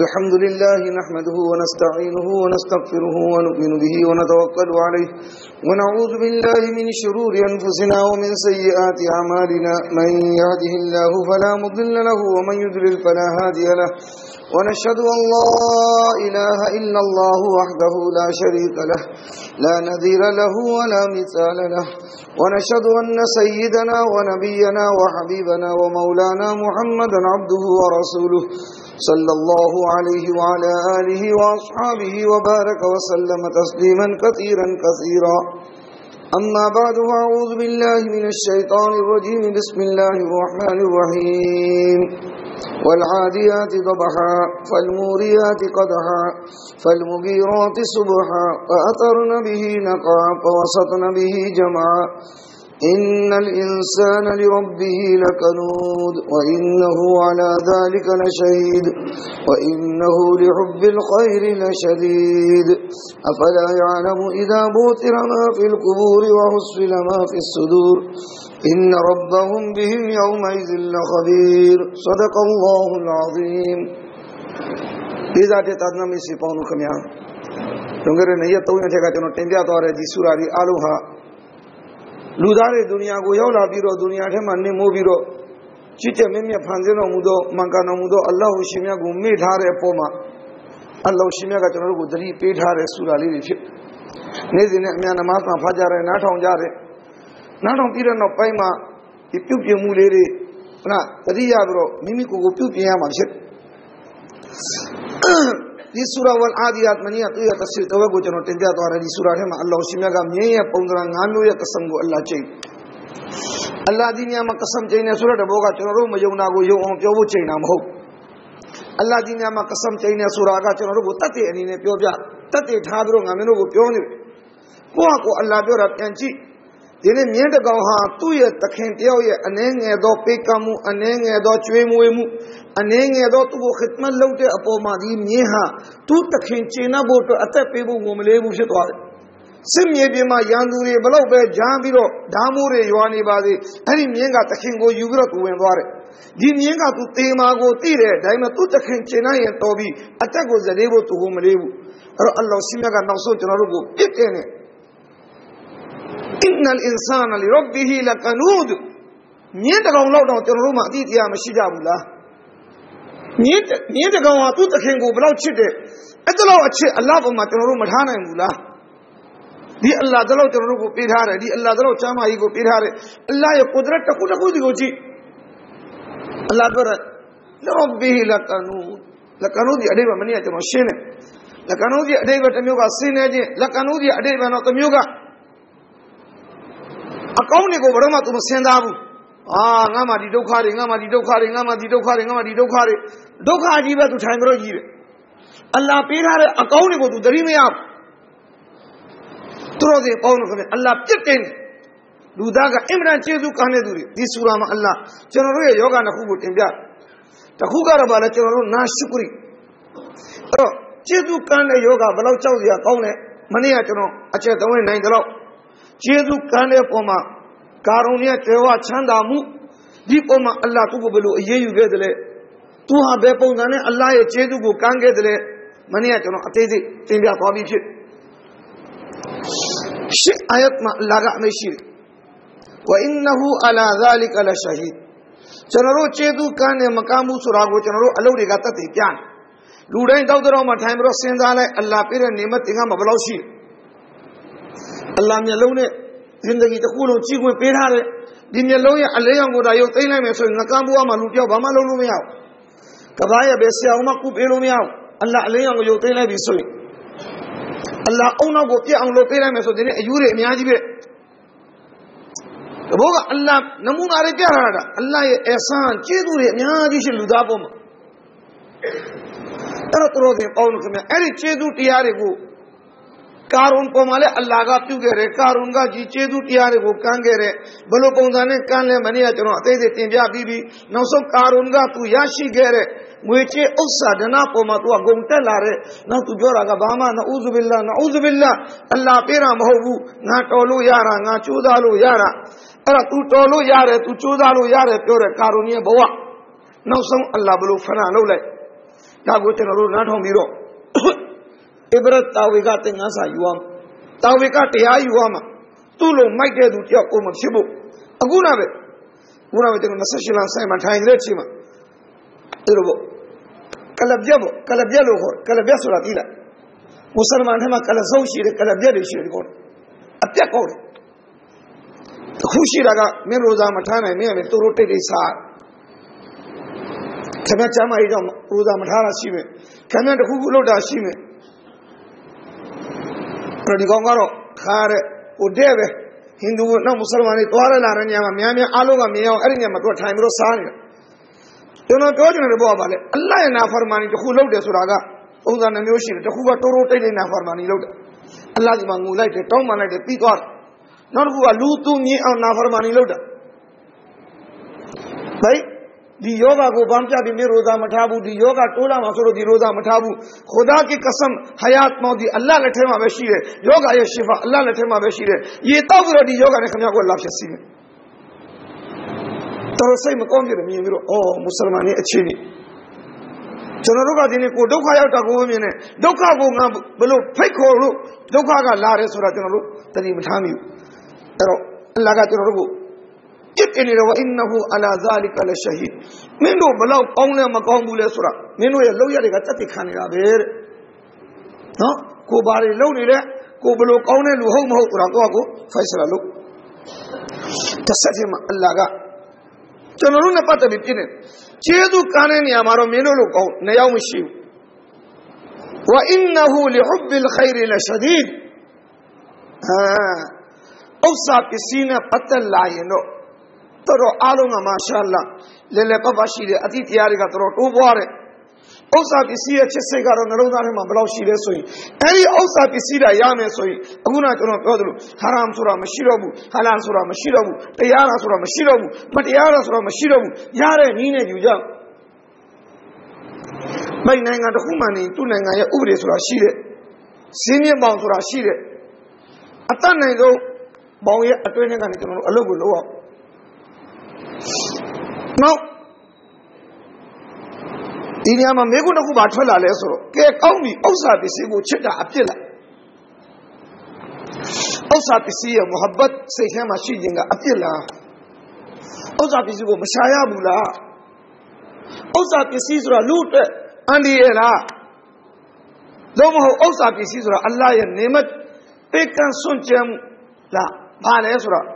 الحمد لله نحمده ونستعينه ونستغفره ونؤمن به ونتوكل عليه ونعوذ بالله من شرور أنفسنا ومن سيئات أعمالنا من يهده الله فلا مضل له ومن يضلل فلا هادي له ونشهد أن لا إله إلا الله وحده لا شريك له لا نذير له ولا مثال له ونشهد أن سيدنا ونبينا وحبيبنا ومولانا محمدا عبده ورسوله صلى الله عليه وعلى آله وأصحابه وبارك وسلم تسليما كثيرا كثيرا. أما بعد فأعوذ بالله من الشيطان الرجيم. بسم الله الرحمن الرحيم. والعاديات ضبحا، فالموريات قدحا، فالمغيرات صبحا فأثرن به نقعا فوسطن به جمعا. إن الإنسان لربه لكنود وإنه على ذلك لشهيد وإنه لحب الخير لشديد. أفلا يعلم إذا بوثر ما في القبور وحصل ما في الصدور؟ إن ربهم بهم يومئذ لخبير. صدق الله العظيم. إذا تتعلم من سيبانو كميان تنگر نيت تو نتھے گا تنو ٹینڈیا تو آرے دی سوراری آلوہا လုံးဟာလူသားတွေဒုနီယာကိုရောက်လာပြီးတော့ဒုနီယာထဲမှာနေမိုးပြီးတော့ကြည်တဲ့မင်းမြတ်ဖန်ဆင်းတော်မူသောမှန်ကန်တော်မူသောအလ္လာဟ်ရှင်မြတ်ကိုမေ့ထားတဲ့အပေါ်မှာအလ္လာဟ်ရှင်မြတ်ကကျွန်တော်တို့ကိုသတိပေးထားတဲ့ဆူရာလေးတွေဖြစ်နေ့စဉ်နဲ့အများနမတ်မှာဖတ်ကြတယ်နားထောင်ကြတယ်နားထောင်ပြီးတဲ့နောက်ပိုင်းမှာဒီပြုတ်ပြမှုလေးတွေခဏသတိရပြီးတော့မိမိကိုယ်ကိုပြုတ်ပြင်ရမှာဖြစ် ဒီဆူရာဝလ်အာဒီယတ်မနီယတ်ရဲ့တဖ်ဆီတဝက်ကိုကျွန်တော်တင်ပြသွားတယ်ဒီဆူရာထဲမှာအလ္လာဟ်ရှင်မြတ်ကမြင်းရဲ့ပုံစံ၅မျိုးရဲ့ကစမ်ကိုအလ္လာဟ်ကျိတ်အလ္လာဟ်ဒီညမှာကစမ်ကျိတ်နေဆိုတဲ့ဘောကကျွန်တော်တို့မယုံတာကိုယုံအောင်ပြောဖို့ကျိတ်တာမဟုတ်အလ္လာဟ်ဒီညမှာကစမ်ကျိတ်နေဆိုတာကကျွန်တော်တို့ကိုတတ်တဲ့အနေနဲ့ပြောပြတတ်တဲ့ထားပြီးတော့ငါမင်းတို့ကိုပြောနေတယ်ကိုယ့်ဟာကိုယ်အလ္လာဟ်ပြောတာပြန်ကြည့် ဒီနေ့မြင်းတကောင်ဟာသူ့ရဲ့သခင်တယောက်ရဲ့အနှဲငယ်သောပေးကမ်းမှုအနှဲငယ်သောကျွေးမွေးမှုအနှဲငယ်သောသူ့ကိုခစ်မတ်လုပ်တဲ့အပေါ်မှာဒီမြင်းဟာသူ့သခင်ကျင့်ဖို့အတွက်အသက်ပေးဖို့ငုံမလေးဘူးဖြစ်သွားတယ်စစ်မြေပြင်မှာရန်သူတွေဘလောက်ပဲဂျမ်းပြီးတော့ဓာမိုးတွေရွာနေပါစေအဲ့ဒီမြင်းကသခင်ကိုယူပြီးတော့သူဝင်သွားတယ်ဒီမြင်းကသူတေမာကိုသိတယ်ဒါပေမဲ့သူ့သခင်ကျင့်နိုင်ရင်တော်ပြီးအသက်ကိုဇလေးဖို့သူကိုမလေးဘူးအဲ့တော့အလ္လာဟ်ရှင်မြတ်ကနောက်ဆုံးကျွန်တော်တို့ကိုပြစ်တင်တယ် innal insana li rabbih lakanud မြင်းတကောင်လောက်တော့ကျွန်တော်တို့မှအတိတရားမရှိကြဘူးလားမြင်းမြင်းတကောင်ဟာသူ့သခင်ကိုဘယ်လောက်ချစ်တယ်အဲ့ဒါလောက်အချစ်အလ္လာဟ်ဘုံမှာကျွန်တော်တို့မထားနိုင်ဘူးလားဒီအလ္လာဟ်တလောက်ကျွန်တော်တို့ကိုပေးထားတယ်ဒီအလ္လာဟ်တလောက်ချမ်းသာကြီးကိုပေးထားတယ်အလ္လာဟ်ရဲ့ကုဒရတ်တစ်ခုတစ်ခုစီကိုကြည့်အလ္လာဟ်ပြောတယ်လရဘီလကနူလကနူဒီအတိတ်ကမနေ့ကကျွန်တော်ရှင်းတယ်လကနူဒီအတိတ်ကတစ်မျိုးကစင်းနေခြင်းလကနူဒီအတိတ်ကတော့တစ်မျိုးက အကောင်းတွေကိုဘယ်တော့မှသူမစင်သားဘူးအာငါမှဒီဒုက္ခတွေငါမှဒီဒုက္ခတွေငါမှဒီဒုက္ခတွေငါမှဒီဒုက္ခတွေဒုက္ခကြီးပဲသူထိုင်ကြတော့ကြီးတယ်အလ္လာပေးထားတဲ့အကောင်းတွေကိုသူသတိမရဘူးသူတို့တွေပေါင်းလို့ခင်ဗျအလ္လာပြစ်တင်လူသားကအင်မတန်ကျေးဇူးကောင်းတဲ့သူတွေဒီဆူရာမှာအလ္လာကျွန်တော်တို့ရဲ့ယောဂနှစ်ခုကိုတင်ပြတခုကတော့ဗာလဲကျွန်တော်တို့နာရှုကရီအဲ့တော့ကျေးဇူးကောင်းတဲ့ယောဂဘယ်လောက်ကြောက်စရာကောင်းလဲမနေ့ကကျွန်တော်အချက်သုံးနိုင်တယ်လို့ ကျေးဇူးကမ်းတဲ့ပုံမှာကာရုန်ရဲ့ကျေဝချမ်းသာမှုဒီပုံမှာအလ္လာဟ်သူ့ကိုဘယ်လိုအရေးယူခဲ့တယ်လဲသူဟာဘယ်ပုံစံနဲ့အလ္လာဟ်ရဲ့ကျေးဇူးကိုကမ်းခဲ့တယ်လဲမနေ့ကကျွန်တော်အသေးစိတ်သင်ပြသွားပြီးဖြစ်ရှစ်အာယတ်မှာအလ္လာဟ်ကအမိရှိတယ်ဝအင်နဟူအလာဇာလီကလရှဟီဒ်ကျွန်တော်တို့ကျေးဇူးကမ်းတယ်မကမ်းဘူးဆိုတာကိုကျွန်တော်တို့အလုပ်တွေကတတ်သိပြတယ်လူတိုင်းတောက်တော်မှာထိုင်ပြီးတော့စဉ်းစားလိုက်အလ္လာဟ်ပြည့်တဲ့နေမတင်ကမှာဘယ်လောက်ရှိတယ် အလ္လာမျက်လုံးနဲ့ဇင်ဒဂီတစ်ခုလုံးကြည့်ခွင့်ပေးထားတယ်ဒီမျက်လုံးရဲ့အလေးအောင်ကိုဒါရုပ်သိမ်းလိုက်မယ်ဆိုရင်ငကမ်းဘွားမှာလူပြောက်ဘာမှလုပ်လို့မရဘူးကဘာရဲ့ပဲဆရာအောင်မကုပေးလို့မရဘူးအလ္လာအလေးအောင်ကိုရုပ်သိမ်းလိုက်ပြီဆိုရင်အလ္လာအုံနောက်ကိုပြက်အောင်လုပ်ပေးလိုက်မယ်ဆိုဒီနေ့အယူတွေအများကြီးပဲတဘောကအလ္လာနမူနာတွေပြထားတာအလ္လာရဲ့အဆန်ကျေးဇူးတွေအများကြီးရှိလူသားပေါ်မှာအဲ့တော့တို့တွေပေါင်းလို့ခင်ဗျအဲ့ဒီကျေးဇူးတရားတွေကို ကာရုန်ပေါ်မှာလည်းအလ္လာဟ်ကပြုခဲ့တယ်ကာရုန်ကကြီးကျေးဇူးတရားတွေကိုကမ်းခဲ့တယ်ဘယ်လိုပုံစံနဲ့ကမ်းလဲမနေ့ကကျွန်တော်အသေးစိတ်တင်ပြပြီးပြီနောက်ဆုံးကာရုန်ကသူရရှိခဲ့တဲ့ငွေကြေးဥစ္စာဒနာပေါ်မှာသူကဂုံတက်လာတဲ့နောက်သူပြောတာကဘာမှနအူဇူဘီလာနအူဇူဘီလာအလ္လာဟ်ပေးတာမဟုတ်ဘူးငါတော်လို့ရတာငါကြိုးစားလို့ရတာအဲ့ဒါ तू တော်လို့ရတယ် तू ကြိုးစားလို့ရတယ်ပြောတဲ့ကာရုန်ရဲ့ဘဝနောက်ဆုံးအလ္လာဟ်ဘလို့ဖနာလုပ်လိုက်ဒါကိုကျွန်တော်တို့နားထောင်ပြီးတော့ ဣဘရတ်တာဝေကသင်္ကန်းစာယူအောင်တာဝေကတရားယူအောင်သူ့လိုမိုက်တဲ့သူတယောက်ကိုမဖြစ်ဖို့အခုနပဲခုနပဲကျွန်တော်28လမ်းဆိုင်မှာထိုင်နေတဲ့ချိန်မှာအဲ့လိုပေါ့ကလပြက်ပေါ့ကလပြက်လို့ခေါ်ကလပြက်ဆိုတာသိလားမွတ်စလမန်ထဲမှာကလဆုံးရှိတယ်ကလပြက်တွေရှိတယ်ဒီကောအပြက်ကောတယ်အခုရှိတာကမင်းရိုဇာမထားနိုင်မင်းကလည်းသူတို့တိတ်တိတ်စားခင်ဗျားချမ်းမကြီးတော့ရိုဇာမထားတာရှိမယ်ခင်ဗျားတခုခုလုပ်တာရှိမယ် ပြဒီကောင်ကတော့ခါတဲ့ဟိုတဲ့ပဲဟိန္ဒူနောက်မွတ်စလမန်တွေသွားရလာတဲ့ညမှာများများအားလုံးကမြင်အောင်အဲ့ဒီညမှာသူထိုင်ပြီးတော့စားနေတာကျွန်တော်ပြောချင်တဲ့ဘောကပါလေအလ္လာဟ်ရဲ့နာဖာမာနီတခုလုပ်တယ်ဆိုတာကပုံစံနှမျိုးရှိတယ်တခုကတိုးတိုးတိတ်တိတ်နာဖာမာနီလုပ်တယ်အလ္လာဟ်ဒီမှာငူလိုက်တယ်တောင်းပန်လိုက်တယ်ပြီးသွားတယ်နောက်တစ်ခုကလူသူမြင်အောင်နာဖာမာနီလုပ်တာဘိုက် ဒီယောဂကိုဗန်းပြပြီးမြေရိုဇာမထားဘူးဒီယောဂတိုးလာမှာဆိုလို့ဒီရိုဇာမထားဘူးခုဒါကိကဆမ်ဟယာတ်မောဒီအလ္လာဟ်လက်ထဲမှာပဲရှိတယ်ယောဂရဲ့ရှီဖာအလ္လာဟ်လက်ထဲမှာပဲရှိတယ်ရေတောက်ပြီးတော့ဒီယောဂနဲ့ခင်ဗျားကိုလာဖြစ်စီတယ်တော်စိတ်မကောင်းကြတယ်မြင်ပြီးတော့အော်မွတ်စလမန်ရဲ့အခြေအနေကျွန်တော်တို့ကဒီနေ့ကိုဒုက္ခရောက်တာကိုမြင်နေဒုက္ခကိုငါဘလို့ဖိတ်ခေါ်လို့ဒုက္ခကလာတယ်ဆိုတာကျွန်တော်တို့တတိမထားမိဘူးအဲ့တော့အလ္လာဟ်ကကျွန်တော်တို့ကို ပြစ်တင်နေတော့အင်နဟူအလာဇာလီကလရှဟီဒ်မင်းတို့ဘလောက်ကောင်းလဲမကောင်းဘူးလဲဆိုတာမင်းတို့ရဲ့လောက်ရတွေကတက်တက်ခံနေတာပဲတဲ့နော်ကိုဘာတွေလုံနေတဲ့ကိုဘလို့ကောင်းတဲ့လူဟုတ်မဟုတ်ဆိုတာကိုကကိုဖိုက်ဆလာလို့တစ်ဆက်တည်းမှာအလ္လာဟ်ကကျွန်တော်တို့နဲ့ပတ်သက်ပြီးပြည့်နေကျေးဇူးကမ်းတဲ့နေရာမှာတော့မင်းတို့လိုကောင်းနေရောက်မရှိဘူးဝအင်နဟူလီဟူဘ်လ်ခိုင်ရ်လရှဒီဒ်ဟာဥစ္စာပစ္စည်းနဲ့ပတ်သက်လာရင်တော့ တော်တော်အားလုံးကမာရှာလာလဲလဲပပရှိတဲ့အသည့်တရားတွေကတော်တော်တိုးပွားတဲ့ဥစ္စာပစ္စည်းရဲ့ချစ်စိတ်ကတော့နှလုံးသားထဲမှာဘယ်လောက်ရှိလဲဆိုရင်အဲဒီဥစ္စာပစ္စည်းတွေရမယ်ဆိုရင်အခုနကျွန်တော်ပြောသလိုဟာရမ်ဆိုတာမရှိတော့ဘူးဟာလန်ဆိုတာမရှိတော့ဘူးတရားလားဆိုတာမရှိတော့ဘူးမတရားလားဆိုတာမရှိတော့ဘူးရတဲ့နည်းနဲ့ယူကြမိုက်နိုင်ငံတစ်ခုမှနေသူ့နိုင်ငံရဲ့ဥပဒေဆိုတာရှိတဲ့စင်းမြင့်ပေါင်ဆိုတာရှိတဲ့အတတ်နိုင်ဆုံးပေါင်ရဲ့အတွင်းထဲကနေကျွန်တော်တို့အလုပ်ကိုလုပ်အောင် နောက်ဒီနေရာမှာမေကုတစ်ခုပါထွက်လာလဲဆိုတော့ကဲကောင်းပြီဥစ္စာပစ္စည်းကိုချစ်တာအပြစ်လားဥစ္စာပစ္စည်းရဲ့မုဟဘတ်စိတ်ထဲမှာရှိခြင်းကအပြစ်လားဥစ္စာပစ္စည်းကိုမရှာရဘူးလားဥစ္စာပစ္စည်းဆိုတာလူအတွက်အန္တရာယ်လားလို့မဟုတ်ဥစ္စာပစ္စည်းဆိုတာအလ္လာဟ်ရဲ့နေမတ်ပေကံစွန့်ကြံလားဘာလဲဆိုတော့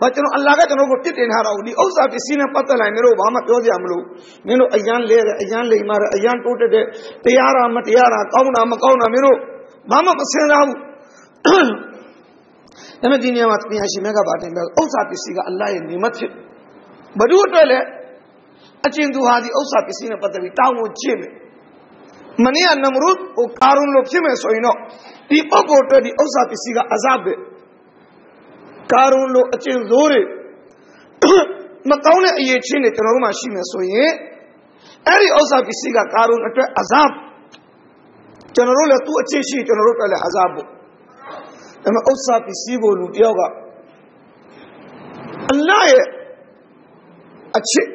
ဘာကျွန်တော်အလ္လာဟ်ကကျွန်တော်ကိုပြစ်တင်ထားတာကိုဒီဥစ္စာပစ္စည်းနဲ့ပတ်သက်လိုက်မလို့ဘာမှပြောစရာမလိုမင်းတို့အယမ်းလဲတယ်အယမ်းလိမ်မာတယ်အယမ်းတိုးတက်တယ်တရားတာမတရားတာကောင်းတာမကောင်းတာမင်းတို့ဘာမှမစင်စားဘူးဒါမဲ့ဒီနေရာမှာတရားရှင်မြတ်ကပါတယ်ဥစ္စာပစ္စည်းကအလ္လာဟ်ရဲ့နေမတ်ဖြစ်ဘ누구အတွက်လဲအကျဉ်သူဟာဒီဥစ္စာပစ္စည်းနဲ့ပတ်သက်ပြီးတောင်းဝန်ကျင့်တယ်မနေ့ကနမရုဒ်ကိုကာရုန်လို့ဖြစ်မယ်ဆိုရင်တော့ဒီပုဂ္ဂိုလ်အတွက်ဒီဥစ္စာပစ္စည်းကအဇပ်ပဲ ကာရုန်လို့အကျဉ်သိုးတွေမကောင်းတဲ့အရေးချင်းတွေကျွန်တော်တို့မှရှိမယ်ဆိုရင်အဲ့ဒီဥစ္စာပစ္စည်းကကာရုန်အတွက်အဇပ်ကျွန်တော်တို့လည်းသူ့အချင်းရှိကျွန်တော်တို့အတွက်လည်းအဇပ်ပေါ့ဒါပေမဲ့ဥစ္စာပစ္စည်းကိုလူတယောက်ကအလ္လာဟ်ရဲ့အချစ်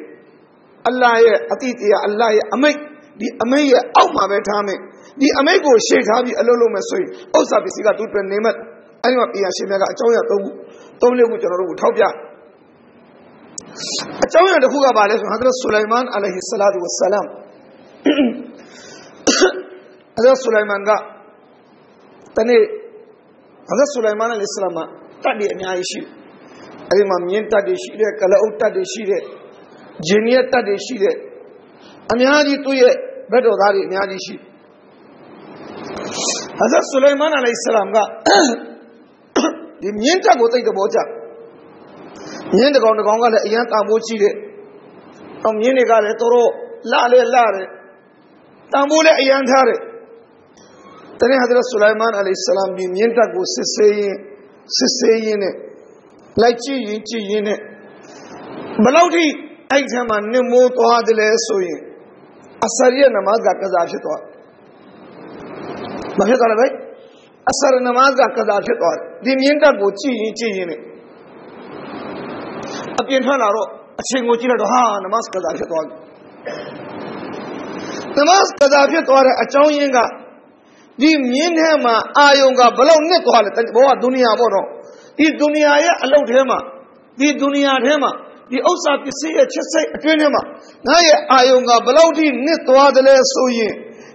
အလ္လာဟ်ရဲ့အတိတရားအလ္လာဟ်ရဲ့အမိတ်ဒီအမိတ်ရဲ့အောက်မှာပဲထားမယ်ဒီအမိတ်ကိုရှေ့ထားပြီးအလုပ်လုပ်မယ်ဆိုရင်ဥစ္စာပစ္စည်းကသူ့အတွက်နေမဲ့အဲဒီမှာပြန်ရှင်မြတ်ကအကြောင်းအရာသုံးခု သုံးလေးခုကျွန်တော်တို့ကိုထောက်ပြအကြောင်းအရာတစ်ခုကဘာလဲဆိုဟဒရတ်ဆူလိုင်မန်အလိုင်ဟီဆလာတူဝဆလမ်ဟဒရတ်ဆူလိုင်မန်ကတနေ့ဟဒရတ်ဆူလိုင်မန်အလိုင်ဆလမ်ကတတ်တယ်အများကြီးရှိအဲဒီမှာမြင်းတတ်တယ်ရှိတယ်ကလအုပ်တတ်တယ်ရှိတယ်ဂျင်းရဲ့တတ်တယ်ရှိတယ်အများကြီးသူ့ရဲ့ဘက်တော်သားတွေအများကြီးရှိဟဇရတ်ဆူလိုင်မန်အလိုင်ဆလမ်က ဒီမြင်းတက်ကိုသိတဲ့ဘောကြမြင်းတကောင်တကောင်ကလည်းအရန်တန်ဖိုးကြီးတယ်။အောင်မြင်းတွေကလည်းတော်တော်လှလေလှတယ်။တန်ဖိုးလည်းအရန်ထားတယ်။တနေ့ဟဇရတ်ဆူလိုင်မန်အလိုင်ဆလမ်ဒီမြင်းတက်ကိုစစ်ဆေးရင်စစ်ဆေးရင်နဲ့လိုက်ကြည့်ရင်ကြည့်ရင်နဲ့ဘလောက်ထိအဲ့ထမှာနစ်မိုးသွားတယ်လဲဆိုရင်အဆရရဲ့နမတ်ကကစားဖြစ်သွားမဖြစ်သွားလဲ အဆရနမတ်ကကစားဖြစ်သွားဒီမြင်းတက်ကိုကြည့်ရင်ကြည့်ရင်နဲ့အပြင်ထွက်လာတော့အချိန်ကိုကြည့်လိုက်တော့ဟာနမတ်ကစားဖြစ်သွားပြီနမတ်ကသာဖြစ်သွားတဲ့အကြောင်းရင်းကဒီမြင်းထဲမှာအာယုံကဘလောက်နစ်သွားလဲဘောကဒုနီယာပေါ့တော့ဒီဒုနီယာရဲ့အလုတ်ထဲမှာဒီဒုနီယာထဲမှာဒီဥစ္စာပစ္စည်းရဲ့ချက်စိတ်အတွင်းထဲမှာငါရဲ့အာယုံကဘလောက်ထိနစ်သွားတယ်လဲဆိုရင်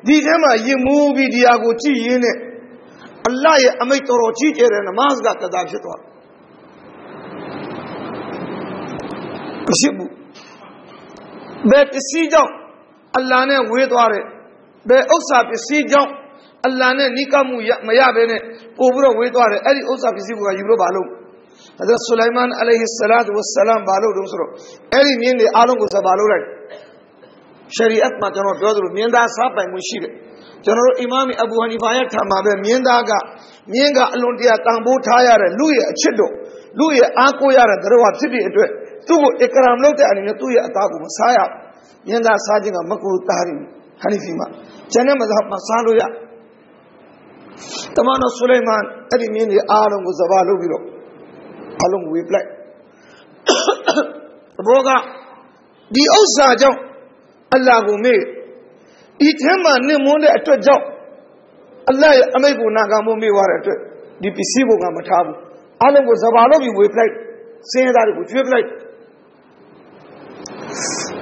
ဒီထဲမှာရင်မူးပြီးဒီဟာကိုကြည့်ရင်းနဲ့ အလ္လာဟ်ရဲ့အမိတ်တော်တော်ကြီးကျယ်တဲ့နမတ်ကကသာဖြစ်သွားမရှိဘူးဘယ်ပစ္စည်းကြောင့်အလ္လာဟ်နဲ့ဝေးသွားတယ်ဘယ်ဥစ္စာပစ္စည်းကြောင့်အလ္လာဟ်နဲ့နိကမှုမရဘဲနဲ့ပို့ပြီးတော့ဝေးသွားတယ်အဲ့ဒီဥစ္စာပစ္စည်းကယူလို့ပါလို့ဟဇရတ်ဆူလိုင်မန်အလိုင်ဟိဆလာတ်ဝဆလမ်ဘာလို့တုံးဆိုတော့အဲ့ဒီမြင်းတွေအားလုံးကိုစဘာလို့လိုက် ရှရီအတ်မှာကျွန်တော်ပြောသလိုမြင်းသားစားပိုင်မှုရှိတယ်ကျွန်တော်တို့အီမာမ်အဘူဟနီဖာရဲ့ထာမှာပဲမြင်းသားကမြင်းကအလွန်တရာတန်ဖိုးထားရတဲ့လူရဲ့အချစ်တို့လူရဲ့အားကိုးရတဲ့တရားဖြစ်တဲ့အတွက်သူ့ကိုအကရမ်လုပ်တဲ့အနေနဲ့သူ့ရဲ့အသားကိုမစားရမြင်းသားစားခြင်းကမကူတာရီဟနီဖီမှာကျန်တဲ့မဇဟ်မှာစားလို့ရတမန်တော်ဆူလိုင်မန်အဲ့ဒီမြင်းတွေအားလုံးကိုစဘာလုပ်ပြီးတော့အလုံးဝေပလိုက်ဘောကဒီဥစ္စာကြောင့် အလ္လာဟ်ကိုမေ့ဒီထဲမှာနင့်မွန်းတဲ့အတွက်ကြောင့်အလ္လာဟ်ရဲ့အမိန့်ကိုနာခံဖို့မေ့သွားတဲ့အတွက်ဒီပစ္စည်းဘုံကမထားဘူးအလုံးကိုစဘာလို့ပြီးဝေပလိုက်စင်းရတာတွေကိုကျွေးပလိုက်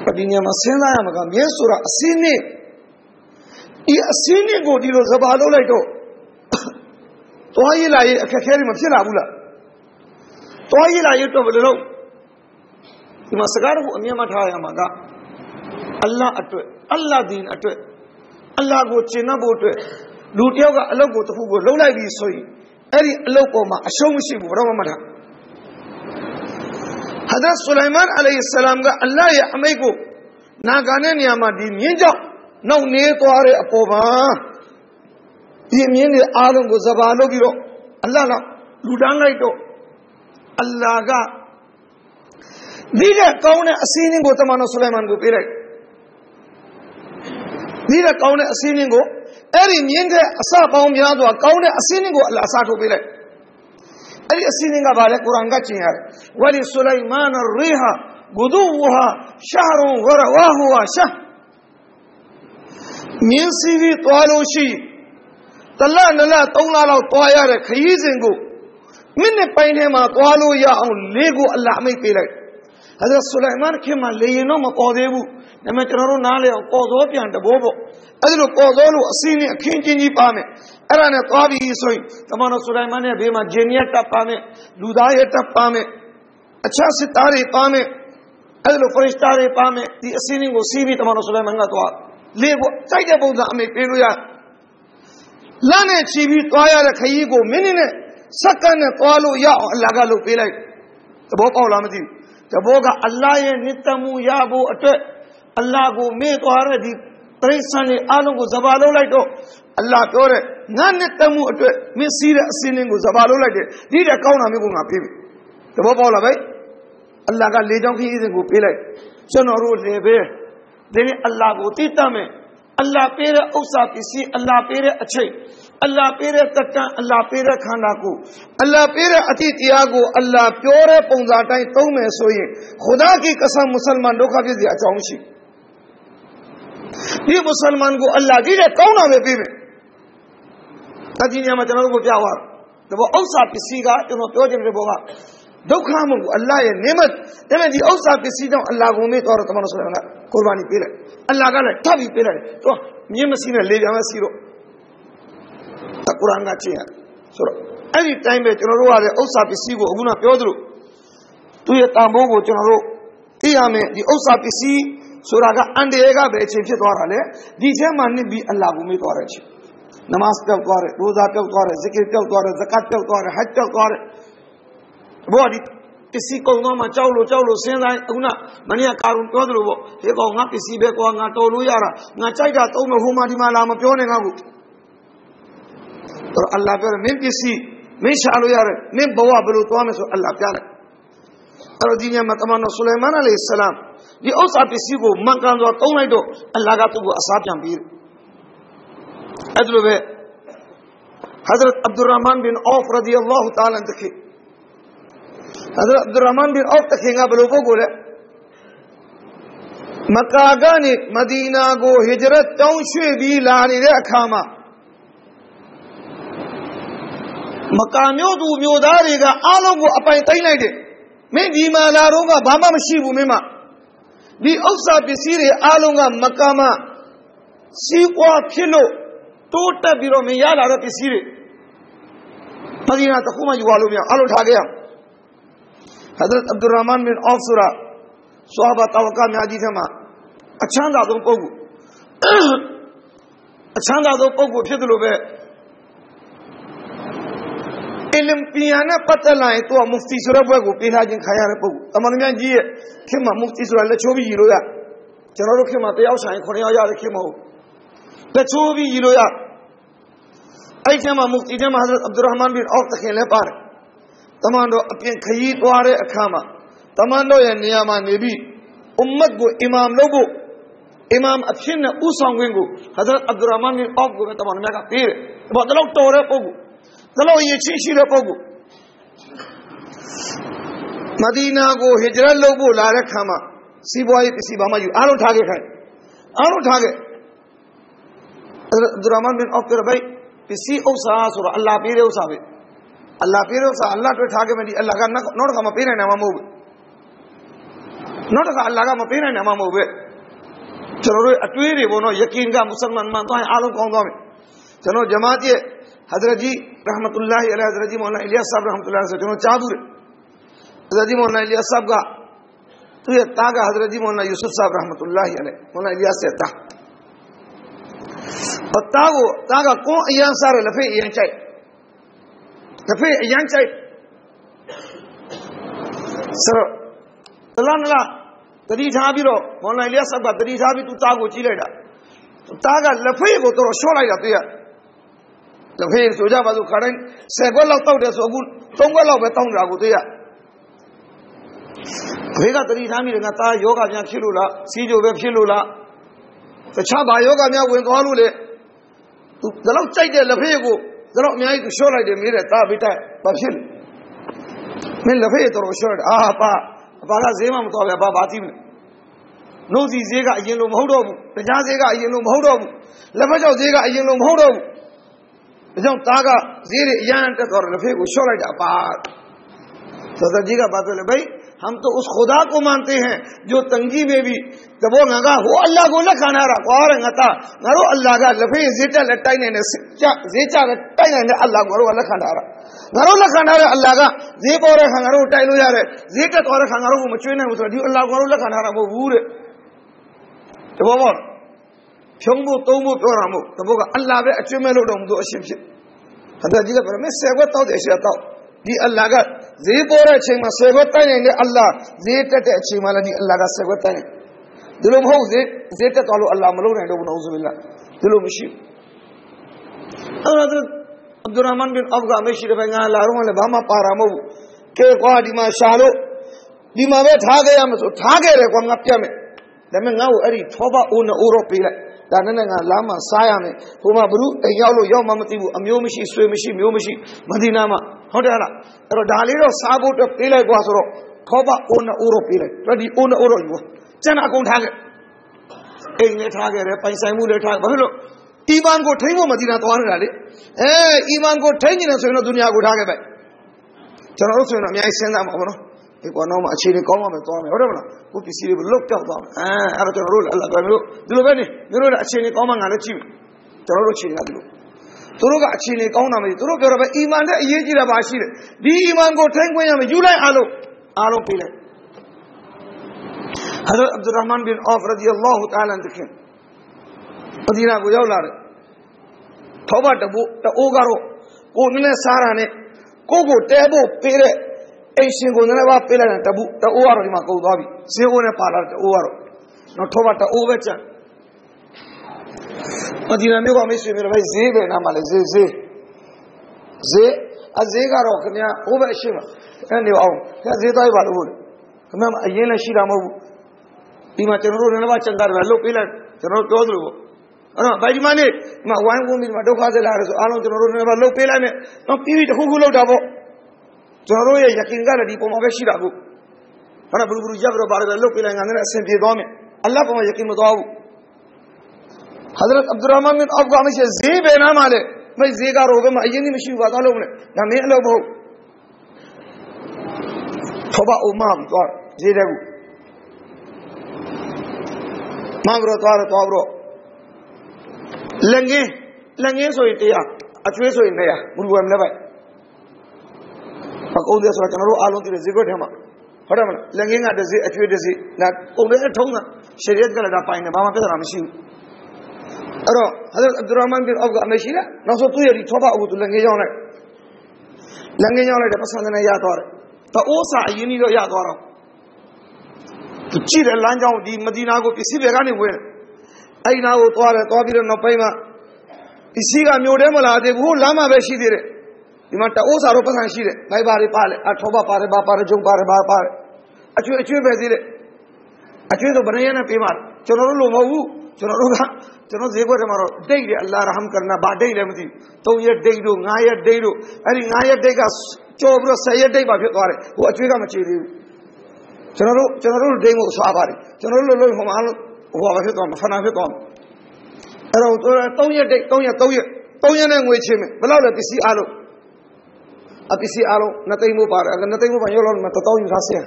ပဒီညာမှာစဉ်းစားရမှာကမြဲဆိုတာအစင်းနဲ့ဒီအစင်းနဲ့ကိုဒီလိုစဘာလို့လိုက်တော့သွားရည်လာရေးအခက်ခဲတွေမဖြစ်လာဘူးလားသွားရည်လာရေးတော့ဘယ်လိုလုပ်ဒီမှာစကားတော့အမြတ်မထားရမှာက အလ္လာဟ်အတွက်အလ္လာဟ်ဒင်းအတွက်အလ္လာဟ်ကိုကျင့်ဖို့အတွက်လူတယောက်ကအလုပ်ကိုတစ်ခုကိုလုပ်လိုက်ပြီဆိုရင်အဲ့ဒီအလုပ်ပေါ်မှာအရှုံးမရှိဘူးဘာလို့မှမထားဟဒတ်ဆူလိုင်မန်အလိုင်ဆလမ်ကအလ္လာဟ်ရဲ့အမိန့်ကိုနာခံတဲ့နေရာမှာဒီမြင်းကြောင့်နောက်နေသွားတဲ့အပေါ်မှာဒီမြင်းတွေအားလုံးကိုစဘာလုပ်ပြီးတော့အလ္လာဟ်ကလူတန်းလိုက်တော့အလ္လာဟ်ကဒီတဲ့ကောင်းတဲ့အစည်းအဝေးကိုတမန်တော်ဆူလိုင်မန်ကိုပေးလိုက် ဒီတဲ့ကောင်းတဲ့အစည်းအဝေးကိုအဲ့ဒီမြင်းတဲ့အစပေါင်းများစွာကောင်းတဲ့အစည်းအဝေးကိုအလ္လာဟ်အစားထုတ်ပေးလိုက်အဲ့ဒီအစည်းအဝေးကဘာလဲကုရ်အာန်ကကျင်ရတယ်ဝလီဆူလိုင်မန်ရီဟာဂူဒူဝဟာရှာရွန်ဝရဝါဟူဝါရှာမြင်းစီးပြီးသွားလို့ရှိတလနလ3လလောက်သွားရတဲ့ခရီးစဉ်ကိုမိနစ်ပိုင်းထဲမှာသွားလို့ရအောင်လေးကိုအလ္လာဟ်အမိတ်ပေးလိုက်ဟဇရတ်ဆူလိုင်မန်ခင်မှာလေရင်တော့မပေါ်သေးဘူး ဒါပေမဲ့ကျွန်တော်တို့နားလေအောင်ပေါ်သောပြန်တဘောပေါ့အဲ့ဒီလိုပေါ်သောလို့အစင်းနဲ့အခင်းချင်းကြီးပါမယ်အဲ့ဒါနဲ့သွားပြီးဆိုရင်တမန်တော်ဆူလိုင်မန်ရဲ့ဘေးမှာဂျင်နီယတ်တပ်ပါမယ်လူသားရဲ့တပ်ပါမယ်အခြားစစ်သားတွေပါမယ်အဲ့ဒီလိုဖရစ်တာတွေပါမယ်ဒီအစင်းကိုစီးပြီးတမန်တော်ဆူလိုင်မန်ကသွားလေပေါ့စိုက်တဲ့ပုံစံအမိတ်ပေးလို့ရလမ်းနဲ့ချီပြီးသွားရတဲ့ခရီးကိုမိနစ်နဲ့စက္ကန့်နဲ့သွားလို့ရအောင်အလ္လာဟ်ကလုပ်ပေးလိုက်သဘောပေါက်လားမသိဘူးတဘောကအလ္လာဟ်ရဲ့နှစ်သက်မှုရဖို့အတွက် အလ္လာဟ်ကိုမေ့သွားတဲ့ဒီတိရစ္ဆာန်တွေအားလုံးကိုဇဘာလုပ်လိုက်တော့အလ္လာဟ်ပြောတဲ့ငါနှစ်သက်မှုအတွက်မင်းစီးတဲ့အစင်းလေးကိုဇဘာလုပ်လိုက်တယ်ဒီတဲ့ကောင်းတာမျိုးကိုငါပေးပြီတဘောပေါက်လားဗျအလ္လာဟ်ကလေကြောင်းခရီးစဉ်ကိုပေးလိုက်ကျွန်တော်တို့လည်းပဲဒီနေ့အလ္လာဟ်ကိုသိတတ်မယ်အလ္လာဟ်ပေးတဲ့ဥစ္စာပစ္စည်းအလ္လာဟ်ပေးတဲ့အချိန်အလ္လာဟ်ပေးတဲ့တက္ကံအလ္လာဟ်ပေးတဲ့ခန္ဓာကိုအလ္လာဟ်ပေးတဲ့အတိတရားကိုအလ္လာဟ်ပြောတဲ့ပုံစံတိုင်းသုံးမယ်ဆိုရင်ခ उदा की कसम မွတ်စလမန်ဒုက္ခဖြစ်စရာအကြောင်းရှိ ဒီမွတ်စလမန်ကိုအလ္လာဟ်ကြီးတဲ့ကောင်းတာပဲပေးမယ်။ဒါဒီနေရာမှာကျွန်တော်တို့ကိုပြသွားတယ်။ဒါပေါ်ဥစ္စာပစ္စည်းကကျွန်တော်ပြောချင်တဲ့ဘောကဒုက္ခမဟုတ်ဘူးအလ္လာဟ်ရဲ့နေမတ်ဒါပေမဲ့ဒီဥစ္စာပစ္စည်းကြောင့်အလ္လာဟ်ကိုမေ့သွားတော့တမန်တော်ဆိုရင်ကကုရ်ဘာနီပေးလိုက်အလ္လာဟ်ကလည်းထပ်ပြီးပေးလိုက်သူကမြင်းမစီးနဲ့လေပြန်မစီးတော့အကုရ်အာန်ကကျင့်ရဆိုတော့အဲ့ဒီတိုင်းပဲကျွန်တော်တို့ကလည်းဥစ္စာပစ္စည်းကိုအခုနပြောသလိုသူ့ရဲ့တန်ဖိုးကိုကျွန်တော်တို့သိရမယ်ဒီဥစ္စာပစ္စည်း ဆိုတာကအန်တရာယ်ကပဲအချိန်ဖြစ်သွားတာလေဒီထဲမှာနှစ်ပြီးအလ္လာဟ်ကိုမေ့သွားတဲ့အချိန်နမတ်ပြောက်သွားတယ်ရိုဇာပြောက်သွားတယ်ဇကရပြောက်သွားတယ်ဇကတ်ပြောက်သွားတယ်ဟတ်ပြောက်သွားတယ်ဘောဒီပစ္စည်းကုန်သွားမှကြောက်လို့ကြောက်လို့စဉ်းစားခုနမနေ့ကကာရုံပြောသလိုပေါ့ဒီကောင်ငါပစ္စည်းပဲကွာငါတော်လို့ရတာငါကြိုက်တာသုံးလို့ဟိုမှာဒီမှာလာမပြောနဲ့ငါကူတော့အလ္လာဟ်ပြောတယ်မင်းပစ္စည်းမင်းရှာလို့ရတယ်မင်းဘဝဘယ်လိုသွားမယ်ဆိုအလ္လာဟ်ပြလိုက်အဲ့တော့ဒီညမှာတမန်တော်ဆူလိုင်မန်အလိုင်ဆလမ် ဒီဥစ္စာပစ္စည်းကိုမှန်ကန်စွာသုံးလိုက်တော့အလ္လာဟ်ကသူ့ကိုအစားပြန်ပေးတယ်အဲ့လိုပဲ حضرت عبد الرحمن بن عوف رضی اللہ تعالی عنہ تکھے حضرت عبد الرحمن بن عوف تکھے گا بلو کو بولے مکہ گانے مدینہ کو ہجرت چونشے بھی لانے دے اکھاما မကာမျိုးသူမျိုးသားတွေကအားလုံးကိုအပိုင်တိုင်းလိုက်တယ်မင်းဒီမှာလာတော့ကဘာမှမရှိဘူးမင်းမ ဒီဥစ္စာပစ္စည်းတွေအားလုံးကမကမစီးပွားဖြစ်လို့တိုးတက်ပြီးတော့မရလာတဲ့ပစ္စည်းတွေမဒီနာတခုမှယူပါလို့မရအားလုံးထားခဲ့ရဟဒရတ်အဗ္ဒူရာမန်ဘင်အော့ဖ်ဆူရာဆွာဘာတဝကများကြီးထဲမှာအချမ်းသာဆုံးပုဂ္ဂိုလ်အချမ်းသာဆုံးပုဂ္ဂိုလ်ဖြစ်တယ်လို့ပဲ အလင်ပညာနဲ့ပတ်သက်လာရင်သူကမုဖတီဆိုတဲ့ဘွဲ့ကိုပေးထားခြင်းခံရတဲ့ပုဂ္ဂိုလ်အမှန်တရားကြီးရဲ့ခင်မှာမုဖတီဆိုတာလက်ချိုးပြီးယူလို့ရကျွန်တော်တို့ခင်မှာတယောက်ဆိုင်9ယောက်ရတဲ့ခင်မဟုတ်လက်ချိုးပြီးယူလို့ရအဲ့ခင်မှာမုဖတီတဲ့မဟာဇရတ်အဗ္ဒူရဟ်မန်ဘင်အော့တခင်လည်းပါတယ်တမန်တော်အပြင်ခရီးသွားတဲ့အခါမှာတမန်တော်ရဲ့နေရာမှာနေပြီးအွမ်မတ်ကိုအီမာမ်လုပ်ဖို့အီမာမ်အဖြစ်နဲ့ဥဆောင်ခွင့်ကိုဟဇရတ်အဗ္ဒူရဟ်မန်ဘင်အော့ကိုပဲတမန်တော်ကပေးတယ်ဒါပေမဲ့တော့တော်တဲ့ပုဂ္ဂိုလ် ဒါလို့ရချင်းရှိတဲ့ပုဂ္ဂိုလ်။မဒီနာကိုဟစ်ဂျရတ်လုပ်ဖို့လာတဲ့ခါမှာစီးပွားရေးပစ္စည်းဘာမှယူအားလုံးထားခဲ့ခိုင်း။အားလုံးထားခဲ့။အဗ္ဒူရဟ်မန်ဘင်အော့ကရဘိုင်ပစ္စည်းဥစ္စာဆိုတော့အလ္လာဟ်ပေးတဲ့ဥစ္စာပဲ။အလ္လာဟ်ပေးတဲ့ဥစ္စာအလ္လာဟ်တွေ့ထားခဲ့မယ်ဒီအလ္လာဟ်ကနောက်တစ်ခါမပေးနိုင်နိုင်မှာမဟုတ်ဘူးနောက်တစ်ခါအလ္လာဟ်ကမပေးနိုင်နိုင်မှာမဟုတ်ဘူးကျွန်တော်တို့အတွေးတွေပေါ့နော်ယကင်ကမုစလမန်မှန်သွားရင်အားလုံးကောင်းသွားမယ်ကျွန်တော်ဂျမာတ်ရဲ့ ဟဒရဂျီရဟမတုလာဟီအလိုဟဒရဂျီမောလာအီလျာဆပ်ရဟမတုလာဆိုကျွန်တော်ကြားဘူးတယ်ဟဒရဂျီမောလာအီလျာဆပ်ကသူရဲ့တားကဟဒရဂျီမောလာယူဆုဖ်ဆပ်ရဟမတုလာဟီအလိုမောလာအီလျာဆ လက်ဖေးအရန်ချိုက်တစ်ဖက်အရန်ကြိုက်ဆိုတော့တလားနလားတတိထားပြီးတော့မွန်လိုက်လျက်ဆက်ကတတိထားပြီးသူသားကိုကြည့်လိုက်တာသားကလက်ဖေးကိုတော့ရှော့လိုက်တာတွေ့ရလက်ဖေးဆိုကြပါစို့ခါတိုင်းဆယ်ခွက်လောက်တောက်တယ်ဆိုအခုသုံးခွက်လောက်ပဲတောင်းတာကိုတွေ့ရဘေးကတတိထားမိတယ်ငါသားယောဂပြန်ဖြစ်လို့လားစီးကြိုပဲဖြစ်လို့လားတခြားဘာယောဂများဝင်သွားလို့လေသူဒါတော့ကြိုက်တဲ့လက်ဖေးကိုဒါတော့အများကြီးရှော့လိုက်တယ်မေးတယ်တာဘိတိုက်ဘာဖြစ်လဲမင်းလက်ဖေးတော်ရှော့တယ်အာပါအပါကဈေးမှမတော်ဗျာဘာဘာသိမလဲနှုတ်စီဈေးကအရင်လိုမဟုတ်တော့ဘူးတရားဈေးကအရင်လိုမဟုတ်တော့ဘူးလက်ဖက်ကြောက်ဈေးကအရင်လိုမဟုတ်တော့ဘူး 딱 زیر یان کے طور رفیق شورج اپار صدر جی کا بات بولے بھائی ہم تو اس خدا کو مانتے ہیں جو تنگی میں بھی تب وہ گنگا ہو اللہ کو نہ کھانا رکھوار گتا نرو اللہ کا لفے زیچا لٹائی نہیں زیچا لٹائی نہیں اللہ کو رو اللہ کھانا رہا نرو اللہ کھانا رہا اللہ کا زیب اور کھانگارو اٹائی لو جا رہے رہا اور رہا کو مچوئے نہیں اتر دی اللہ کو رو اللہ کھانا رہا وہ بور ہے تو وہ ဖြုံးဖို့သုံးဖို့ပြောတာမဟုတ်တဘောကအလ္လာဟ်ပဲအကျွမ်းမဲ့လို့တော့မသူအရှင်ဖြစ်ခန္ဓာကြီးကပြောမယ်ဆယ်ခွက်တောက်တယ်ရှေ့တောက်ဒီအလ္လာဟ်ကဈေးပေါ်တဲ့အချိန်မှာဆယ်ခွက်တိုက်နိုင်တဲ့အလ္လာဟ်ဈေးတက်တဲ့အချိန်မှာလည်းဒီအလ္လာဟ်ကဆယ်ခွက်တိုက်နိုင်ဒီလိုမဟုတ်ဈေးဈေးတက်သွားလို့အလ္လာဟ်မလုပ်နိုင်တော့ဘူးနော်ဆိုပြီးလားဒီလိုမရှိဘူးအဲ့တော့အဗ္ဒူရမန်ဘင်အော့ဖ်ကမရှိတဲ့ဘင်္ဂါလာတော့လည်းဘာမှပါတာမဟုတ်ဘူးကဲကွာဒီမှာရှာလို့ဒီမှာပဲထားခဲ့ရမဆိုထားခဲ့တယ်ကွာငါပြတ်မယ်ဒါပေမဲ့ငါ့ကိုအဲ့ဒီထောပါအိုးနဲ့အိုးတော့ပေးလိုက် ဒါနဲ့ငါလမ်းမှာစားရမယ်ဟိုမှာဘ ᱹ အိမ်ရောက်လို့ရောက်မှမသိဘူးအမျိုးမရှိဆွေမရှိမျိုးမရှိမဒီနာမှာဟုတ်တယ်လားအဲ့တော့ဒါလေးတော့စားဖို့အတွက်ပေးလိုက်ကွာဆိုတော့ထောပါအိုးနဲ့အိုးတော့ပေးလိုက်အဲ့ဒီအိုးနဲ့အိုးတော့ယူကျန်တာအကုန်ထားခဲ့အိမ်လည်းထားခဲ့တယ်ပိုင်ဆိုင်မှုလည်းထားဘာဖြစ်လို့အီမန်ကိုထိမ့်ဖို့မဒီနာသွားနေတာလေအဲအီမန်ကိုထိမ့်နေတယ်ဆိုရင်တော့ဒုနီယာကိုထားခဲ့ပဲကျွန်တော်တို့ဆိုရင်တော့အများကြီးစဉ်းစားမှာပေါ့နော် ဒီကောနောက်မှာအခြေအနေကောင်းမှမသွားမယ်ဟုတ်တယ်မလားကိုပစ္စည်းတွေလုတ်ပြောက်သွားမယ်အဲအဲ့ဒါကျွန်တော်တို့အလ္လာဟ်ကမျိုးဒီလိုပဲနေမျိုးတို့အခြေအနေကောင်းမှငါလည်းကြည့်မယ်ကျွန်တော်တို့အခြေအနေကဒီလိုသူတို့ကအခြေအနေကောင်းတာမရှိသူတို့ပြောတော့ပဲအီမန်တဲ့အရေးကြီးတာပါရှိတယ်ဒီအီမန်ကိုထိုင်ခွင့်ရမယ်ယူလိုက်အားလုံးအားလုံးပြေးလိုက်ဟာရတ်အဗ်ဒူရဟ်မန်ဘင်အော့ဖ်ရဒီအလ္လာဟူတအာလာန်တခင်ပဒီနာကိုရောက်လာတယ်ထောဘတဘိုးတအိုးကတော့ကိုနည်းစားတာနဲ့ကိုကိုတဲဖို့ပေးတဲ့ အိမ်ရှင်ကိုနည်းနည်းပါပေးလိုက်တာတပုတအိုးကတော့ဒီမှာကုန်သွားပြီဈေးအိုးနဲ့ပါလာတဲ့တအိုးကတော့နော်ထောဘတအိုးပဲကြံမဒီနာမျိုးကမိတ်ဆွေမျိုးပဲဈေးပဲနားမှာလေဈေးဈေးဈေးအဈေးကတော့ခင်ဗျာဟိုဘက်အရှိမအဲ့နေအောင်ခင်ဗျာဈေးသွားပါလို့ဟုတ်ခင်ဗျာအရင်လည်းရှိတာမဟုတ်ဘူးဒီမှာကျွန်တော်တို့လည်းဘာချန်တာလည်းလုတ်ပေးလိုက်ကျွန်တော်ပြောသလိုပေါ့အဲ့တော့ဗိုက်ဒီမနေ့ဒီမှာဝိုင်းဝန်းပြီးဒီမှာဒုက္ခဆက်လာတယ်ဆိုအားလုံးကျွန်တော်တို့လည်းဘာလုတ်ပေးလိုက်မယ်တော့ပြီးပြီးတစ်ခုခုလုတ်တာပေါ့ ကျွန်တော်တို့ရဲ့ယကင်ကလည်းဒီပုံမှာပဲရှိတာကိုဟာဘလူဘလူကြပ်ပြီးတော့ပါတယ်လုတ်ပြလိုက်ငါငါအဆင်ပြေသွားမယ်အလ္လာဟ်ပုံမှာယကင်မသွားဘူး حضرت عبدالرحمن بن عوف ကမရှိဈေးပဲနားမှာလေမဈေးကတော့ဘယ်မှာအရင်ကမရှိဘူးဘာသွားလို့မလဲဒါမင်းအလုပ်မဟုတ်ထောဘာအိုမာပြီးသွားဈေးတဲ့ကူမန်ကတော့သွားတော့သွားပြီးတော့လက်ငင်းလက်ငင်းဆိုရင်တရားအကျွေးဆိုရင်တရားဘူးဘယ်မလဲဗျ ပိုက်ပကုံးတယ်ဆိုတော့ကျွန်တော်တို့အားလုံးသိတယ်ဈေးကွက်ထဲမှာဟုတ်တယ်မလားလက်ငင်းကတစ်စီအကျွေးတစ်စီဒါပုံလေးထုံးတာရှရီယတ်ကလည်းဒါပိုင်တယ်ဘာမှပြဿနာမရှိဘူးအဲ့တော့ Hazrat Abdul Rahman bin Auf ကအမရှိလားနောက်ဆုံးသူ့ရဲ့ဒီထောပါအဘူးသူလက်ငင်းရောက်လိုက်လက်ငင်းရောက်လိုက်တဲ့ပတ်စံနဲ့ရသွားတယ်တအိုးစာအရင်ကြီးတော့ရသွားတော့သူကြည့်တဲ့လမ်းကြောင်းဒီမဒီနာကိုပစ္စည်းတွေကနေဝင်အဲ့နာကိုသွားတယ်သွားပြီးတော့နောက်ပိုင်းမှာပစ္စည်းကမြို့ထဲမလာသေးဘူးလမ်းမှာပဲရှိသေးတယ် ဒီမှာတအိုးစာတော့ပတ်စံရှိတယ်ဘိုက်ပါတွေပါလေအထောပါပါတယ်ပါပါတယ်ဂျုံပါတယ်ပါပါတယ်အကျွေးအကျွေးပဲသေးတယ်အကျွေးဆိုဗရယနဲ့ပေးပါကျွန်တော်တို့လိုမဟုတ်ဘူးကျွန်တော်တို့ကကျွန်တော်ဈေးကွက်ထဲမှာတော့ဒိတ်တယ်အလ္လာဟ်ရဟမ်ကရနာဘာဒိတ်လည်းမသိဘူး၃ရက်ဒိတ်တို့၅ရက်ဒိတ်တို့အဲ့ဒီ၅ရက်ဒိတ်ကကြော်ပြီးတော့10ရက်ဒိတ်ပါဖြစ်သွားတယ်ဟိုအကျွေးကမချေသေးဘူးကျွန်တော်တို့ကျွန်တော်တို့ဒိတ်ကိုဆွာပါတယ်ကျွန်တော်တို့လိုလိုဟိုမှာဟိုဘာဖြစ်သွားမှာဖနာဖြစ်သွားမှာအဲ့တော့၃ရက်ဒိတ်၃ရက်၃ရက်၃ရက်နဲ့ငွေချင်းမယ်ဘယ်လောက်လဲပစ္စည်းအားလုံး အပစ္စည်းအားလုံးနှစ်သိန်းမို့ပါတယ်နှစ်သိန်းမို့ပါရောက်လို့မတတောင်းယူထားဆရာ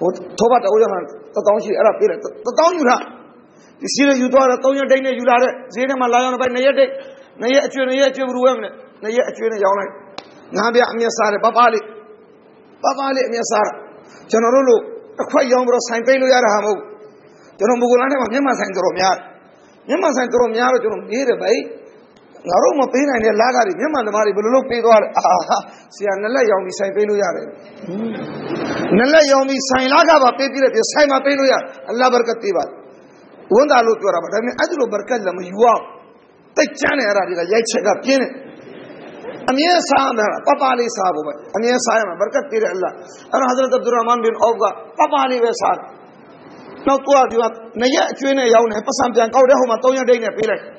ဟိုထောပတ်တိုးရမှာတတောင်းရှိအဲ့ဒါပြေးတယ်တတောင်းယူထားဒီစီရယူသွားတော့3ရက်ဒိတ်နဲ့ယူလာတဲ့ဈေးထဲမှာလာရောက်တော့2ရက်ဒိတ်2ရက်အကျွေး2ရက်အကျွေးဘယ်လိုဝဲမလဲ2ရက်အကျွေးနဲ့ရောင်းလိုက်ငါးပြအမျက်စားတယ်ပပလေးပပလေးအမျက်စားတာကျွန်တော်တို့လို့အခွက်ရောင်းပြီးတော့ဆိုင်ပိတ်လို့ရတာဟာမဟုတ်ကျွန်တော်မကူလန်းထဲမှာမြန်မာဆိုင်တော်များမြန်မာဆိုင်တော်များတော့ကျွန်တော်မေးတယ်ဗျ ငါတို့မပေးနိုင်တဲ့လာကားတွေမြန်မာသမားတွေဘယ်လိုလုပ်ပေးသွားလဲအာဆရာနလက်ရောင်ပြီးဆိုင်ပေးလို့ရတယ်နလက်ရောင်ပြီးဆိုင်လာကားပါပေးပြတဲ့ပြဆိုင်မှာပေးလို့ရအလ္လာဟ်ဘရကတ်ပေးပါဝန်တာလို့ပြောတာပါဒါပေမဲ့အဲ့ဒီလိုဘရကတ်လည်းမယူအောင်တိတ်ချမ်းနေရတာတွေကရိုက်ချက်ကပြင်းတယ်အမြဲစားမှာပပလေးစားဖို့ပဲအမြဲစားရမှာဘရကတ်ပေးတယ်အလ္လာဟ်အဲ့တော့ Hazrat Abdul Rahman bin Auf ကပပလေးပဲစားနောက်တော့ဒီကနရက်အကျွေးနဲ့ရောင်းတယ်ပတ်စံပြန်ကောက်တဲ့ဟိုမှာ3ရက်ဒိတ်နဲ့ပေးလိုက်ကုံတွေကသဘောကျသွားတယ်နောက်ဆုံးကျွန်တော်ပြောချင်တဲ့ဘောပါလေ Hazrat Abdul Rahman bin Auf တခင်ကအလ္လာဟ်ဒင်းအတွက်အလ္လာဟ်ကိုနှစ်သက်ဖို့အတွက်မိမိပိုင်ဆိုင်မှုအားလုံးကိုစွန့်ခိုင်းတဲ့မက္ကာမှာသူစွန့်လိုက်တဲ့စွန့်ပြီးတော့ထောပတ်တအိုးလေးယူပြီးတော့မဒီနာကိုရောက်လာတဲ့အီမန်ကို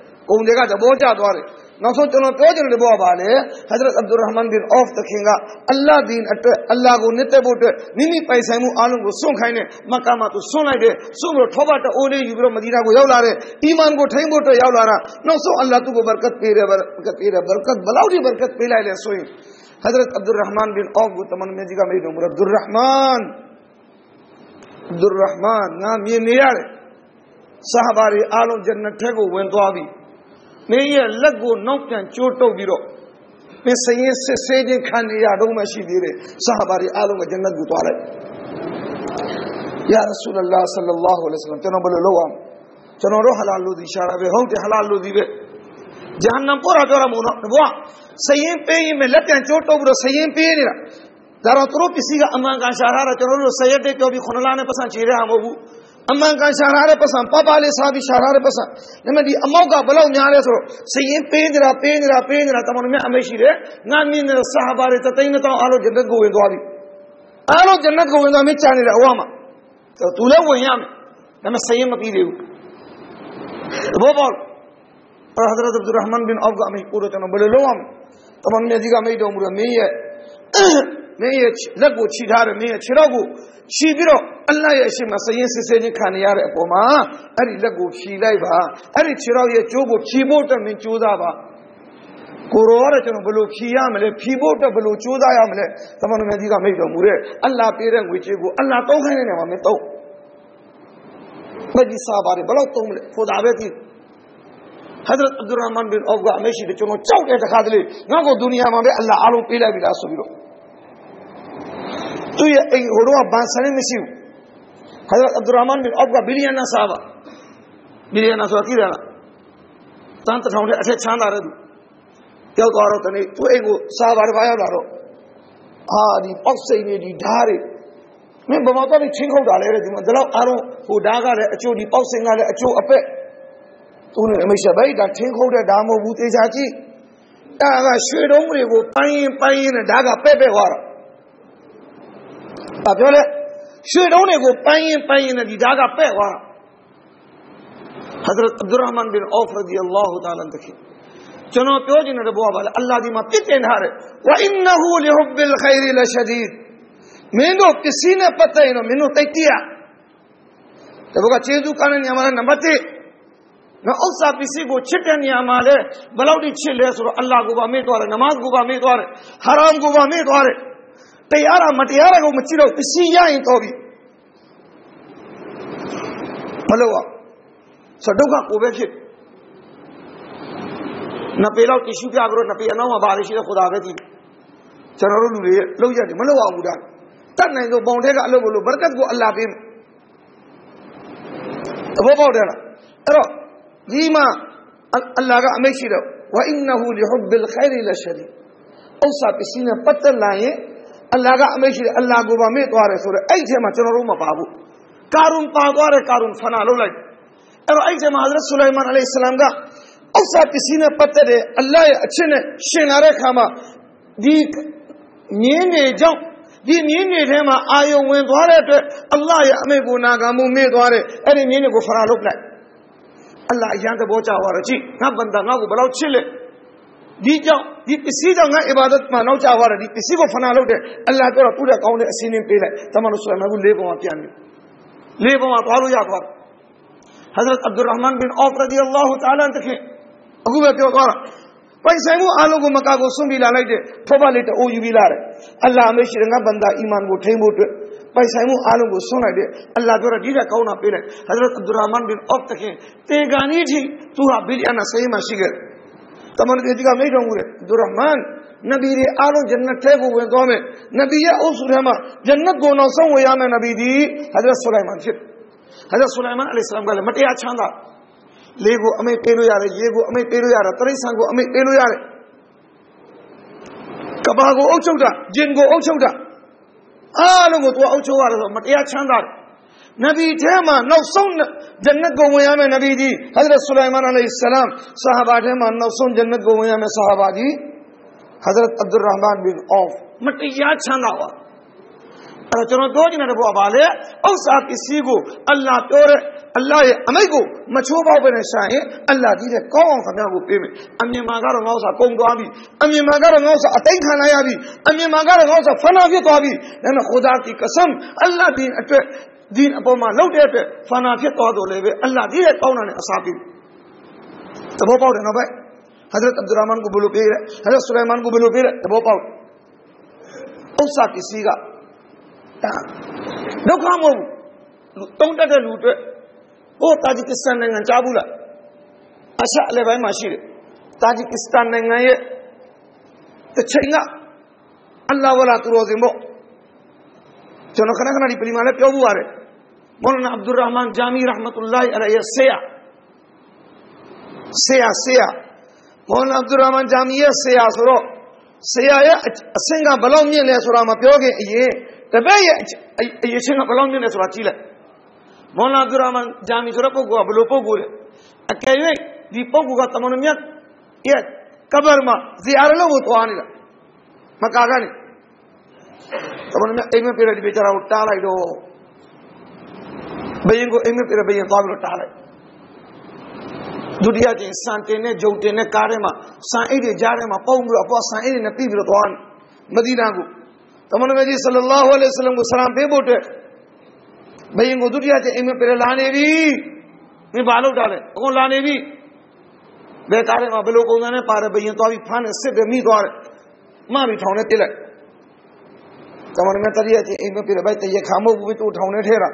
ထိန်းဖို့အတွက်ရောက်လာတာနောက်ဆုံးအလ္လာဟ်သူ့ကိုဘရကတ်ပေးတယ်ဘရကတ်ပေးတယ်ဘရကတ်ဘလောက်ဒီဘရကတ်ပေးလိုက်လဲဆိုရင် Hazrat Abdul Rahman bin Auf ကိုတမန်မြတ်ကြီးကမေးတော့ Abdul Rahman Abdul Rahman ငါမြင်နေရတယ်ဆဟာဘာတွေအားလုံးဂျန်နတ်ထဲကိုဝင်သွားပြီ မင်းရဲ့လက်ကိုနောက်ပြန်ကျိုးတုပ်ပြီးတော့မင်းစရင်စစ်ဆေးခြင်းခံနေရတော့မှရှိသေးတယ်ဆဟာဘာတွေအားလုံးကဂျန်နတ်ကိုသွားလိုက်ယာရဆူလလာဆလလာဟူအလိုင်းဝဆလမ်ကျွန်တော်ဘယ်လိုလုပ်အောင်ကျွန်တော်တို့ဟလာလို့ဒီရှာတာပဲဟုတ်တယ်ဟလာလို့ဒီပဲဂျဟန္နမ်ပေါ်ရပြောရမို့နော်ဘွားစရင်ပေးရင်မလက်ပြန်ကျိုးတုပ်ပြီးတော့စရင်ပေးနေတာဒါတော့သူတို့ပစ္စည်းကအမှန်ကန်ရှာထားတာကျွန်တော်တို့ဆရက်တဲ့ပြောပြီးခုနလနဲ့ပတ်စံချေရမှာမဟုတ်ဘူး အမှန်ကန်ရှာထားတဲ့ပတ်စံပပလေးစားပြီးရှာထားတဲ့ပတ်စံဒါပေမဲ့ဒီအမောက်ကဘယ်လောက်များလဲဆိုတော့စရင်ပေးနေတာပေးနေတာပေးနေတာတမန်တော်မြတ်အမိတ်ရှိတယ်ငါမြင်တဲ့ဆဟာဘာတွေတသိန်းတောင်အားလုံးဂျန်နတ်ကိုဝင်သွားပြီအားလုံးဂျန်နတ်ကိုဝင်သွားမင်းချန်နေတယ်အဝမှာသူလည်းဝင်ရမယ်ဒါပေမဲ့စရင်မပြီးသေးဘူးဘောဘောဟဇရတ်အဗ္ဒူရဟ်မန်ဘင်အော့ဖ်ကအမိတ်ကိုတော့ကျွန်တော်ဘယ်လိုလုပ်အောင်တမန်မြတ်ကြီးကမိတ်တော်မူတော့မင်းရဲ့ မင်းရဲ့လက်ကိုခြိထားတယ်မင်းရဲ့ခြေတော့ကိုခြိပြီးတော့အလ္လာဟ်ရဲ့အရှိမစရင်စစ်စစ်ချင်းခံရတဲ့အပေါ်မှာအဲ့ဒီလက်ကိုခြိလိုက်ပါအဲ့ဒီခြေတော့ရဲ့ကျိုးကိုခြိဖို့တက်မင်းကြိုးစားပါကိုရောကတော့ကျွန်တော်ဘယ်လိုဖြီရမလဲဖြီဖို့တော့ဘယ်လိုကြိုးစားရမလဲသမဏမေကြီးကမိတ်တော်မူတဲ့အလ္လာဟ်ပေးတဲ့ငွေကြေးကိုအလ္လာဟ်တောင်းခိုင်းတဲ့နေရာမှာမင်းတောင်းမကြီးစားပါတယ်ဘယ်လောက်တောင်းမလဲခိုးတာပဲကြည့် حضرت အဗ္ဒူရဟ်မန်ဘင်အော့ဖ်ကအမရှိတယ်ကျွန်တော်ကြောက်တဲ့တခါတလေငါ့ကိုဒုနီယာမှာပဲအလ္လာဟ်အားလုံးပေးလိုက်ပြီလားဆိုပြီးတော့ သူ့ရဲ့အိမ်ဟိုတော့ဘာဆလည်းမရှိဘူးဟဇရတ်အဗ္ဒူရာမန်ဘင်အော့ဖ်ကဘီလီယနာဆာဘာဘီလီယနာဆိုတာကြည့်ရလားတန်းတထောင်တဲ့အထက်ချမ်းသာတဲ့သူရောက်သွားတော့တနေ့သူ့အိမ်ကိုစာပါတစ်ပါးရောက်လာတော့အာဒီပေါက်စိန်တွေဒီဓာတ်တွေမင်းဘမတော့ချင်းခုတ်တာလဲတဲ့ဒီမှာဒီလောက်အားလုံးဟိုဓာတ်ကလည်းအချို့ဒီပေါက်စိန်ကလည်းအချို့အပက်သူ့နဲ့အမိရှဘိုက်ဒါချင်းခုတ်တဲ့ဓာတ်မဟုတ်ဘူးသေချာကြည့်ဒါကရွှေတုံးတွေကိုပိုင်းရင်ပိုင်းရင်ဓာတ်ကပဲ့ပဲ့သွားတော့ ဘာပြောလဲရွှေတုံးတွေကိုပိုင်းရင်ပိုင်းရင်နဲ့ဒီဓာတ်ကပဲ့သွားတာ။ حضرت အဗ္ဒူရဟ်မန်ဘင်အောဖ်ရဒီအလ္လာဟူတာလာတခင်ကျွန်တော်ပြောချင်တဲ့ဘုရားပါလေအလ္လာဟ်ဒီမှာပြစ်တင်ထားတယ်ဝအင်နဟူလီဟူဘ်လ်ခိုင်ရီလရှဒီဒ်မင်း တို့ပစ္စည်းနဲ့ပတ်သက်ရင်တော့မင်းတို့တိတ်တရ တဘကကျေးဇူးကောင်းတဲ့နေရာမှာနံပါတ်1နော်ဥစ္စာပစ္စည်းကိုချစ်တဲ့နေရာမှာလဲဘယ်လောက်ထိချစ်လဲဆိုတော့အလ္လာဟ်ကိုပါမေ့သွားတယ်နမတ်ကိုပါမေ့သွားတယ်ဟာရမ်ကိုပါမေ့သွားတယ်တရားတာမတရားတာကိုမကြည့်တော့ပစ္စည်းရရင်တော့ပြီမလို့อ่ะဆိုဒုက္ခကိုပဲဖြစ်နပေလောက်တ िश ူပြကြတော့နပေအနောက်မှာပါလေရှိတဲ့ခொဒါပဲကြည့်ကျွန်တော်တို့လူတွေလောက်ရတယ်မလောက်အောင်ဘူးဒါတတ်နိုင်ဆုံးပေါင်ထဲကအလုပ်လို့ဘရကတ်ကိုအလ္လာဟ်ပေးသဘောပေါက်တယ်လားအဲ့တော့ဒီမှာအလ္လာဟ်ကအမိတ်ရှိတော့ဝအင်နဟူလီဟူဘ်လ်ခိုင်လရှဒီဥစ္စာပစ္စည်းနဲ့ပတ်သက်လာရင် အလ္လာဟ်ကအမိတ်ရှိတယ်အလ္လာဟ်ကိုပါမေ့သွားတယ်ဆိုတော့အဲ့ဒီထဲမှာကျွန်တော်တို့မပါဘူးကာရုန်ပါသွားတယ်ကာရုန်ဖနာလုပ်လိုက်အဲ့တော့အဲ့ဒီမှာဟဇရတ်ဆူလိုင်မန်အလိုင်ဆလမ်ကဥစ္စာပစ္စည်းနဲ့ပတ်သက်တဲ့အလ္လာဟ်ရဲ့အချက်နဲ့ရှင်လာတဲ့အခါမှာဒီမြင်းတွေကြောင့်ဒီမြင်းတွေထဲမှာအာယုံဝင်သွားတဲ့အတွက်အလ္လာဟ်ရဲ့အမိန့်ကိုနာခံမှုမေ့သွားတယ်အဲ့ဒီမြင်းတွေကိုဖရာလုပ်လိုက်အလ္လာဟ်အရန်သဘောကျသွားတော့ကြည့်ငါဘန္တာငါ့ကိုဘယ်လောက်ချစ်လဲ ဒီကြောင့်ဒီပစ္စည်းကြောင့်ငါအီဘာဒတ်မှာနောက်ကျသွားတယ်ဒီပစ္စည်းကိုဖနာလုပ်တယ်အလ္လာဟ်ပြောတော့သူ့တဲ့ကောင်းတဲ့အစင်းင်းပေးလိုက်သမန်ဆူလိုင်မန်ကလေးပုံမှာပြန်ပြီလေးပုံမှာသွားလို့ရသွားတယ်ဟဇရတ်အဗ်ဒူရဟ်မန်ဘင်အောဖ်ရဒီအလ္လာဟူတအာလာတခင်အခုပဲပြောသွားတာပိုင်ဆိုင်မှုအလုံးကိုမကကိုစွန့်ပြီးလာလိုက်တဲ့ဖောပါလေးတအိုးယူပြီးလာတယ်အလ္လာဟ်မရှိတဲ့ငါဘန္တာအီမန်ကိုထိန်းဖို့အတွက်ပိုင်ဆိုင်မှုအလုံးကိုစွန့်လိုက်တယ်အလ္လာဟ်ပြောတော့ဒီကကောင်းတာပေးလိုက်ဟဇရတ်အဗ်ဒူရဟ်မန်ဘင်အောဖ်တခင်တေဂန်ဤထိသူဟာဘီလီအနာဆေးမှာရှိခဲ့တယ် တမန်တော်ဒီကမိတ်တော်မူတယ်အဗ်ဒူရဟ်မန်နဗီတွေအားလုံးဂျန်နတ်ထဲကိုဝင်သွားမယ်နဗီရဲ့အုပ်စုထဲမှာဂျန်နတ်ကိုနောက်ဆုံးဝင်ရမယ်နဗီဒီဟဇရတ်ဆူ လိုင်မန်ဖြစ်ဟဇရတ်ဆူလိုင်မန်အလိုင်ဆလမ်ကလည်းမတရားချမ်းသာလေကိုအမိတ်ပေးလို့ရတယ်ရေကိုအမိတ်ပေးလို့ရတယ်တရိษံကိုအမိတ်ပေးလို့ရတယ်ကဘာကိုအုပ်ချုပ်တာဂျင်ကိုအုပ်ချုပ်တာအားလုံးကိုသူအု ပ်ချုပ်ရတယ်ဆိုမတရားချမ်းသာတယ်နဗီထဲမှာနောက်ဆုံးဂျန်နတ်ကိုဝင်ရမယ်နဗီကြီးဟဇရတ်ဆူလိုင်မန်အလိုင်ဆလမ်ဆဟာဘာထဲမှာနောက်ဆုံးဂျန်နတ်ကိုဝင်ရမယ်ဆဟာဘာကြီးဟဇရတ်အဗ်ဒူရဟ်မန်ဘင်အောဖ်မတရားချမ်းသာပါအဲ့တော့ကျွန်တော်ပြောချင်တဲ့ဘောကဘာလဲဥစ္စာပစ္စည်းကိုအလ္လာဟ်ပြောတဲ့အလ္လာဟ်ရဲ့အမိန့်ကိုမချိုးပေါက်ပဲနဲ့ရှာရင်အလ္လာဟ်ကြီးတဲ့ကောင်းအောင်ခမကိုပေးမယ်အမြင်မှာကတော့ငေါ့စာကုန်သွားပြီအမြင်မှာကတော့ငေါ့စာအသိခံလိုက်ရပြီအမြင်မှာကတော့ငေါ့စာဖနာဖြစ်သွားပြီဒါပေမဲ့ခူဒါကီကဆမ်အလ္လာဟ်ဒီအတွက်ဒီအပေါ်မှာလောက်တဲ့အတွက်ဖနာဖြစ်သွားတော့လည်းပဲအလ္လာဟ်ကြီးရဲ့ကောင်းတာနဲ့အစာပြုသဘောပေါက်တယ်နော်ဗျဟဇရတ်အဗ်ဒူရဟ်မန်ကိုဘယ်လိုပေးလဲဟဇရတ်ဆူလိုင်မန်ကိုဘယ်လိုပေးလဲသဘောပေါက်ဥစ္စာပစ္စည်းကတာဒုက္ခမဟုတ်ဘူးတုံးတက်တဲ့လူအတွက်ဟိုတာဂျီကစ္စတန်နိုင်ငံကြားဘူးလားအရှအလဲပိုင်းမှာရှိတယ်တာဂျီကစ္စတန်နိုင်ငံရဲ့တစ်ချိန်ကအလ္လာဟ်ဝလာသူတော်စင်ပေါ့ကျွန်တော်ခဏခဏဒီပြင်မှာလည်းပြောဖို့ရတယ် မောလနာအဗ်ဒူရဟ်မန်ဂျာမီရဟ်မတ်တူလာဟီအလိုင်ရဲ့ဆေယာဆေယာဆေယာမောလနာအဗ်ဒူရဟ်မန်ဂျာမီရဲ့ဆေယာဆိုတော့ဆေယာရဲ့အဆင့်ကဘယ်လောက်မြင့်လဲဆိုတာမပြောခင်အရင်တပည့်ရဲ့အရေးချင်းကဘယ်လောက်မြင့်လဲဆိုတာကြည့်လိုက်မောလာဒူရာမန်ဂျာမီဆိုတဲ့ပုဂ္ဂိုလ်ကဘယ်လိုပုဂ္ဂိုလ်လဲအကယ်၍ဒီပုဂ္ဂိုလ်ကတမန်တော်မြတ်ရဲ့ကဘာမှာဇီယာရလို့ကိုသွားနေတာမကာကနေတမန်တော်မြတ်အိမ်မက်ပြတဲ့ဒီဘေချာကိုတားလိုက်တော့ ဘယင်ကိုအိမ်မက်ပြတဲ့ဘယင်သွားပြီးတော့တားလိုက်ဒုတိယကျင်စံတင်နဲ့ဂျုံတင်နဲ့ကားထဲမှာစံအိတ်တွေကြားထဲမှာပုံပြီးတော့အပေါ်စံအိတ်တွေနဲ့ပြီးပြီးတော့သွားမဒီနာကိုတမန်တော်ကြီးဆလလောလဟ်အလိုင်းဝဆလမ်ကိုဆလမ်ပေးဖို့အတွက်ဘယင်ကိုဒုတိယကျအိမ်မပြေလာနေပြီမင်းဘာလုပ်တာလဲအကုန်လာနေပြီဘယ်ကားထဲမှာဘယ်လိုပုံစံနဲ့ပါတယ်ဘယင်သွားပြီးဖမ်းနေစစ်တယ်မိသွားတယ်မှပြီးထောင်နဲ့ပြစ်လိုက်တမန်တော်တတိယကျအိမ်မပြေဘိုက်တရခါမဟုတ်ဘူးသူ့ထောင်နဲ့ထဲတာ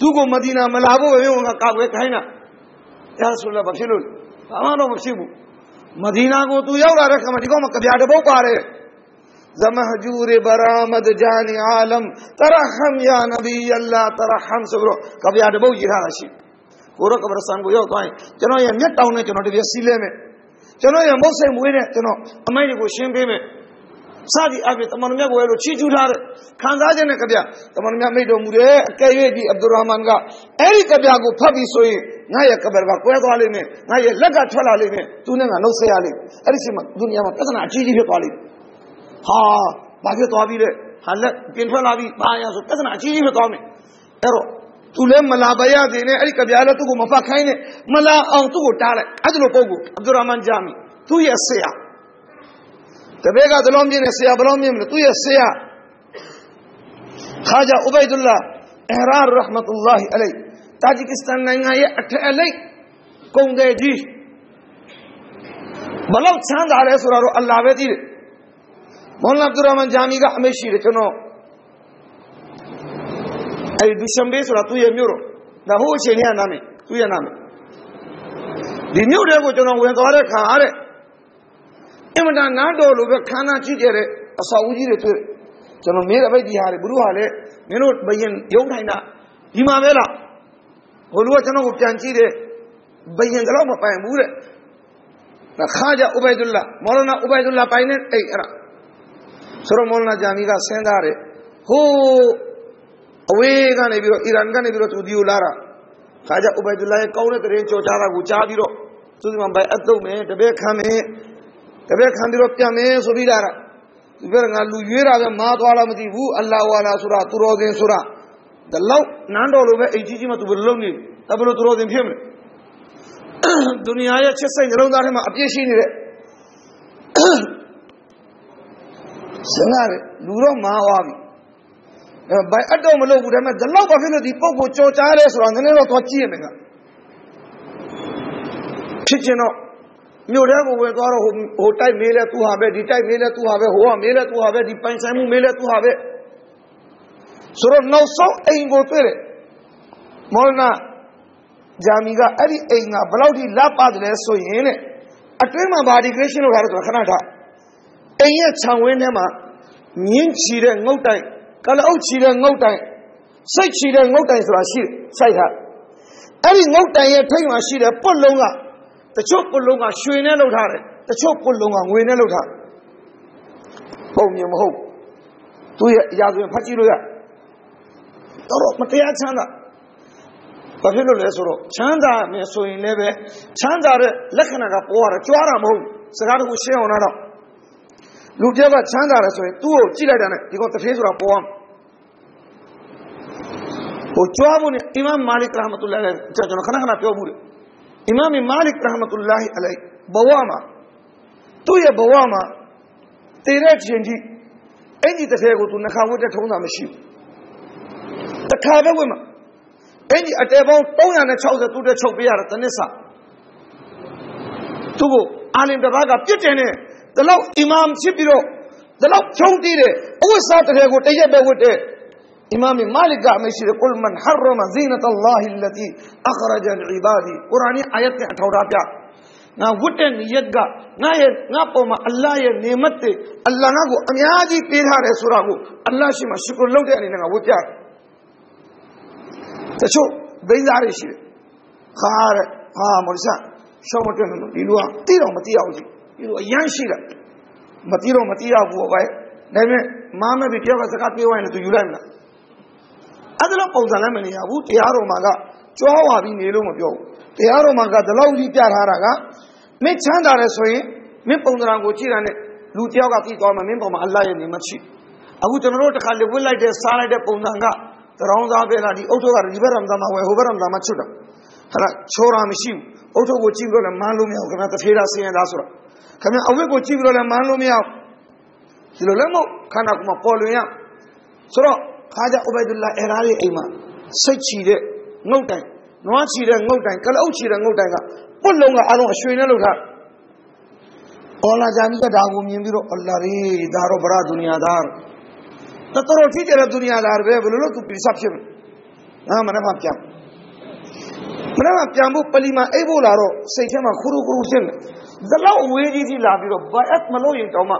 သူ့ကိုမဒီနာမလာဖို့ပဲဘုံကကာကွယ်ခိုင်းတာရာဆူလာဘာဖြစ်လို့ဘာမှတော့မဖြစ်ဘူးမဒီနာကိုသူရောက်လာတဲ့ခါမှာဒီကောင်မကြပြတပုတ်ပါတယ် زمهجور برآمد جان عالم ترحم یا نبی اللہ ترحم ဆိုပြီးတော့ကဗျာတပုတ်ရေးထားတာရှိကိုရောကဘရဆန်ကိုရောက်သွားရင်ကျွန်တော်ရဲ့မျက်တောင်နဲ့ကျွန်တော်တပြည့်စီးလဲမယ်ကျွန်တော်ရဲ့မုတ်ဆိတ်မွေးနဲ့ကျွန်တော်အမိုက်တွေကိုရှင်းပေးမယ် စသည်အပြင်တမန်တော်မြတ်ကိုအဲ့လိုချီးကျူးထားတဲ့ခံစားခြင်းနဲ့ကြပြတမန်တော်မြတ်မိတ်တော်မူတယ်အကယ်၍ဒီအဗ္ဒူရာမန်ကအဲ့ဒီကြပြကိုဖတ်ပြီးဆိုရင်ငါရဲ့ကဘရကကွဲသွားလိမ့်မယ်ငါရဲ့လက်ကထွက်လာလိမ့်မယ်သူနဲ့ငါနှုတ်ဆက်ရလိမ့်မယ်အဲ့ဒီချိန်မှာဒုနီယာမှာပြဿနာအကြီးကြီးဖြစ်သွားလိမ့်မယ်ဟာဘာဖြစ်သွားပြီလဲဟာလက်ပြင်ထွက်လာပြီပါရဆိုပြဿနာအကြီးကြီးဖြစ်သွားမယ်အဲ့တော့သူလည်းမလာပါရသေးနဲ့အဲ့ဒီကဗျာလည်းသူ့ကိုမဖတ်ခိုင်းနဲ့မလာအောင်သူ့ကိုတားလိုက်အဲ့ဒါလိုပုံကိုအဗ္ဒူရာမန်ဂျာမီသူ့ရဲ့ဆရာ တပည့်ကဒလုံးမြင်တဲ့ဆရာဘလုံးမြင်မလို့သူ့ရဲ့ဆရာခါဂျာဥဘိဒุลလာအဟရာရဟ်မတ်တူလာဟီအလိုင်တာဂျီကစ္စတန်နိုင်ငံရဲ့အထက် အလိပ်ကုန်တယ်ကြီးဘလောက်ချမ်းသာလဲဆိုတာတော့အလ္လာဟ်ပဲသိတယ်မောလ္လာအဗ်ဒူရမန်ဂျာမီကအမေရှိတယ်ကျွန်တော်အဲ့ဒီဒူရှမ်ဘေးဆိုတာသူ့ရဲ့မြို့တော့ဒါဟိုအချိန်ကနာမည်သူ့ရဲ့နာမည်ဒီမြို့တွေကိုကျွန်တော်ဝင်သွားတဲ့ခါအားတဲ့အင်မတန်နားတော်လိုပဲခန္ဓာကြည့်ကြတဲ့အဆောက်အဦကြီးတွေတွေ့ကျွန်တော်မေးတဲ့ဘိတ်ဒီဟာတွေဘုရားလည်းမင်းတို့ဘယင်ရုံထိုင်တာဒီမှာပဲလားဟိုလူကကျွန်တော်ကိုပြန်ကြည့်တယ်ဘယင်ကတော့မပိုင်ဘူးတဲ့ခါကြဥဘိုင်ဒူလာမောလနာဥဘိုင်ဒူလာပိုင်နေအဲ့အဲ့ဆိုတော့မောလနာဂျာမီကဆင်းသားတယ်ဟိုအဝေးကနေပြီးတော့အီရန်ကနေပြီးတော့သူဒီကိုလာတာခါကြဥဘိုင်ဒူလာရဲ့ကောင်းတဲ့တရင်ကြော်ကြတာကိုကြားပြီးတော့သူဒီမှာဘိုင်အတုံးမယ်တပည့်ခံမယ် တပည့်ခံပြီးတော့ပြန်မယ်ဆိုပြီးလာတာသူပြောငါလူရွေးတာပဲမားသွားလားမသိဘူးအလ္လာဟ်ဝါလာဆိုတာသူတော်စင်ဆိုတာဒီလောက်နန်းတော်လိုပဲအိတ်ကြီးကြီးမှသူဘယ်လိုလုပ်နေလဲဘယ်လိုသူတော်စင်ဖြစ်မလဲဒုနီယာရဲ့ချစ်စိတ်နှလုံးသားထဲမှာအပြည့်ရှိနေတဲ့စငါရလူတော့မာသွားပြီအဲဘိုင်အတော့မလုပ်ဘူးဒါပေမဲ့ဒီလောက်ဘာဖြစ်လို့ဒီပုံကိုကြော်ကြားရဲဆိုတာနည်းနည်းတော့သွားကြည့်ရမယ်ကဖြစ်ချင်တော့ မြို့ထဲကိုဝင်သွားတော့ဟိုဟိုတိုက်မေးလဲသူဟာပဲဒီတိုက်မေးလဲသူဟာပဲဟိုကမေးလဲသူဟာပဲဒီပိုင်ဆိုင်မှုမေးလဲသူဟာပဲဆိုတော့နောက်ဆုံးအိမ်ကိုတွေ့တယ်မောလနာဂျာမီကအဲ့ဒီအိမ်ကဘယ်လောက်ထိလက်ပါတယ်လဲဆိုရင်တဲ့အတွင်းမှာဘာဒီဂရေရှင်းလုပ်ထားတယ်ဆိုတာခဏထားအိမ်ရဲ့ခြံဝင်းထဲမှာမြင်းချီတဲ့ငုတ်တိုင်ကလအုပ်ချီတဲ့ငုတ်တိုင်စိတ်ချီတဲ့ငုတ်တိုင်ဆိုတာရှိစိုက်ထားအဲ့ဒီငုတ်တိုင်ရဲ့ထိပ်မှာရှိတဲ့ပွတ်လုံးက တချို့ပွတ်လုံးကရွှေနဲ့လုပ်ထားတယ်တချို့ပွတ်လုံးကငွေနဲ့လုပ်ထားတယ်ပုံမြင်မဟုတ်သူရဲ့အရာဆိုရင်ဖတ်ကြည့်လို့ရတော့မတရားချမ်းသာဘာဖြစ်လို့လဲဆိုတော့ချမ်းသာမယ်ဆိုရင်လည်းပဲချမ်းသာတဲ့လက္ခဏာကပေါ်ရတာကြွားတာမဟုတ်စကားတခုရှင်းအောင်တော့လူတယောက်ကချမ်းသာတယ်ဆိုရင်သူ့ကိုကြည့်လိုက်တာနဲ့ဒီကောင်တထေးဆိုတာပေါ်အောင်ဟိုကြွားဖို့နဲ့အီမမ်မာလစ်ရဟမတုလ္လာဟ်ကျွန်တော်ခဏခဏပြောမှုတယ် အီမမ်မာလစ်ရဟမတုလ္လာဟ်အလိုင်ဘဝမှာသူ့ရဲ့ဘဝမှာတည်တဲ့ခြင်းကြီးအဲ့ဒီတထေးကိုသူနှခါဝတ်တဲ့ထုံးတာမရှိဘူးတခါပဲဝတ်မှာအဲ့ဒီအတဲပေါင်း360သူတဲ့ချုပ်ပေးရတယ်တနစ်စာသူ့ကိုအာလင်တဘာကပြစ်တင်နေဒီလောက်အီမမ်ဖြစ်ပြီးတော့ဒီလောက်ချုံတည်တဲ့အဝတ်စားတဲ့ကိုတရက်ပဲဝတ်တဲ့အီမမ်မာလစ်ကမရှိတယ်ကုလ်မန်ဟရမဇီနတ်အလ္လာဟီလတီအခရဂျလ်အီဘာဒီကုရ်အာန်ရဲ့အာယတ်နဲ့အထောက်ထားပြငါဝတ်တဲ့ နိယတ်ကငါရဲ့ငါပေါ်မှာအလ္လာဟ်ရဲ့နေမတ်တွေအလ္လာဟ်ငါကိုအများကြီးပေးထားတယ်ဆိုတာကိုအလ္လာဟ်ရှိမှရှုကရလုပ်တဲ့အနေနဲ့ငါဝတ်ပြတယ်တချို့ဘိန်းသားတွေရှိတယ်ခါတဲ့ဟာမော်လီဆန်ရှောင်းမတွက်လို့ဒီ ဒီလူအရန်ရှိတယ်မတိတော့မတိရဘူးပဲဒါပေမဲ့မာမပြီတယောက်ကစကားပြောရင်လည်းသူယူလိုက်မလားအဲ့ဒါတော့ပုံစံလည်းမနေရဘူးတရားတော်မှာကကြွားဝါပြီးနေလို့မပြောဘူးတရားတော်မှာကဒီလောက်ကြီးပြထားတာကမင်းချမ်းသာတယ်ဆိုရင်မင်းပုံစံကိုကြည့်တာနဲ့လူတယောက်ကသိသွားမှမင်းပေါ်မှာအလ္လာဟ်ရဲ့နေမရှိအခုကျွန်တော်တို့တခါလေဝစ်လိုက်တဲ့စားလိုက်တဲ့ပုံစံကတရောင်းသားပဲလားဒီအုတ်ထုတ်ကဒီဘက်ရမ်ဇာမှာဝယ်ဟိုဘက်ရမ်ဇာမှာချွတ်တာဟာချောတာမရှိဘူးအုတ်ထုတ်ကိုကြည့်ပြီးတော့လည်းမန်းလို့မရဘူးခင်ဗျာတထေးတာဆင်းရဲသားဆိုတာခင်ဗျာအဝတ်ကိုကြည့်ပြီးတော့လည်းမန်းလို့မရဘူးဒီလိုလည်းမဟုတ်ခန္ဓာကိုယ်မှာပေါ်လွင်ရဆိုတော့ ခါကြဥဘိဒ်လာအရာရဲ့အိမ်မှာစိတ်ချီတဲ့ငုတ်တိုင်နွားချီတဲ့ငုတ်တိုင်ကလအုပ်ချီတဲ့ငုတ်တိုင်ကပုတ်လုံးကအလုံးအရွှေနဲ့လုပ်ထားအော်လာဂျာမီကဒါကိုမြင်ပြီးတော့အလ္လာဟ်ရေဒါတော့ဗရာဒုနီယာသားတတော်ထိကြတဲ့ဒုနီယာသားပဲဘယ်လိုလုပ်သူပြစဖြစ်မလဲငါမနက်မှပြန်မနက်မှပြန်ဖို့ပလီမာအိတ်ဖို့လာတော့စိတ်ထဲမှာခူရူခူရူဖြစ်နေ ဒါလောက်အဝေးကြီးကြီးလာပြီးတော့ဘာအတ်မလို့ရင်တောင်မှ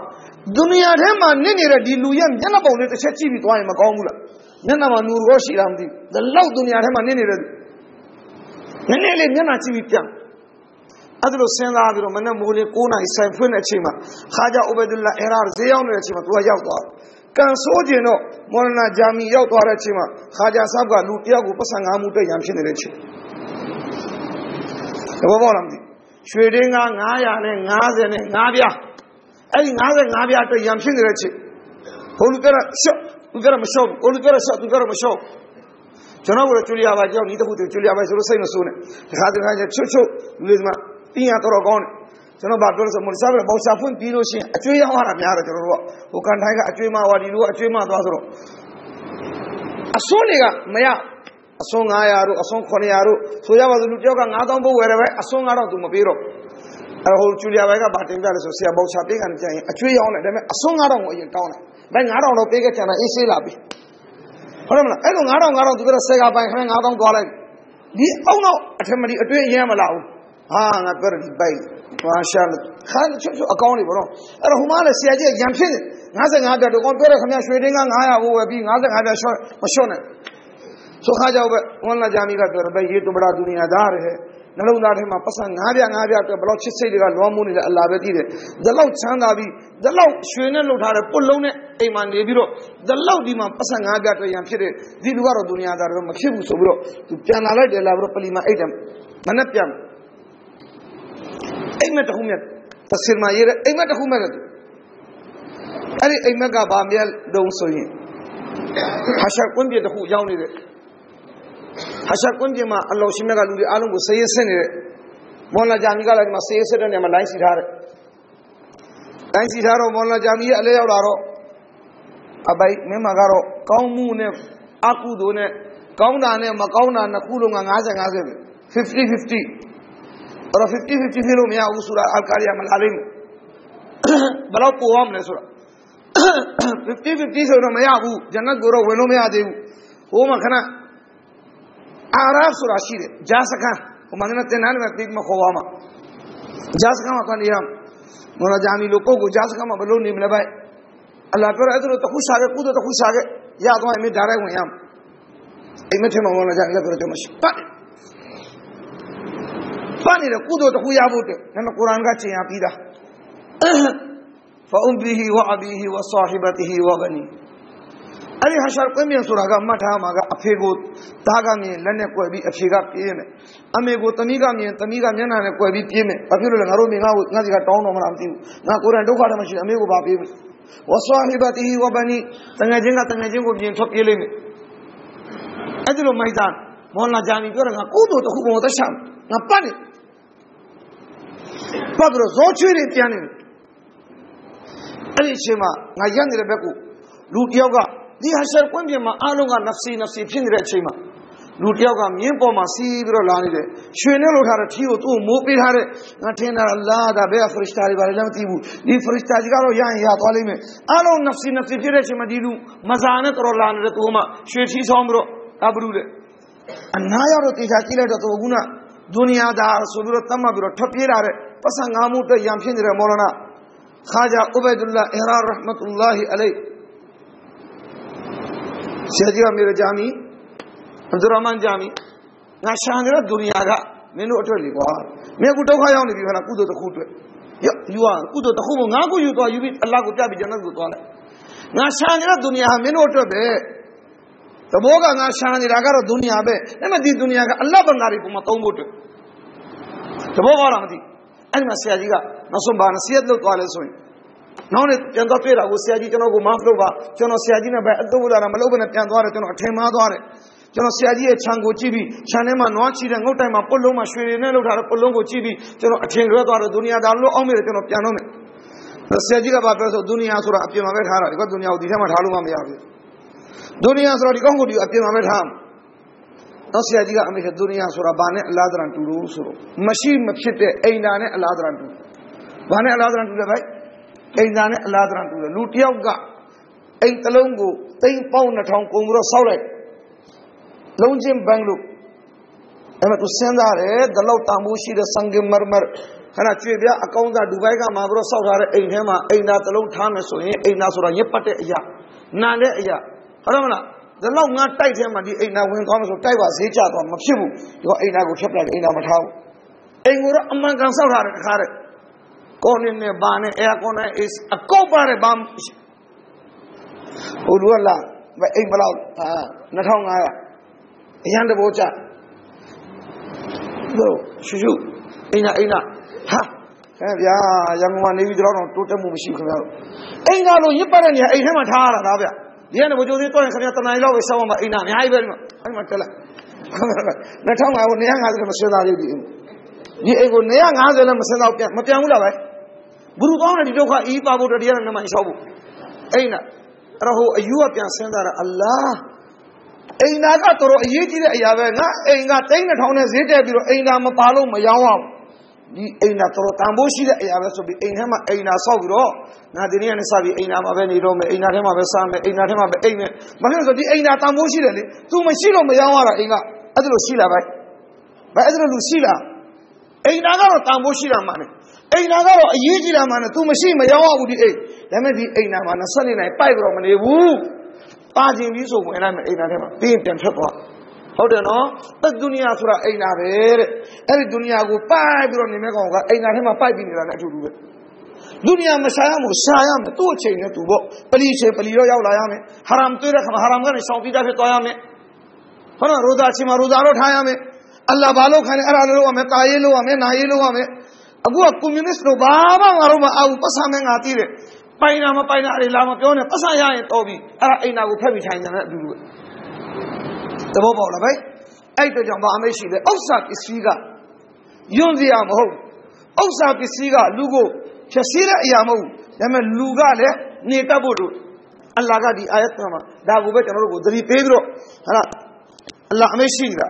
ဒုနီယာထဲမှာနစ်နေတဲ့ဒီလူရဲ့မျက်နှာပုံလေးတစ်ချက်ကြည့်ပြီးသွားရင်မကောင်းဘူးလားမျက်နှာမှာနူရောရှိလားမသိဘူးဒါလောက်ဒုနီယာထဲမှာနစ်နေတဲ့နည်းနည်းလေးမျက်နှာကြည့်ပြီးပြန်အဲ့ဒါလိုစဉ်းစားပြီးတော့မနေ့မိုးလေး9နာရီဆိုင်ဖွင့်တဲ့အချိန်မှာခါကြဥဘဒူလာအရာဈေးရောက်နေတဲ့အချိန်မှာသူကရောက်သွားကန်ဆိုးကျင်တော့မော်လနာဂျာမီရောက်သွားတဲ့အချိန်မှာခါကြဆပ်ကလူတယောက်ကိုပတ်စံငါးမှုတက်ရန်ဖြစ်နေတဲ့အချိန်သဘောပေါက်လားမသိ ရွှေတင်းက900နဲ့90နဲ့9ပြားအဲ့ဒီ95ပြားတက်ရန်ဖြစ်နေတဲ့အချိန်ဟိုလူကရှော့သူကမရှော့ဘူးဟိုလူကရှော့သူကမရှော့ကျွန်တော်ကကျွလျာပါကြောက်ဤတခုတည်းကျွလျာပါဆိုလို့စိတ်မဆိုးနဲ့တခါတခါကျချွတ်ချွတ်လူတွေမှာတင်းရတော့ကောင်းတယ်ကျွန်တော်ဗာပြောလို့ဆိုမော်လီဆာပဲဘောက်ရှာဖွင့်ပြီးလို့ရှိရင်အကျွေးရောက်ရတာများတယ်ကျွန်တော်တို့ကဟိုကန်ထိုင်းကအကျွေးမဝါဒီလူကအကျွေးမသွားဆိုတော့အစိုးတွေကမရ အစွန်း900တို့အစွန်း900တို့ဆိုရပါစို့လူတယောက်က9000ဘုတ်ဝယ်တယ်ပဲအစွန်း9000သူမပေးတော့အဲ့ဟိုကျူလီယာဘိုင်ကဗာတင်ပြတယ်ဆိုဆရာဘောက်ချပေးကန်ကြရင်အကျွေးရောင်းတယ်ဒါပေမဲ့အစွန်း9000ကိုအရင်တောင်းတယ်ဘယ်9000တော့ပေးခဲ့ချင်တာအေးဆေးလာပြီဟုတ်တယ်မလားအဲ့လို9000 9000သူကဆယ်ကပိုင်ခနဲ့9000သွားလိုက်ဒီအောင်တော့အထမဒီအတွင်းရမ်းမလားဘူးဟာငါပြောတယ်ဒီပိုက်မာရှာလခါချွတ်ချွတ်အကောင်းလေးပေါ့နော်အဲ့တော့ဟိုမှာလည်းဆရာကြီးရံဖြစ်နေ55ပြတ်တော့ကောပြောတယ်ခင်ဗျရွှေတင်းက900ဘိုးဝယ်ပြီး55ပြတ်ရှော့မရှော့နဲ့ ဆိုခါကြောက်ပဲဝန်လာဂျာမီကပြောတယ်ပဲရေတူပလာဒုနီယာသားရဲ့နှလုံးသားထဲမှာပတ်စံ9ပြ9ပြအတွက်ဘလောက်ချစ်စိတ်တွေကလွှမ်းမိုးနေလဲအလားပဲသိတယ်ဒါလောက်ချမ်းသာပြီးဒါလောက်ရွှေနဲ့လှုပ်ထားတဲ့ပုတ်လုံးနဲ့အိမ်မှာနေပြီးတော့ဒါလောက်ဒီမှာပတ်စံ9ပြအတွက်ရံဖြစ်တဲ့ဒီလူကတော့ဒုနီယာသားတော့မဖြစ်ဘူးဆိုပြီးတော့သူပြန်လာလိုက်တယ်လာပြီးတော့ပလီမာအိတ်တယ်မနဲ့ပြန်အိမ်မက်တခုမြတ်တဆင်မရေးတဲ့အိမ်မက်တခုမြတ်တယ်အဲ့ဒီအိမ်မက်ကဘာမြတ်တုံးဆိုရင်ဟာရှာကွင်းပြတခုရောက်နေတဲ့ ဟာရှာကွင်းပြမှာအလောရှိမြတ်ကလူတွေအားလုံးကိုဆေးရဆင်းနေတဲ့မော်လာဂျာမီကလည်းဒီမှာဆေးရဆင်းတဲ့နေရာမှာလိုင်းစီထားတယ်လိုင်းစီထားတော့မော်လာဂျာမီရဲ့အလဲရောက်လာတော့အပိုက်မင်းမကတော့ကောင်းမှုနဲ့အကုသိုလ်နဲ့ကောင်းတာနဲ့မကောင်းတာနှစ်ခုလုံးက50 50ပဲ50 50အဲ့တော့50 50ဖြစ်လို့မရဘူးဆိုတာအကာရီယာမလာလိမ့်မယ်ဘယ်တော့ပိုရမလဲဆိုတာ50 50ဆိုတော့မရဘူးဂျန်နတ်ကိုတော့ဝင်လို့မရသေးဘူးဟိုမှာခဏ أعراف سورة شيرة جاسا كان وماننا تنان ما مخواما جاسا كان وطن إيام مولا جامي لوگوں کو جاسا كان مبلو نیم لبائے اللہ پر ادھر تو خوش آگے قدر تو خوش آگے یاد ہوں ہمیں ڈارے ہوئے ہم ایمت ہے مولا جامي لگر جو مشی پانی پانی رہ قدر تو خوش آبوتے ہمیں قرآن کا چیئے آپ پیدا أه. فَأُبِّهِ وَعَبِيهِ وَصَاحِبَتِهِ وَبَنِي အဲ့ဒီဟာရှာကွင်းပြန်ဆိုတာကမှတ်ထားမှာကအဖေကိုသားကမြင်လက်နဲ့ကွယ်ပြီးအဖေကပြေးမယ်အမေကိုသမီးကမြင်သမီးကမျက်နှာနဲ့ကွယ်ပြီးပြေးမယ်ဘာဖြစ်လို့လဲငါတို့မြင်ငါ့ကိုငါစီကတောင်းတော့မလားမသိဘူးငါကိုယ်တိုင်ဒုက္ခလည်းမရှိအမေကိုဘာပြေးမလဲဝဆွာဟိဘတီဝဘနီတငယ်ချင်းကတငယ်ချင်းကိုပြင်ထွက်ပြေးလိမ့်မယ်အဲ့ဒီလိုမိုက်သားမော်လာဂျာမီပြောတယ်ငါကိုယ်တို့တခုပုံသက်ရှာငါပတ်နေပတ်ပြီးတော့ဇောချွေးတွေပြန်နေတယ်အဲ့ဒီအချိန်မှာငါရက်နေတဲ့ဘက်ကိုလူတယောက်က ဒီဟာရှာကွင်းပြင်မှာအားလုံးကနဖစီနဖစီဖြစ်နေတဲ့အချိန်မှာလူတယောက်ကမြင်းပေါ်မှာစီးပြီးတော့လာနေတယ်ရွှေနဲ့လို့ထားတဲ့ထီကိုသူ့မိုးပေးထားတဲ့ငါထင်တာလာဒါဘယ်ဖရစ်တာတွေပါလဲမသိဘူးဒီဖရစ်တာကြီးကတော့ရရင်ရသွားလိမ့်မယ်အားလုံးနဖစီနဖစီဖြစ်တဲ့အချိန်မှာဒီလူမဇာနဲ့တော်လာနေတဲ့သူကမှရွှေထီဆောင်ပြီးတော့အဘရုတဲ့အနာရောက်တော့တေချာကြည့်လိုက်တော့သူကခုနဒုနီယာသားဆိုပြီးတော့တတ်မှတ်ပြီးတော့ထွက်ပြေးလာတဲ့ပတ်စံငါမှုအတွက်ရံဖြစ်နေတဲ့မောလနာခါဂျာဥဘိဒူလာအီရာရဟမတ်တူလာဟီအလိုင် ဆရာကြီးကမြေဂျာမီအဗ္ဒူရမန်ဂျာမီငါရှာနေတဲ့ဒုနီယာကမင်းတို့အတွက်လေကွာမင်းကဒုက္ခရောက်နေပြီခဏကုသိုလ်တစ်ခုအတွက်ရယူอ่ะကုသိုလ်တစ်ခုကိုငါကိုယူသွားယူပြီးအလ္လာဟ်ကိုပြပြီးဂျန်နတ်ကိုသွားလိုက်ငါရှာနေတဲ့ဒုနီယာဟာမင်းတို့အတွက်ပဲသဘောကငါရှာနေတာကတော့ဒုနီယာပဲဒါပေမဲ့ဒီဒုနီယာကအလ္လာဟ်ဘန္တာတွေပုံမှာသုံးဖို့အတွက်သဘောကောလားမသိအဲ့ဒီမှာဆရာကြီးကနောက်ဆုံးဘာနစီယတ်လုပ်သွားလဲဆိုရင် နောက်နေ့ပြန်တော့တွေ့တာကိုဆရာကြီးကျွန်တော်ကိုမဖလို့ပါကျွန်တော်ဆရာကြီးနဲ့ပဲအတုဝလာတာမလုပ်ဘဲနဲ့ပြန်သွားတယ်ကျွန်တော်အထင်မှားသွားတယ်ကျွန်တော်ဆရာကြီးရဲ့ခြံကိုကြည့်ပြီးခြံထဲမှာနွားချီတဲ့ငုတ်တိုင်မှာပုတ်လုံးမှာရွှေတွေနဲ့လုပ်ထားတဲ့ပုတ်လုံးကိုကြည့်ပြီးကျွန်တော်အထင်လွဲသွားတယ်ဒုနီယာဒါလို့အောင်မေတယ်ကျွန်တော်ပြန်တော့မယ်ဆရာကြီးကဘာပြောဆိုဒုနီယာဆိုတာအပြင်မှာပဲထားတာဒီကဒုနီယာကိုဒီထဲမှာထားလို့မရဘူးဒုနီယာဆိုတော့ဒီကောင်းကိုဒီအပြင်မှာပဲထားတော့ဆရာကြီးကအမေကဒုနီယာဆိုတာဘာနဲ့အလားတရန်တူလို့ဆိုတော့မရှိမဖြစ်တဲ့အိမ်သာနဲ့အလားတရန်တူဘာနဲ့အလားတရန်တူလဲဗျ အိမ်သာနဲ့အလားတရန်တူတယ်လူတယောက်ကအိမ်တစ်လုံးကိုသိန်းပေါင်း2000ကုန်ပြီးတော့စောက်လိုက်လုံးချင်းဘန်လို့အဲ့မှာသူစဉ်းစားတယ်ဒလောက်တန်ဖိုးရှိတဲ့စံဂမရမရခဏကြွေပြအကောင်းသားဒူဘိုင်းကမှာပြီးတော့စောက်ထားတဲ့အိမ်ထဲမှာအိမ်သာတစ်လုံးထားမယ်ဆိုရင်အိမ်သာဆိုတာရစ်ပတ်တဲ့အရာနာတဲ့အရာဟုတ်တယ်မလားဒါတော့ငါတိုက်ထဲမှာဒီအိမ်နာဝင်သွားမယ်ဆိုတိုက်ပါဈေးကျသွားမဖြစ်ဘူးဒီကအိမ်နာကိုဖြတ်ပလိုက်အိမ်နာမထားဘူးအိမ်ကိုတော့အမှန်ကန်စောက်ထားတယ်တခါတည်း ကောင်းနေနဲ့ဘာနဲ့အဲကွန်နဲ့အစ်အကောက်ပါတယ်ဘာဟိုလူကလာအိမ်ဘလောက်ဟာ2500အရန်တဘောချတို့ရှူရှူအိမ်နာအိမ်နာဟာခင်ဗျာရန်ကုန်မှာနေပြီးတော့တိုးတက်မှုမရှိခင်ဗျာအိမ်နာလို့ရစ်ပတ်တဲ့နေရာအိမ်ထဲမှာထားရတာဒါဗျဒီကနေဘိုးကျိုးသေးတော့ရင်ခင်ဗျာတနင်္လာလောက်ပဲစောင်းမှာအိမ်နာအများကြီးပဲဒီမှာအဲ့မှာတက်လိုက်2500ကို250မဆွေးသားလေးဒီဒီအိမ်ကို250နဲ့မစင်တော့ပြန်မပြန်ဘူးလားဗျ ဘုရုကောင်းတဲ့ဒီဒုက္ခအီးပါဖို့တရားနဲ့နမလျှောက်ဖို့အိမ်နာအဲ့တော့ဟိုအယူကပြန်ဆင်းတာအလ္လာဟ်အိမ်သာကတော်တော်အရေးကြီးတဲ့အရာပဲငါအိမ်ကတိန်း2000နဲ့ဈေးတက်ပြီးတော့အိမ်သာမပါလို့မရောင်းအောင်ဒီအိမ်သာတော်တော်တန်ဖိုးရှိတဲ့အရာပဲဆိုပြီးအိမ်ထဲမှာအိမ်သာဆောက်ပြီးတော့ငါဒီနေ့ကနေစပြီးအိမ်သာမှာပဲနေတော့မယ်အိမ်သာထဲမှာပဲစားမယ်အိမ်သာထဲမှာပဲအိမ်မယ်မဖြစ်လို့ဆိုဒီအိမ်သာတန်ဖိုးရှိတယ်လေ तू မရှိလို့မရောင်းရတာအိမ်ကအဲ့ဒါလို့ရှိလားဗျဘယ်အဲ့ဒါလို့ရှိလားအိမ်သာကတော့တန်ဖိုးရှိတာမှန်တယ် အိမ်သာကတော့အရေးကြီးတာမှန်တယ် तू မရှိမရောင်းရဘူးဒီအိမ်ဒါပေမဲ့ဒီအိမ်သာမှာ24နိုင်ပိုက်ပြီးတော့မနေဘူးပါခြင်းပြီးဆိုဝင်လိုက်မယ်အိမ်သာထဲမှာပြီးရင်ပြန်ထွက်သွားဟုတ်တယ်နော်သက်ဒုနီယာဆိုတာအိမ်သာပဲတဲ့အဲ့ဒီဒုနီယာကိုပိုက်ပြီးတော့နေမဲ့ကောင်ကအိမ်သာထဲမှာပိုက်ပြီးနေတာနဲ့အတူတူပဲဒုနီယာမရှာရမို့ရှာရမယ်သူ့အချိန်နဲ့သူပေါ့ပလီချိန်ပလီတော့ရောက်လာရမယ်ဟာရမ်တွေ့တဲ့ခါမှာဟာရမ်ကနေရှောင်ပြီးသားဖြစ်သွားရမယ်ဟုတ်လားရိုဇာချိန်မှာရိုဇာတော့ထားရမယ်အလ္လာဟ်ဘာလို့ခိုင်းလဲအဲ့ဒါလို့လုပ်ရမယ်ကာရေးလုပ်ရမယ်နာရေးလုပ်ရမယ် အခုကကွန်မြူနစ်တို့ဘာမှငါတို့မအောင်ပတ်စံမဲ့ငါသိတယ်ပိုင်တာမပိုင်တာအဲ့လာမပြောနဲ့ပတ်စံရရင်တော်ပြီအဲ့ဒါအိမ်နာကိုဖက်ပြီးထိုင်ကြတဲ့အတူတူပဲသဘောပေါက်လားဗျအဲ့တော့ကြောင့်ဗာအမေရှိတယ်ဥစ္စာပစ္စည်းကယွန်းစရာမဟုတ်ဥစ္စာပစ္စည်းကလူကိုဖြည့်ဆည်းတဲ့အရာမဟုတ်ဒါပေမဲ့လူကလည်းနေတတ်ဖို့တို့အလ္လာဟ်ကဒီအာယတ်မှာဒါကိုပဲကျွန်တော်တို့ကိုသတိပေးပြီးတော့ဟာလားအလ္လာဟ်အမေရှိတာ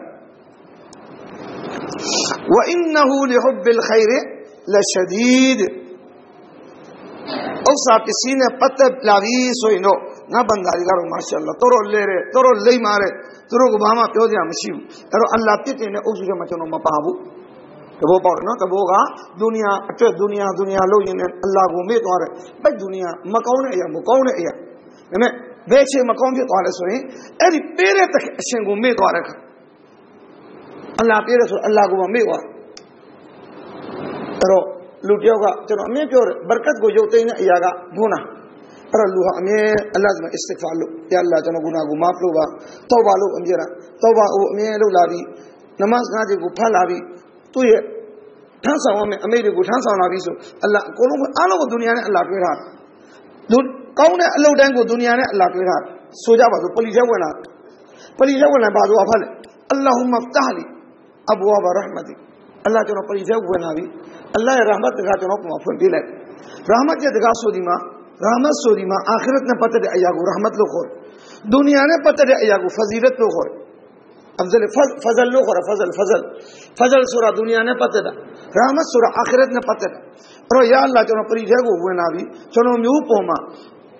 وإنه لحب الخير لشديد ဥစ္စာပစ္စည်းနဲ့ပတ်သက်လာပြီဆိုရင်တော့ငါဘန္တာတွေကတော့မာရှာအလ္လာတော်တော်လဲတဲ့တော်တော်လိမ့်မာတဲ့သူတို့ကဘာမှပြောစရာမရှိဘူးအဲ့တော့အလ္လာပြစ်တင်တဲ့အုပ်စုထဲမှာကျွန်တော်မပါဘူးတဘောပေါက်တယ်နော်တဘောကဒုနီယာအတွက်ဒုနီယာဒုနီယာလို့ရင်လည်းအလ္လာကိုမေ့သွားတယ်ပိုက်ဒုနီယာမကောင်းတဲ့အရာမကောင်းတဲ့အရာဒါပေမဲ့ဘယ်ချိန်မကောင်းဖြစ်သွားလဲဆိုရင်အဲ့ဒီပေးတဲ့အရှင်ကိုမေ့သွားတဲ့ခါအလ္လာပေးတယ်ဆိုအလ္လာကိုမမေ့သွား အဲ့တော့လူတယောက်ကကျွန်တော်အမြင်ပြောတယ်ဘရကတ်ကိုရုပ်သိမ်းတဲ့အရာကဘုနာအဲ့တော့လူဟာအမြဲအလ္လာဟ်မှာအစ္စတိဂ်ဖာလုပ်ရအလ္လာကျွန်တော်ဂုနာကိုမာဖလို့ပါတောပါလို့အမြဲတာတောပါဟိုအမြဲလုပ်လာပြီးနမတ်ငါးချက်ကိုဖတ်လာပြီးသူ့ရဲ့ထမ်းဆောင်ရမယ့်အမိတ်တွေကိုထမ်းဆောင်လာပြီးဆိုအလ္လာအကုန်လုံးအားလုံးကိုဒုနီယာနဲ့အလ္လာတွေ့တာလူကောင်းတဲ့အလုပ်တိုင်းကိုဒုနီယာနဲ့အလ္လာတွေ့တာဆိုကြပါစို့ပလီထဲဝင်လာပလီထဲဝင်လာပါဆိုအဖတ်လေအလ္လာဟူမဖတာလီအဘူဝါဘာရဟမတီအလ္လာကျွန်တော်ပလီထဲဝင်လာပြီး အလ္လာဟ်ရဲ့ရာမတ်တကားကျွန်တော်ပုံမှာဖွင့်ပြလိုက်ရာမတ်ရဲ့တကားဆိုဒီမှာရာမတ်ဆိုဒီမှာအာခရတ်နဲ့ပတ်သက်တဲ့အရာကိုရာမတ်လို့ခေါ်တယ်ဒုနီယာနဲ့ပတ်သက်တဲ့အရာကိုဖဇီလတ်လို့ခေါ်တယ်အဖဇလဖဇလလို့ခေါ်တာဖဇလဖဇလဖဇလဆိုတာဒုနီယာနဲ့ပတ်သက်တာရာမတ်ဆိုတာအာခရတ်နဲ့ပတ်သက်တာအဲ့တော့ယာအလ္လာဟ်ကျွန်တော်ပရိသတ်ကိုဝင်လာပြီကျွန်တော်မျိုးပုံမှာ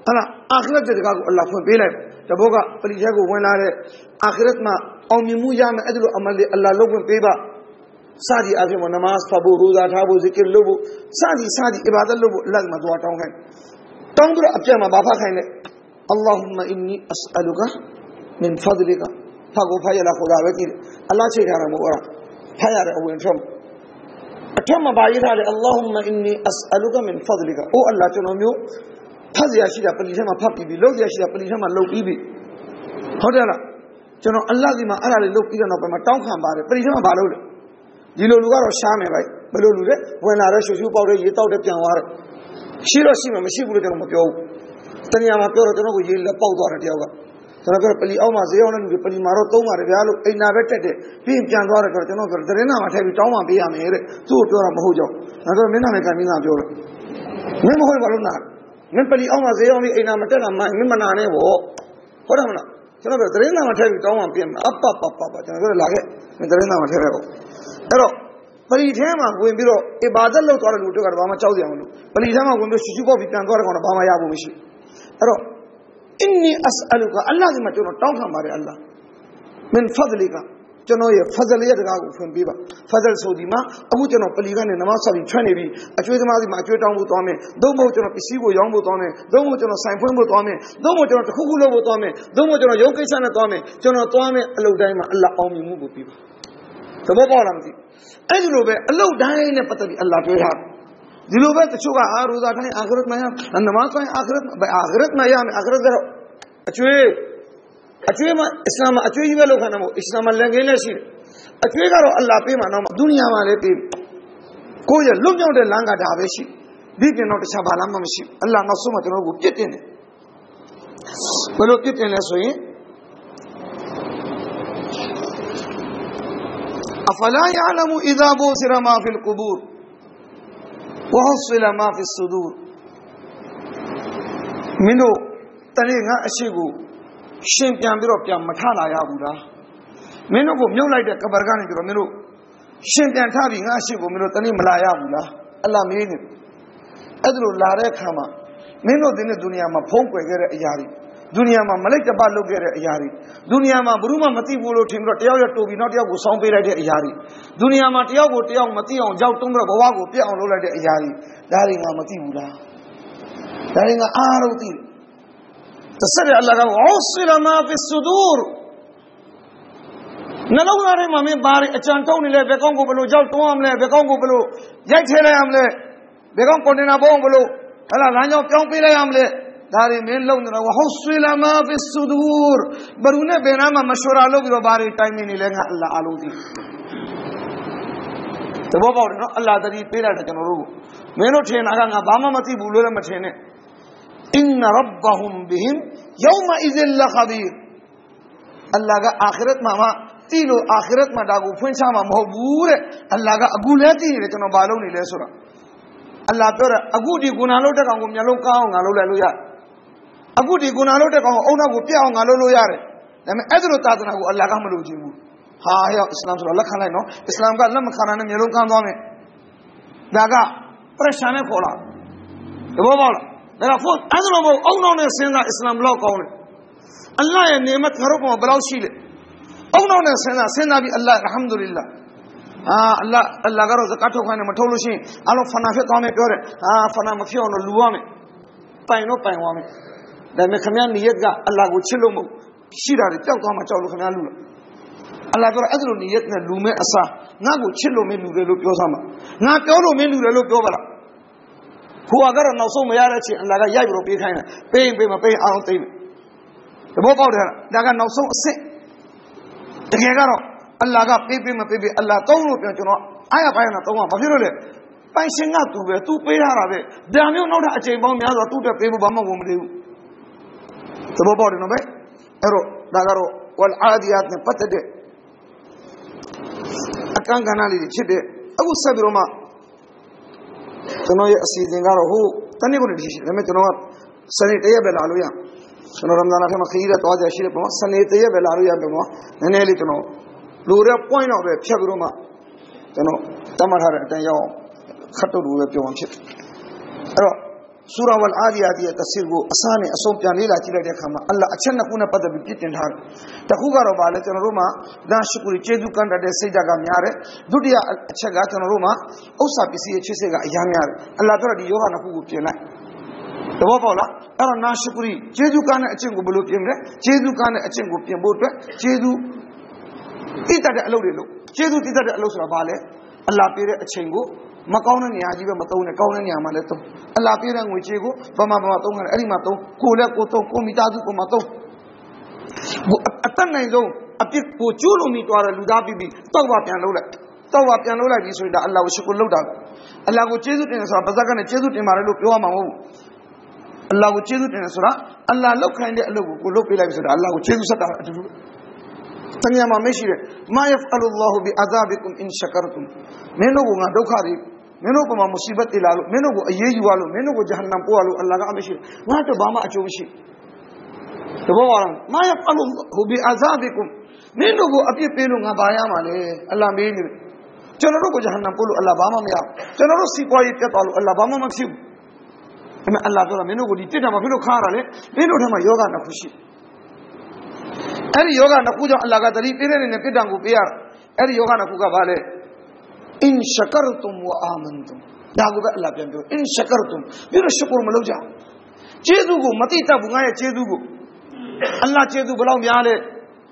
ဟလာအာခရတ်တဲ့တကားကိုအလ္လာဟ်ဖွင့်ပေးလိုက်တဘောကပရိသတ်ကိုဝင်လာတဲ့အာခရတ်မှာအောင်မြင်မှုရမယ်အဲ့ဒါလိုအမလ်အလ္လာဟ်လုပ်ဝင်ပေးပါ စသည်အပြင်မှာနမတ်ဖတ်ဖို့ရိုးစားထားဖို့ဇိကရ်လုပ်ဖို့စသည်စသည်အီဘာဒတ်လုပ်ဖို့အလ္လာဟ်မှာဒွါတောင်းခိုင်းတောင်းပြီးတော့အပြတ်မှာဘာဖတ်ခိုင်းလဲအလ္လာဟ်မအင်နီအစအလူကာမင်ဖဒလီကာဖာကိုဖာရလာခေါ်တာပဲကြည့်အလ္လာဟ်ချိန်ထားတာမဟုတ်လားဖာရတဲ့အဝင်ထွက်အထက်မှာပါရေးထားတယ်အလ္လာဟ်မအင်နီအစအလူကာမင်ဖဒလီကာအိုအလ္လာဟ်ကျွန်တော်မျိုးဖတ်စရာရှိတာပလီထဲမှာဖတ်ပြီးပြီလုပ်စရာရှိတာပလီထဲမှာလုပ်ပြီးပြီဟုတ်တယ်လားကျွန်တော်အလ္လာဟ်ဒီမှာအဲ့ဒါလေးလုပ်ပြီးတော့နောက်ပိုင်းမှာတောင်းခံပါတယ်ပရိသတ်မှာမလုပ်လို့ ဒီလိုလူကတော့ရှားမယ်ဗျဘယ်လိုလူလဲဝင်လာတဲ့ရှူရှူပေါက်တဲ့ရေတောက်တဲ့ပြန်သွားတယ်ရှိတော့ရှိမှမရှိဘူးလို့ကျွန်တော်မပြောဘူးတဏှာမှာပြောတော့ကျွန်တော်ကိုရေလက်ပေါက်သွားတယ်တယောက်ကကျွန်တော်ပြောပလီအောက်မှာဈေးအောင်တဲ့လူတွေပလီမှာတော့သုံးပါတယ်ဗျာလို့အိမ်နာပဲတက်တယ်ပြီးရင်ပြန်သွားတယ်ဆိုတော့ကျွန်တော်ပြောသတင်းနာမှာထည့်ပြီးတောင်းပန်ပေးရမယ်တဲ့သူ့ကိုပြောတာမဟုတ်ကြောင်းငါတို့မင်းနာနဲ့ကမင်းနာပြောလို့မင်းမဟုတ်ဘာလို့နာမင်းပလီအောက်မှာဈေးအောင်ပြီးအိမ်နာမတက်တာမင်းမနာနဲ့ဗောဟုတ်တယ်မလားကျွန်တော်ပြောသတင်းနာမှာထည့်ပြီးတောင်းပန်ပေးမယ်အပပပပကျွန်တော်ပြောလာခဲ့မင်းသတင်းနာမှာထည့်ရအောင် အဲ့တော့ပလီထဲမှာဝင်ပြီးတော့အဘာဒတ်လုပ်သွားတဲ့လူတို့ကတော့ဘာမှကြောက်စရာမလိုပလီထဲမှာဝင်ပြီးရှူရှူပေါက်ပြီးပြန်သွားတဲ့ကောင်တော့ဘာမှရဖို့မရှိအဲ့တော့ inni as'aluka အလ္လာဟ်ကကျွန်တော်တောင်းခံပါတယ်အလ္လာဟ် min fadlika ကျွန်တော်ရဲ့ fadl ရဲ့တကားကိုဖွင့်ပေးပါ fadl ဆိုဒီမှာအခုကျွန်တော်ပလီကနေနမဆောက်ပြီးထွက်နေပြီအကျွေးသမားစီမှာအကျွေးတောင်းဖို့သွားမယ်သို့မဟုတ်ကျွန်တော်ပစ္စည်းကိုရောင်းဖို့သွားမယ်သို့မဟုတ်ကျွန်တော်ဆိုင်ဖွင့်ဖို့သွားမယ်သို့မဟုတ်ကျွန်တော်တစ်ခုခုလုပ်ဖို့သွားမယ်သို့မဟုတ်ကျွန်တော်ရုပ်ကိစ္စနဲ့သွားမယ်ကျွန်တော်သွားမယ်အလုပ်တိုင်းမှာအလ္လာဟ်အောင်မြင်မှုကိုပေးပါ သဘောပေါက်လားမသိအဲ့ဒီလိုပဲအလုပ်တိုင်းနဲ့ပတ်သက်ပြီးအလ္လာဟ်ပြောထားဒီလိုပဲတချို့ကအာရူဇာတိုင်းအာခရတ်မှာရနမတ်တိုင်းအာခရတ်အာခရတ်မှာရအာခရတ်ကတော့အကျွေးအကျွေးမှာအစ္စလာမ်မှာအကျွေးကြီးပဲလောက်ခံတယ်မို့အစ္စလာမ်မှာလက်ငင်းလက်ရှိတယ်အကျွေးကတော့အလ္လာဟ်ပေးမှာတော့ဒုနီယာမှာလည်းပေးကိုယ့်ရဲ့လွတ်မြောက်တဲ့လမ်းကဒါပဲရှိဒီပြင်တော့တခြားဘာလမ်းမှမရှိအလ္လာဟ်နောက်ဆုံးမှာကျွန်တော်တို့ကိုပြစ်တင်တယ်ဘယ်လိုပြစ်တင်လဲဆိုရင် أفلا يعلم إذا بوسر ما في القبور وحصل ما في الصدور من دو تنين أشيغو شين بيان بيرو بيان مكانا يا أبو لا من دو كو ميو لايدة كبرغاني بيرو من دو شين بيان تابي غا أشيغو من دو تنين ملا يا أبو لا الله ميني أدلو لا ريك هما من دو دين الدنيا ما فونكو يغير أياري ငါရှိကိုမင်းတို့တနေ့မလာရဘူးလားအလ္လာမေးနေအဲ့ဒါလိုလာတဲ့အခါမှာမင်းတို့ဒီနေ့ဒုနီယာမှာဖုံးကွယ်ခဲ့တဲ့အရာတွေဒုနီယာမှာမလိုက်တပတ်လုပ်ခဲ့တဲ့အရာတွေဒုနီယာမှာဘယ်သူမှမသိဘူးလို့ထင်ပြီးတော့တယောက်ရတူပြီးနောက်တယောက်ကိုဆောင်းပေးလိုက်တဲ့အရာတွေဒုနီယာမှာတယောက်ကိုတယောက်မသိအောင်ကြောက်တုံးပြီးတော့ဘဝကိုပြတ်အောင်လုပ်လိုက်တဲ့အရာတွေဒါတွေငါမသိဘူးလားဒါတွေငါအားလုံးသိတယ်တဆက်ရအလ္လာဟ်ကအော်ဆီလမာဖီဆူဒူရနှလုံးသားထဲမှာမင်းဘာတွေအကြံတုံးနေလဲဘယ်ကောင်းကိုဘလို့ကြောက်တွန်းအောင်လဲဘယ်ကောင်းကိုဘလို့ရိုက်ထဲလိုက်အောင်လဲဘယ်ကောင်းကွန်တင်နာဘုံဘလို့ဟဲ့လားလမ်းကြောင်းပြောင်းပေးလိုက်အောင်လဲ ဒါတွေမင်းလုံနေတော့ဝဟုတ်ဆွေလာမာဖစ်ဆူဒူရ်ဘရူနဲ့ဘယ်နာမှာမရှူရာလုပ်ပြီးတော့ဘာတွေတိုင်နေနေလဲငါအလ္လာအလုံးသိတဘောပေါက်တယ်နော်အလ္လာတတိပေးတာတယ်ကျွန်တော်တို့မင်းတို့ထင်တာကငါဘာမှမသိဘူးလို့လည်းမထင်နဲ့အင်နရဘဟွမ်ဘီဟင်ယောမအီဇလခဘီအလ္လာကအာခရတ်မှာမှာသိလို့အာခရတ်မှာဒါကိုဖွင့်ချမှာမဟုတ်ဘူးတဲ့အလ္လာကအခုလည်းသိနေတယ်ကျွန်တော်ဘာလုပ်နေလဲဆိုတာအလ္လာပြောတယ်အခုဒီကုနာလုပ်တဲ့ကောင်ကိုမျက်လုံးကောင်းအောင်ငါလုပ်လိုက်လို့ရတယ် အခုဒီကုနာလို့တက်ကောင်ကိုအုံနောက်ကိုပြက်အောင်ငါလုပ်လို့ရတယ်ဒါပေမဲ့အဲ့ဒါလိုသာသနာကိုအလ္လာဟ်ကမလုပ်ချင်ဘူးဟာဟဲ့အစ္စလာမ်ဆိုတော့လက်ခံလိုက်နော်အစ္စလာမ်ကလက်မခံနိုင်တဲ့မျက်လုံးကောင်းသွားမယ်ဒါက pressure နဲ့ခေါ်လာတဘောပေါက်လားဒါကဖို့အဲ့ဒါလိုမဟုတ်အုံနောက်နဲ့စဉ်းစားအစ္စလာမ်ဘလောက်ကောင်းလဲအလ္လာဟ်ရဲ့နေမတ်ငါတို့ပေါ်ဘယ်လောက်ရှိလဲအုံနောက်နဲ့စဉ်းစားစဉ်းစားပြီးအလ္လာဟ်အလ်ဟမ်ဒူလ illah အာအလ္လာဟ်အလ္လာဟ်ကတော့ဇကတ်ထုတ်ခိုင်းတယ်မထုတ်လို့ရှိရင်အလုံးဖနာဖြစ်သွားမယ်ပြောတယ်အာဖနာမဖြစ်အောင်လို့လူရမယ်ပိုင်တော့ပိုင်သွားမယ် ဒါပေမဲ့ခမည်းနီယတ်ကအလ္လာဟ်ကိုချစ်လို့မဟုတ်ရှိတာတွေကြောက်သွားမှကြောက်လို့ခမည်းလူလားအလ္လာဟ်ကတော့အဲ့ဒါလိုနီယတ်နဲ့လူမဲ့အစားငါ့ကိုချစ်လို့မင်းလူတယ်လို့ပြောစမ်းပါငါပြောလို့မင်းလူတယ်လို့ပြောပါလားကိုကတော့နောက်ဆုံးမရတဲ့အချိန်အလ္လာဟ်ကရိုက်ပြီးတော့ပေးခိုင်းတယ်ပေးရင်ပေးမပေးအောင်သိတယ်တဘောပေါက်တယ်ဒါကနောက်ဆုံးအဆင့်တကယ်ကတော့အလ္လာဟ်ကပေးပေးမပေးပေးအလ္လာဟ်သုံးလို့ပြောကျွန်တော်အားရပိုင်းတော့သုံးပါဘာဖြစ်လို့လဲပိုင်ရှင်ကသူပဲသူပေးထားတာပဲဒါမျိုးနောက်ထပ်အချိန်ပေါင်းများစွာသူ့တက်ပေးဖို့ဘာမှဝင်မလေးဘူး သဘောပေါက်တယ်နော်ဗျအဲ့တော့ဒါကတော့ဝလ်အာဒီယတ်နဲ့ပတ်သက်တဲ့အကန့်ကဏ္ဍလေးတွေဖြစ်တဲ့အခုဆက်ပြီးတော့မှကျွန်တော်ရဲ့အစီအစဉ်ကတော့ဟိုတနေ့ကိုတည်းရှိတယ်ဒါပေမဲ့ကျွန်တော်ကစနေတရက်ပဲလာလို့ရကျွန်တော်ရမဒန်ထဲမှာခရီးရသွားကြရှိတယ်ပေါ့စနေတရက်ပဲလာလို့ရပြီပေါ့နည်းနည်းလေးကျွန်တော်လိုတဲ့ point တော့ပဲဖြတ်ပြီးတော့မှကျွန်တော်တတ်မှတ်ထားတဲ့အတိုင်းရောက်ခတ်တော့လို့ပဲပြောမှဖြစ်အဲ့တော့ ဆူရာဝလ်အာဒီယာတီရဲ့တဖ်ဆီရ်ကိုအစားနဲ့အဆုံးပြန်လေ့လာကြည့်လိုက်တဲ့အခါမှာအလ္လာဟ်အချက်နှစ်ခုနဲ့ပတ်သက်ပြီးပြည့်တင်ထားတယ်။တစ်ခုကတော့ဗာလဲကျွန်တော်တို့မှာဒါရှုကူရီကျေးဇူးကမ်းတတ်တဲ့စိတ်ဓာတ်ကများတယ်။ဒုတိယအချက်ကကျွန်တော်တို့မှာဥစ္စာပစ္စည်းရဲ့ချစ်စိတ်ကအများများတယ်။အလ္လာဟ်ပြောတဲ့ဒီယောဂနှစ်ခုကိုပြင်လိုက်။တဘောပေါက်လား။အဲ့တော့နာရှုကူရီကျေးဇူးကမ်းတဲ့အကျင့်ကိုဘယ်လိုပြင်မလဲ။ကျေးဇူးကမ်းတဲ့အကျင့်ကိုပြင်ဖို့အတွက်ကျေးဇူးတိတတ်တဲ့အလုပ်တွေလုပ်ကျေးဇူးတိတတ်တဲ့အလုပ်ဆိုတာဗာလဲ။ အလ္လာဟ်ပေးတဲ့အချိန်ကိုမကောင်းတဲ့နေရာကြီးပဲမသုံးနဲ့ကောင်းတဲ့နေရာမှာလည်းသုံးအလားပေးတဲ့ငွေချေကိုဘာမှဘာမှသုံးတယ်အဲ့ဒီမှာသုံးကိုလည်းကိုသုံးကိုမိသားစုကိုမှသုံးအတတ်နိုင်ဆုံးအပြစ်ကိုကျိုးလို့မိသွားတဲ့လူသားပြီးပြီးတောက်ပါပြန်လုပ်လိုက်တောက်ပါပြန်လုပ်လိုက်ပြီဆိုရင်ဒါအလ္လာဟ်ကိုရှုကိုလုပ်တာအလ္လာဟ်ကိုကျေးဇူးတင်တယ်ဆိုတာပါဇက်ကနဲ့ကျေးဇူးတင်ပါတယ်လို့ပြောရမှာမဟုတ်ဘူးအလ္လာဟ်ကိုကျေးဇူးတင်တယ်ဆိုတာအလ္လာဟ်လောက်ခိုင်းတဲ့အလုပ်ကိုကိုလုပ်ပေးလိုက်ပြီဆိုတာအလ္လာဟ်ကိုကျေးဇူးဆက်တာအတူတူ တကယ်မှမရှိတယ်မာယဖအလူလာဟူဘီအဇာဘီကွမ်အင်ရှကရတုမ်မင်းတို့ကငါဒုက္ခတွေမင်းတို့ကမှမုစီဘတ်တိလာလို့မင်းတို့ကိုအေးယူရလို့မင်းတို့ကိုဂျဟန္နမ်ပို့ရလို့အလ္လာဟ်ကအမရှိငါတို့ဘာမှအကျိုးမရှိတဘောပါလားမာယဖအလူဟူဘီအဇာဘီကွမ်မင်းတို့ကိုအပြစ်ပေးလို့ငါဘာရမှာလဲအလ္လာဟ်မေးနေတယ်ကျွန်တော်တို့ကိုဂျဟန္နမ်ပို့လို့အလ္လာဟ်ဘာမှမရကျွန်တော်တို့စီပွားရေးပြတ်သွားလို့အလ္လာဟ်ဘာမှမဖြစ်ဘူးဒါပေမဲ့အလ္လာဟ်ပြောတာမင်းတို့ကိုဒီတစ်တာမှာဖြစ်လို့ခါရတာလေမင်းတို့ထဲမှာယောဂနှစ်ခုရှိ အဲ့ဒီယောဂနှစ်ခုကြောင့်အလ္လာဟ်ကတတိပေးတဲ့နေနဲ့ပြစ်ဒဏ်ကိုပေးရတာအဲ့ဒီယောဂနှစ်ခုကဘာလဲအင်ရှကာရတုမ်ဝအာမန်တုမ်ဒါကိုပဲအလ္လာဟ်ပြန်ပြောအင်ရှကာရတုမ်ပြီးတော့ရှုကုရမလုပ်ကြကျေးဇူးကိုမတိတတ်ဘူးငါရဲ့ကျေးဇူးကိုအလ္လာဟ်ကျေးဇူးဘယ်လောက်များလဲ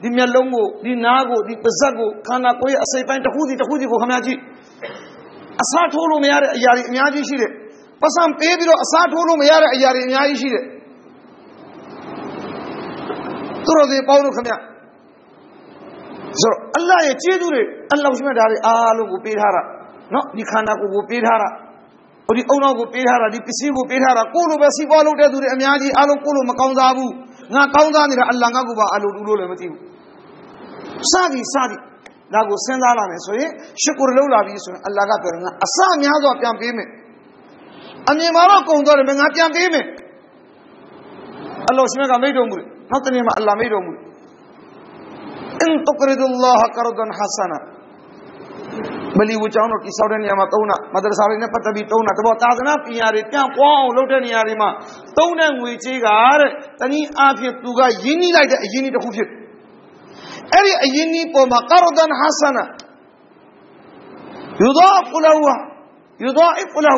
ဒီမျက်လုံးကိုဒီနားကိုဒီပါးစပ်ကိုခန္ဓာကိုယ်ရဲ့အစိတ်ပိုင်းတစ်ခုစီတစ်ခုစီကိုခင်ဗျာကြည့်အစားထိုးလို့မရတဲ့အရာတွေအများကြီးရှိတယ်ပစံပေးပြီးတော့အစားထိုးလို့မရတဲ့အရာတွေအများကြီးရှိတယ် သူတို့ဒီပေါင်းလို့ခင်ဗျာဆိုတော့အလ္လာဟ်ရဲ့ကျေးဇူးတွေအလ္လာဟ်ရှိမှဒါတွေအားလုံးကိုပေးထားတာနော်ဒီခန္ဓာကိုယ်ကိုပေးထားတာဟိုဒီအုံနောက်ကိုပေးထားတာဒီပစ္စည်းကိုပေးထားတာကိုလိုပဲစီးပွားလုပ်တဲ့သူတွေအများကြီးအားလုံးကိုလိုမကောင်းစားဘူးငါကောင်းစားနေတာအလ္လာဟ်ငါကိုပါအလိုတူလို့လည်းမသိဘူးစသည်စသည်ဒါကိုစဉ်းစားလာမယ်ဆိုရင်ရှုကုရလုပ်လာပြီဆိုရင်အလ္လာဟ်ကပြောတယ်ငါအစများစွာပြန်ပေးမယ်အမြင်မှာတော့ကုံသွားတယ်ငါပြန်ပေးမယ်အလ္လာဟ်ရှိမှကမိတ်တော်မူတယ် ငနောက်တနေ့မှာအလ္လာဟ်မိတ်တော်မူအင်တကရဒူလာဟ်ကရဒန်ဟဆနာမလီဝကျောင်းတော်တိဆောက်တဲ့နေရာမှာသုံးတာမဒရစာတွေနဲ့ပတ်သက်ပြီးသုံးတာတဘောသာသနာပညာတွေပြန်ပွားအောင်လုပ်တဲ့နေရာတွေမှာသုံးတဲ့ငွေကြေးကတဲ့တနည်းအားဖြင့်သူကယင်းနှီးလိုက်တဲ့အယင်းနှီးတစ်ခုဖြစ်အဲ့ဒီအယင်းနှီးပေါ်မှာကာရဒန်ဟဆနာယူဒါဖူလာဝယူဒါအဖူလာ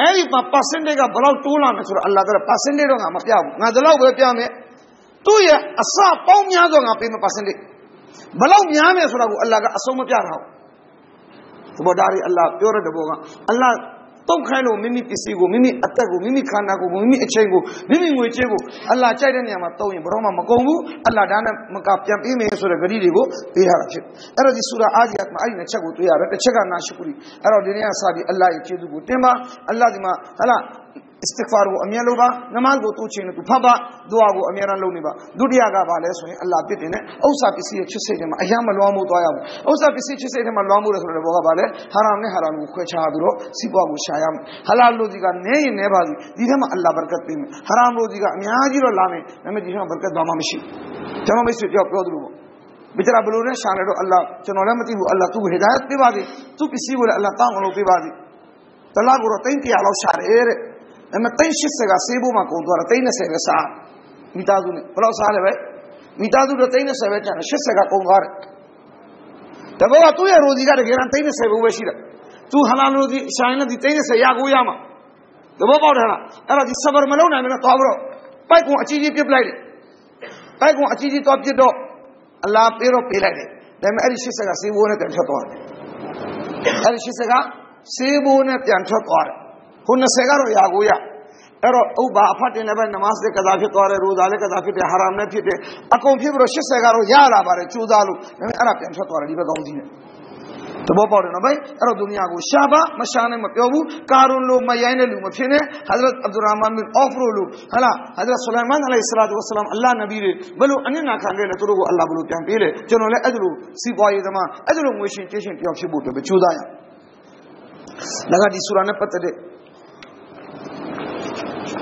အဲ့ဒီမှာ percentage ကဘယ်လောက်တိုးလာမလဲဆိုတော့အလ္လာဟ်က percentage တော့ငါမပြဘူးငါဒီလောက်ပဲပြမယ် သူ့ရဲ့အစပေါင်းများစွာငါပေးမယ် percentage ဘယ်လောက်များမယ်ဆိုတာကိုအလ္လာဟ်ကအဆုံးမပြတာဘူးသဘောတရားအလ္လာဟ်ပြောတဲ့တဘောကအလ္လာဟ်တုတ်ခိုင်းလို့မိမိပစ္စည်းကိုမိမိအသက်ကိုမိမိခန္ဓာကိုမိမိအချိန်ကိုမိမိငွေကြေးကိုအလ္လာဟ်ကြိုက်တဲ့နေရာမှာတုံးရင်ဘယ်တော့မှမကုန်ဘူးအလ္လာဟ်ဒါနဲ့မကပြန်ပေးမယ်ဆိုတဲ့ဂရီတွေကိုပေးထားတာဖြစ်အဲ့တော့ဒီဆူရာအာဒီယတ်မှာအဲ့ဒီနှစ်ချက်ကိုတွေ့ရတယ်တစ်ချက်ကနာရှိကူရီအဲ့တော့ဒီနေ့ကစပြီးအလ္လာဟ်ရဲ့ကျေးဇူးကိုတင်ပါအလ္လာဟ်ဒီမှာဟလာ istighfar ကိုအမြဲလုပ်ပါနမတ်ကိုတူးချင်လို့သူဖတ်ပါဒွါကိုအမြဲတမ်းလုပ်နေပါဒုတိယကဘာလဲဆိုရင်အလ္လာဟ်ပြစ်တင်တယ်ဥစ္စာပစ္စည်းရဲ့ချစ်စိတ်ထဲမှာအယမ်းမလွှမ်းမိုးသွားရဘူးဥစ္စာပစ္စည်းချစ်စိတ်ထဲမှာလွှမ်းမိုးတယ်ဆိုတော့ဘောကဘာလဲဟာရမ်နဲ့ဟာရမ်ကိုခွဲခြားပြီးတော့စီးပွားကိုရှာရမယ်ဟလာလို့ဒီကနေရင်နေပါစီဒီထဲမှာအလ္လာဟ်ဘရကတ်ပေးမယ်ဟာရမ်လို့ဒီကအများကြီးတော့လာမယ်ဒါပေမဲ့ဒီထဲမှာဘရကတ်သွားမှမရှိကျွန်တော်မိတ်ဆွေပြောပြောသလိုပေါ့ဘိတရာဘလို့နဲ့ရှာနေတော့အလ္လာဟ်ကျွန်တော်လည်းမသိဘူးအလ္လာဟ်သူ့ဟေဒါယတ်ပေးပါစေသူ့ပစ္စည်းကိုလည်းအလ္လာဟ်တောင်းအောင်လုပ်ပေးပါစေတလားကိုတော့တိတ်တရားလောက်ရှာတယ်တဲ့ ဒါပေမဲ့380ကဆေးဖို့မှကုန်သွားတာ320ပဲစားမိသားစုနဲ့ဘယ်လောက်စားလဲပဲမိသားစုတော့320ပဲကျန်တယ်80ကကုန်သွားတယ်တဘောကသူ့ရဲ့ရိုဇီကတကယ်တမ်း320ဘူးပဲရှိတယ်သူဟလာလိုဒီဆိုင်နဲ့ဒီ320ရကိုရမှာတဘောပေါက်တယ်လားအဲ့တော့ဒီဆဘရမလုံးနိုင်မယ်တော့ပြီးတော့ပိုက်ကွန်အကြီးကြီးပြစ်ပလိုက်တယ်ပိုက်ကွန်အကြီးကြီးတော့ပြစ်တော့အလားပေးတော့ပေးလိုက်တယ်ဒါပေမဲ့အဲ့ဒီ80ကဆေးဖို့နဲ့ပြန်ထွက်သွားတယ်အဲ့ဒီ80ကဆေးဖို့နဲ့ပြန်ထွက်သွားတယ် ခု20ကတော့ရာကိုရအဲ့တော့ဥပ္ပါအဖတ်တင်လည်းပဲနမတ်လည်းကစားဖြစ်သွားတယ်ရိုဇာလည်းကစားဖြစ်တယ်ဟာရမ်လည်းဖြစ်တယ်အကုန်ဖြစ်ပြီးတော့80ကတော့ရလာပါတယ်ကြိုးစားလို့ဒါပေမဲ့အဲ့ဒါပြန်ထွက်သွားတယ်ဒီဘက်ကောင်းကြီးနဲ့သဘောပေါက်တယ်နော်ဗျအဲ့တော့ဒုနီယာကိုရှာပါမရှာနဲ့မပြောဘူးကာရွန်လိုမရိုင်းတဲ့လူမဖြစ်နဲ့ဟာဇရတ်အဗ်ဒူရာမန်ဘင်အော့ဖရိုလိုဟာလာဟာဇရတ်ဆူလိုင်မန်အလိုင်ဆလာတူဝဆလမ်အလ္လာဟ်နဗီတွေဘယ်လိုအနစ်နာခံခဲ့လဲသူတို့ကိုအလ္လာဟ်ဘယ်လိုပြန်ပေးလဲကျွန်တော်လည်းအဲ့ဒါလိုစီးပွားရေးသမားအဲ့ဒါလိုငွေရှင်ကျေးရှင်တယောက်ဖြစ်ဖို့အတွက်ပဲကြိုးစားရအောင်ဒါကဒီဆူရာနဲ့ပတ်သက်တဲ့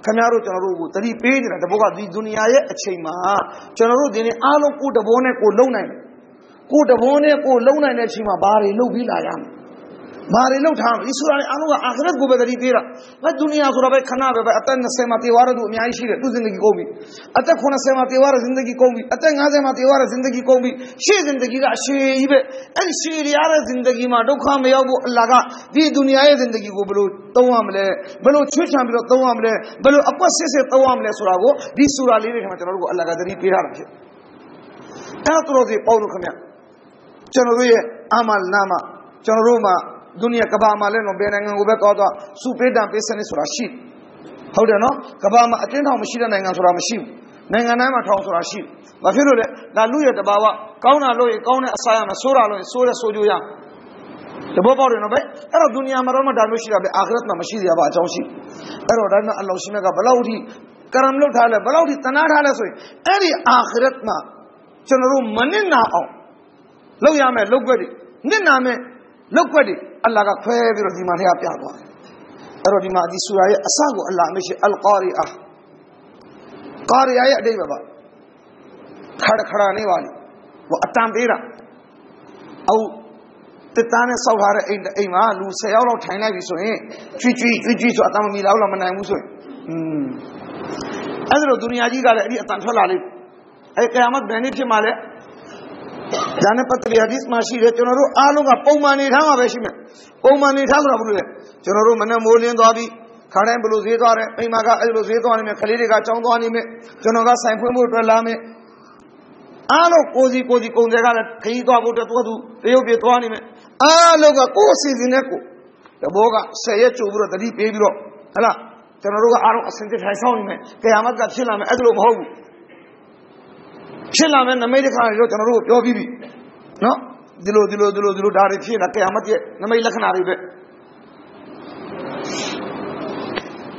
ရီအာဆိုတဲ့ဆူရာထဲမှာလည်းပဲကယာမတ်ရဲ့နမိတ်လက္ခဏာမုတ်ချဧကံကယာမတ်ဖြစ်ကိုဖြစ်မယ်ဆိုတဲ့အကြောင်းကိုအလ္လာဟ်တင်ပြပြီးတဲ့နောက်ပိုင်းမှာခင်ဗျားတို့ကျွန်တော်တို့ကိုတတိပေးနေတာတဘောကဒီဒုနီယာရဲ့အချိန်မှာကျွန်တော်တို့ဒီနေ့အားလုံးကိုတဘောနဲ့ကိုလုံနိုင်တယ်ကိုတဘောနဲ့ကိုလုံနိုင်တဲ့အချိန်မှာဘာတွေလုပ်ပြီးလာရမလဲ ဘာတွေလုပ်ထားလဲဒီဆိုတာလေအားလုံးကအာခရတ်ကိုပဲတတိပေးတာငါဒုနီယာဆိုတာပဲခဏပဲပဲအသက်20မှာတေဝါရသူအများကြီးရှိတယ်သူဇင်ဒဂီကုန်ပြီအသက်80မှာတေဝါရဇင်ဒဂီကုန်ပြီအသက်50မှာတေဝါရဇင်ဒဂီကုန်ပြီရှေ့ဇင်ဒဂီကအရှည်ကြီးပဲအဲ့ဒီရှည်ရတဲ့ဇင်ဒဂီမှာဒုက္ခမရောက်ဘူးအလ္လာဟ်ကဒီဒုနီယာရဲ့ဇင်ဒဂီကိုဘယ်လိုသုံးရမလဲဘယ်လိုချွတ်ချံပြီးတော့သုံးရမလဲဘယ်လိုအကွက်စစ်စစ်သုံးရမလဲဆိုတာကိုဒီဆူရာလေးတွေထဲမှာကျွန်တော်တို့ကိုအလ္လာဟ်ကတတိပေးထားတာဖြစ်အဲ့တော့တို့ဒီပေါ့လို့ခင်ဗျကျွန်တော်တို့ရဲ့အာမလ်နာမကျွန်တော်တို့မှာ ဒုနီယာကဘာမှာလည်းတော့ဘယ်နိုင်ငံကိုပဲသွားသွားစုပေးတံပေးစနစ်ဆိုတာရှိဟုတ်တယ်နော်ကဘာမှာအတင်းထောင်မရှိတဲ့နိုင်ငံဆိုတာမရှိဘူးနိုင်ငံတိုင်းမှာထောင်ဆိုတာရှိဘာဖြစ်လို့လဲဒါလူရဲ့တဘာဝကောင်းတာလို့ရင်ကောင်းတဲ့အစာရမယ်ဆိုးတာလို့ရင်ဆိုးတဲ့ဆိုးကြရတဘောပေါက်တယ်နော်ဗျအဲ့တော့ဒုနီယာမှာတော့မဒါမျိုးရှိတာပဲအာခရတ်မှာမရှိရပါအကြောင်းရှိအဲ့တော့ဒါနဲ့အလ္လာဟ်ရှိမြတ်ကဘလောက်ထိကရမ်လုပ်ထားလဲဘလောက်ထိတနာထားလဲဆိုရင်အဲ့ဒီအာခရတ်မှာကျွန်တော်တို့မနစ်နာအောင်လုပ်ရမယ်လုပ်ွက်တွေနစ်နာမယ်လောက်ွက်တွေ အလ္လာဟ်ကခွဲပြီးတော့ဒီမှာထဲကပြသွားတယ်အဲ့တော့ဒီမှာဒီဆူရာရဲ့အစကိုအလ္လာဟ်မရှိအလ်ကာရီအာကာရီယာရဲ့အတိတ်ပဲပါခါခါနေပါလိဟိုအတန်ပေးတာအောက်တတန်းနဲ့စောက်ထားတဲ့အိမ်အိမ်မှာလူ10ယောက်လောက်ထိုင်လိုက်ပြီဆိုရင်ကြွကြွကြွကြွဆိုအတန်မမီလောက်တော့မနိုင်ဘူးဆိုရင်อืมအဲ့ဒါလို့ဒုနီယာကြီးကလည်းအဲ့ဒီအတန်ထွက်လာလိမ့်အဲ့ကယာမတ်ဘယ်နေ့ဖြစ်မှာလဲ ဒါနဲ့ပတ်သက်ပြီးဟာဒီစ်မှာရှိတယ်ကျွန်တော်တို့အားလုံးကပုံမှန်နေထားမှာပဲရှိမယ်ပုံမှန်နေထားမှာဘလို့လဲကျွန်တော်တို့မနဲ့မိုးလင်းသွားပြီးခါတိုင်းဘလို့ဈေးသွားတယ်အိမ်မှာကအဲ့လိုဈေးသွားနေမယ်ခလေးတွေကကြောင်းသွားနေမယ်ကျွန်တော်ကဆိုင်ဖွင့်ဖို့အတွက်လာမယ်အားလုံးကိုစီကိုစီကုံတွေကလည်းခရီးသွားဖို့အတွက်သူကသူတရုတ်ပြည်သွားနေမယ်အားလုံးကကိုယ်စီစဉ်နဲ့ကိုတဘောကဆယ်ရက်ကြိုပြီးတော့တတိပေးပြီးတော့ဟလာကျွန်တော်တို့ကအားလုံးအစင်တစ်ထိုင်ဆောင်နေမယ်ကယာမတ်ကဖြစ်လာမယ်အဲ့ဒါလိုမဟုတ်ဘူး ဖြစ်လာမဲ့နမိတ်တစ်ခါတော့ကျွန်တော်တို့ပြောပြီးပြီနော်ဒီလိုဒီလိုဒီလိုဒီလိုဒါတွေဖြစ်လာကဲအမတ်ရဲ့နမိတ်လက္ခဏာတွေပဲ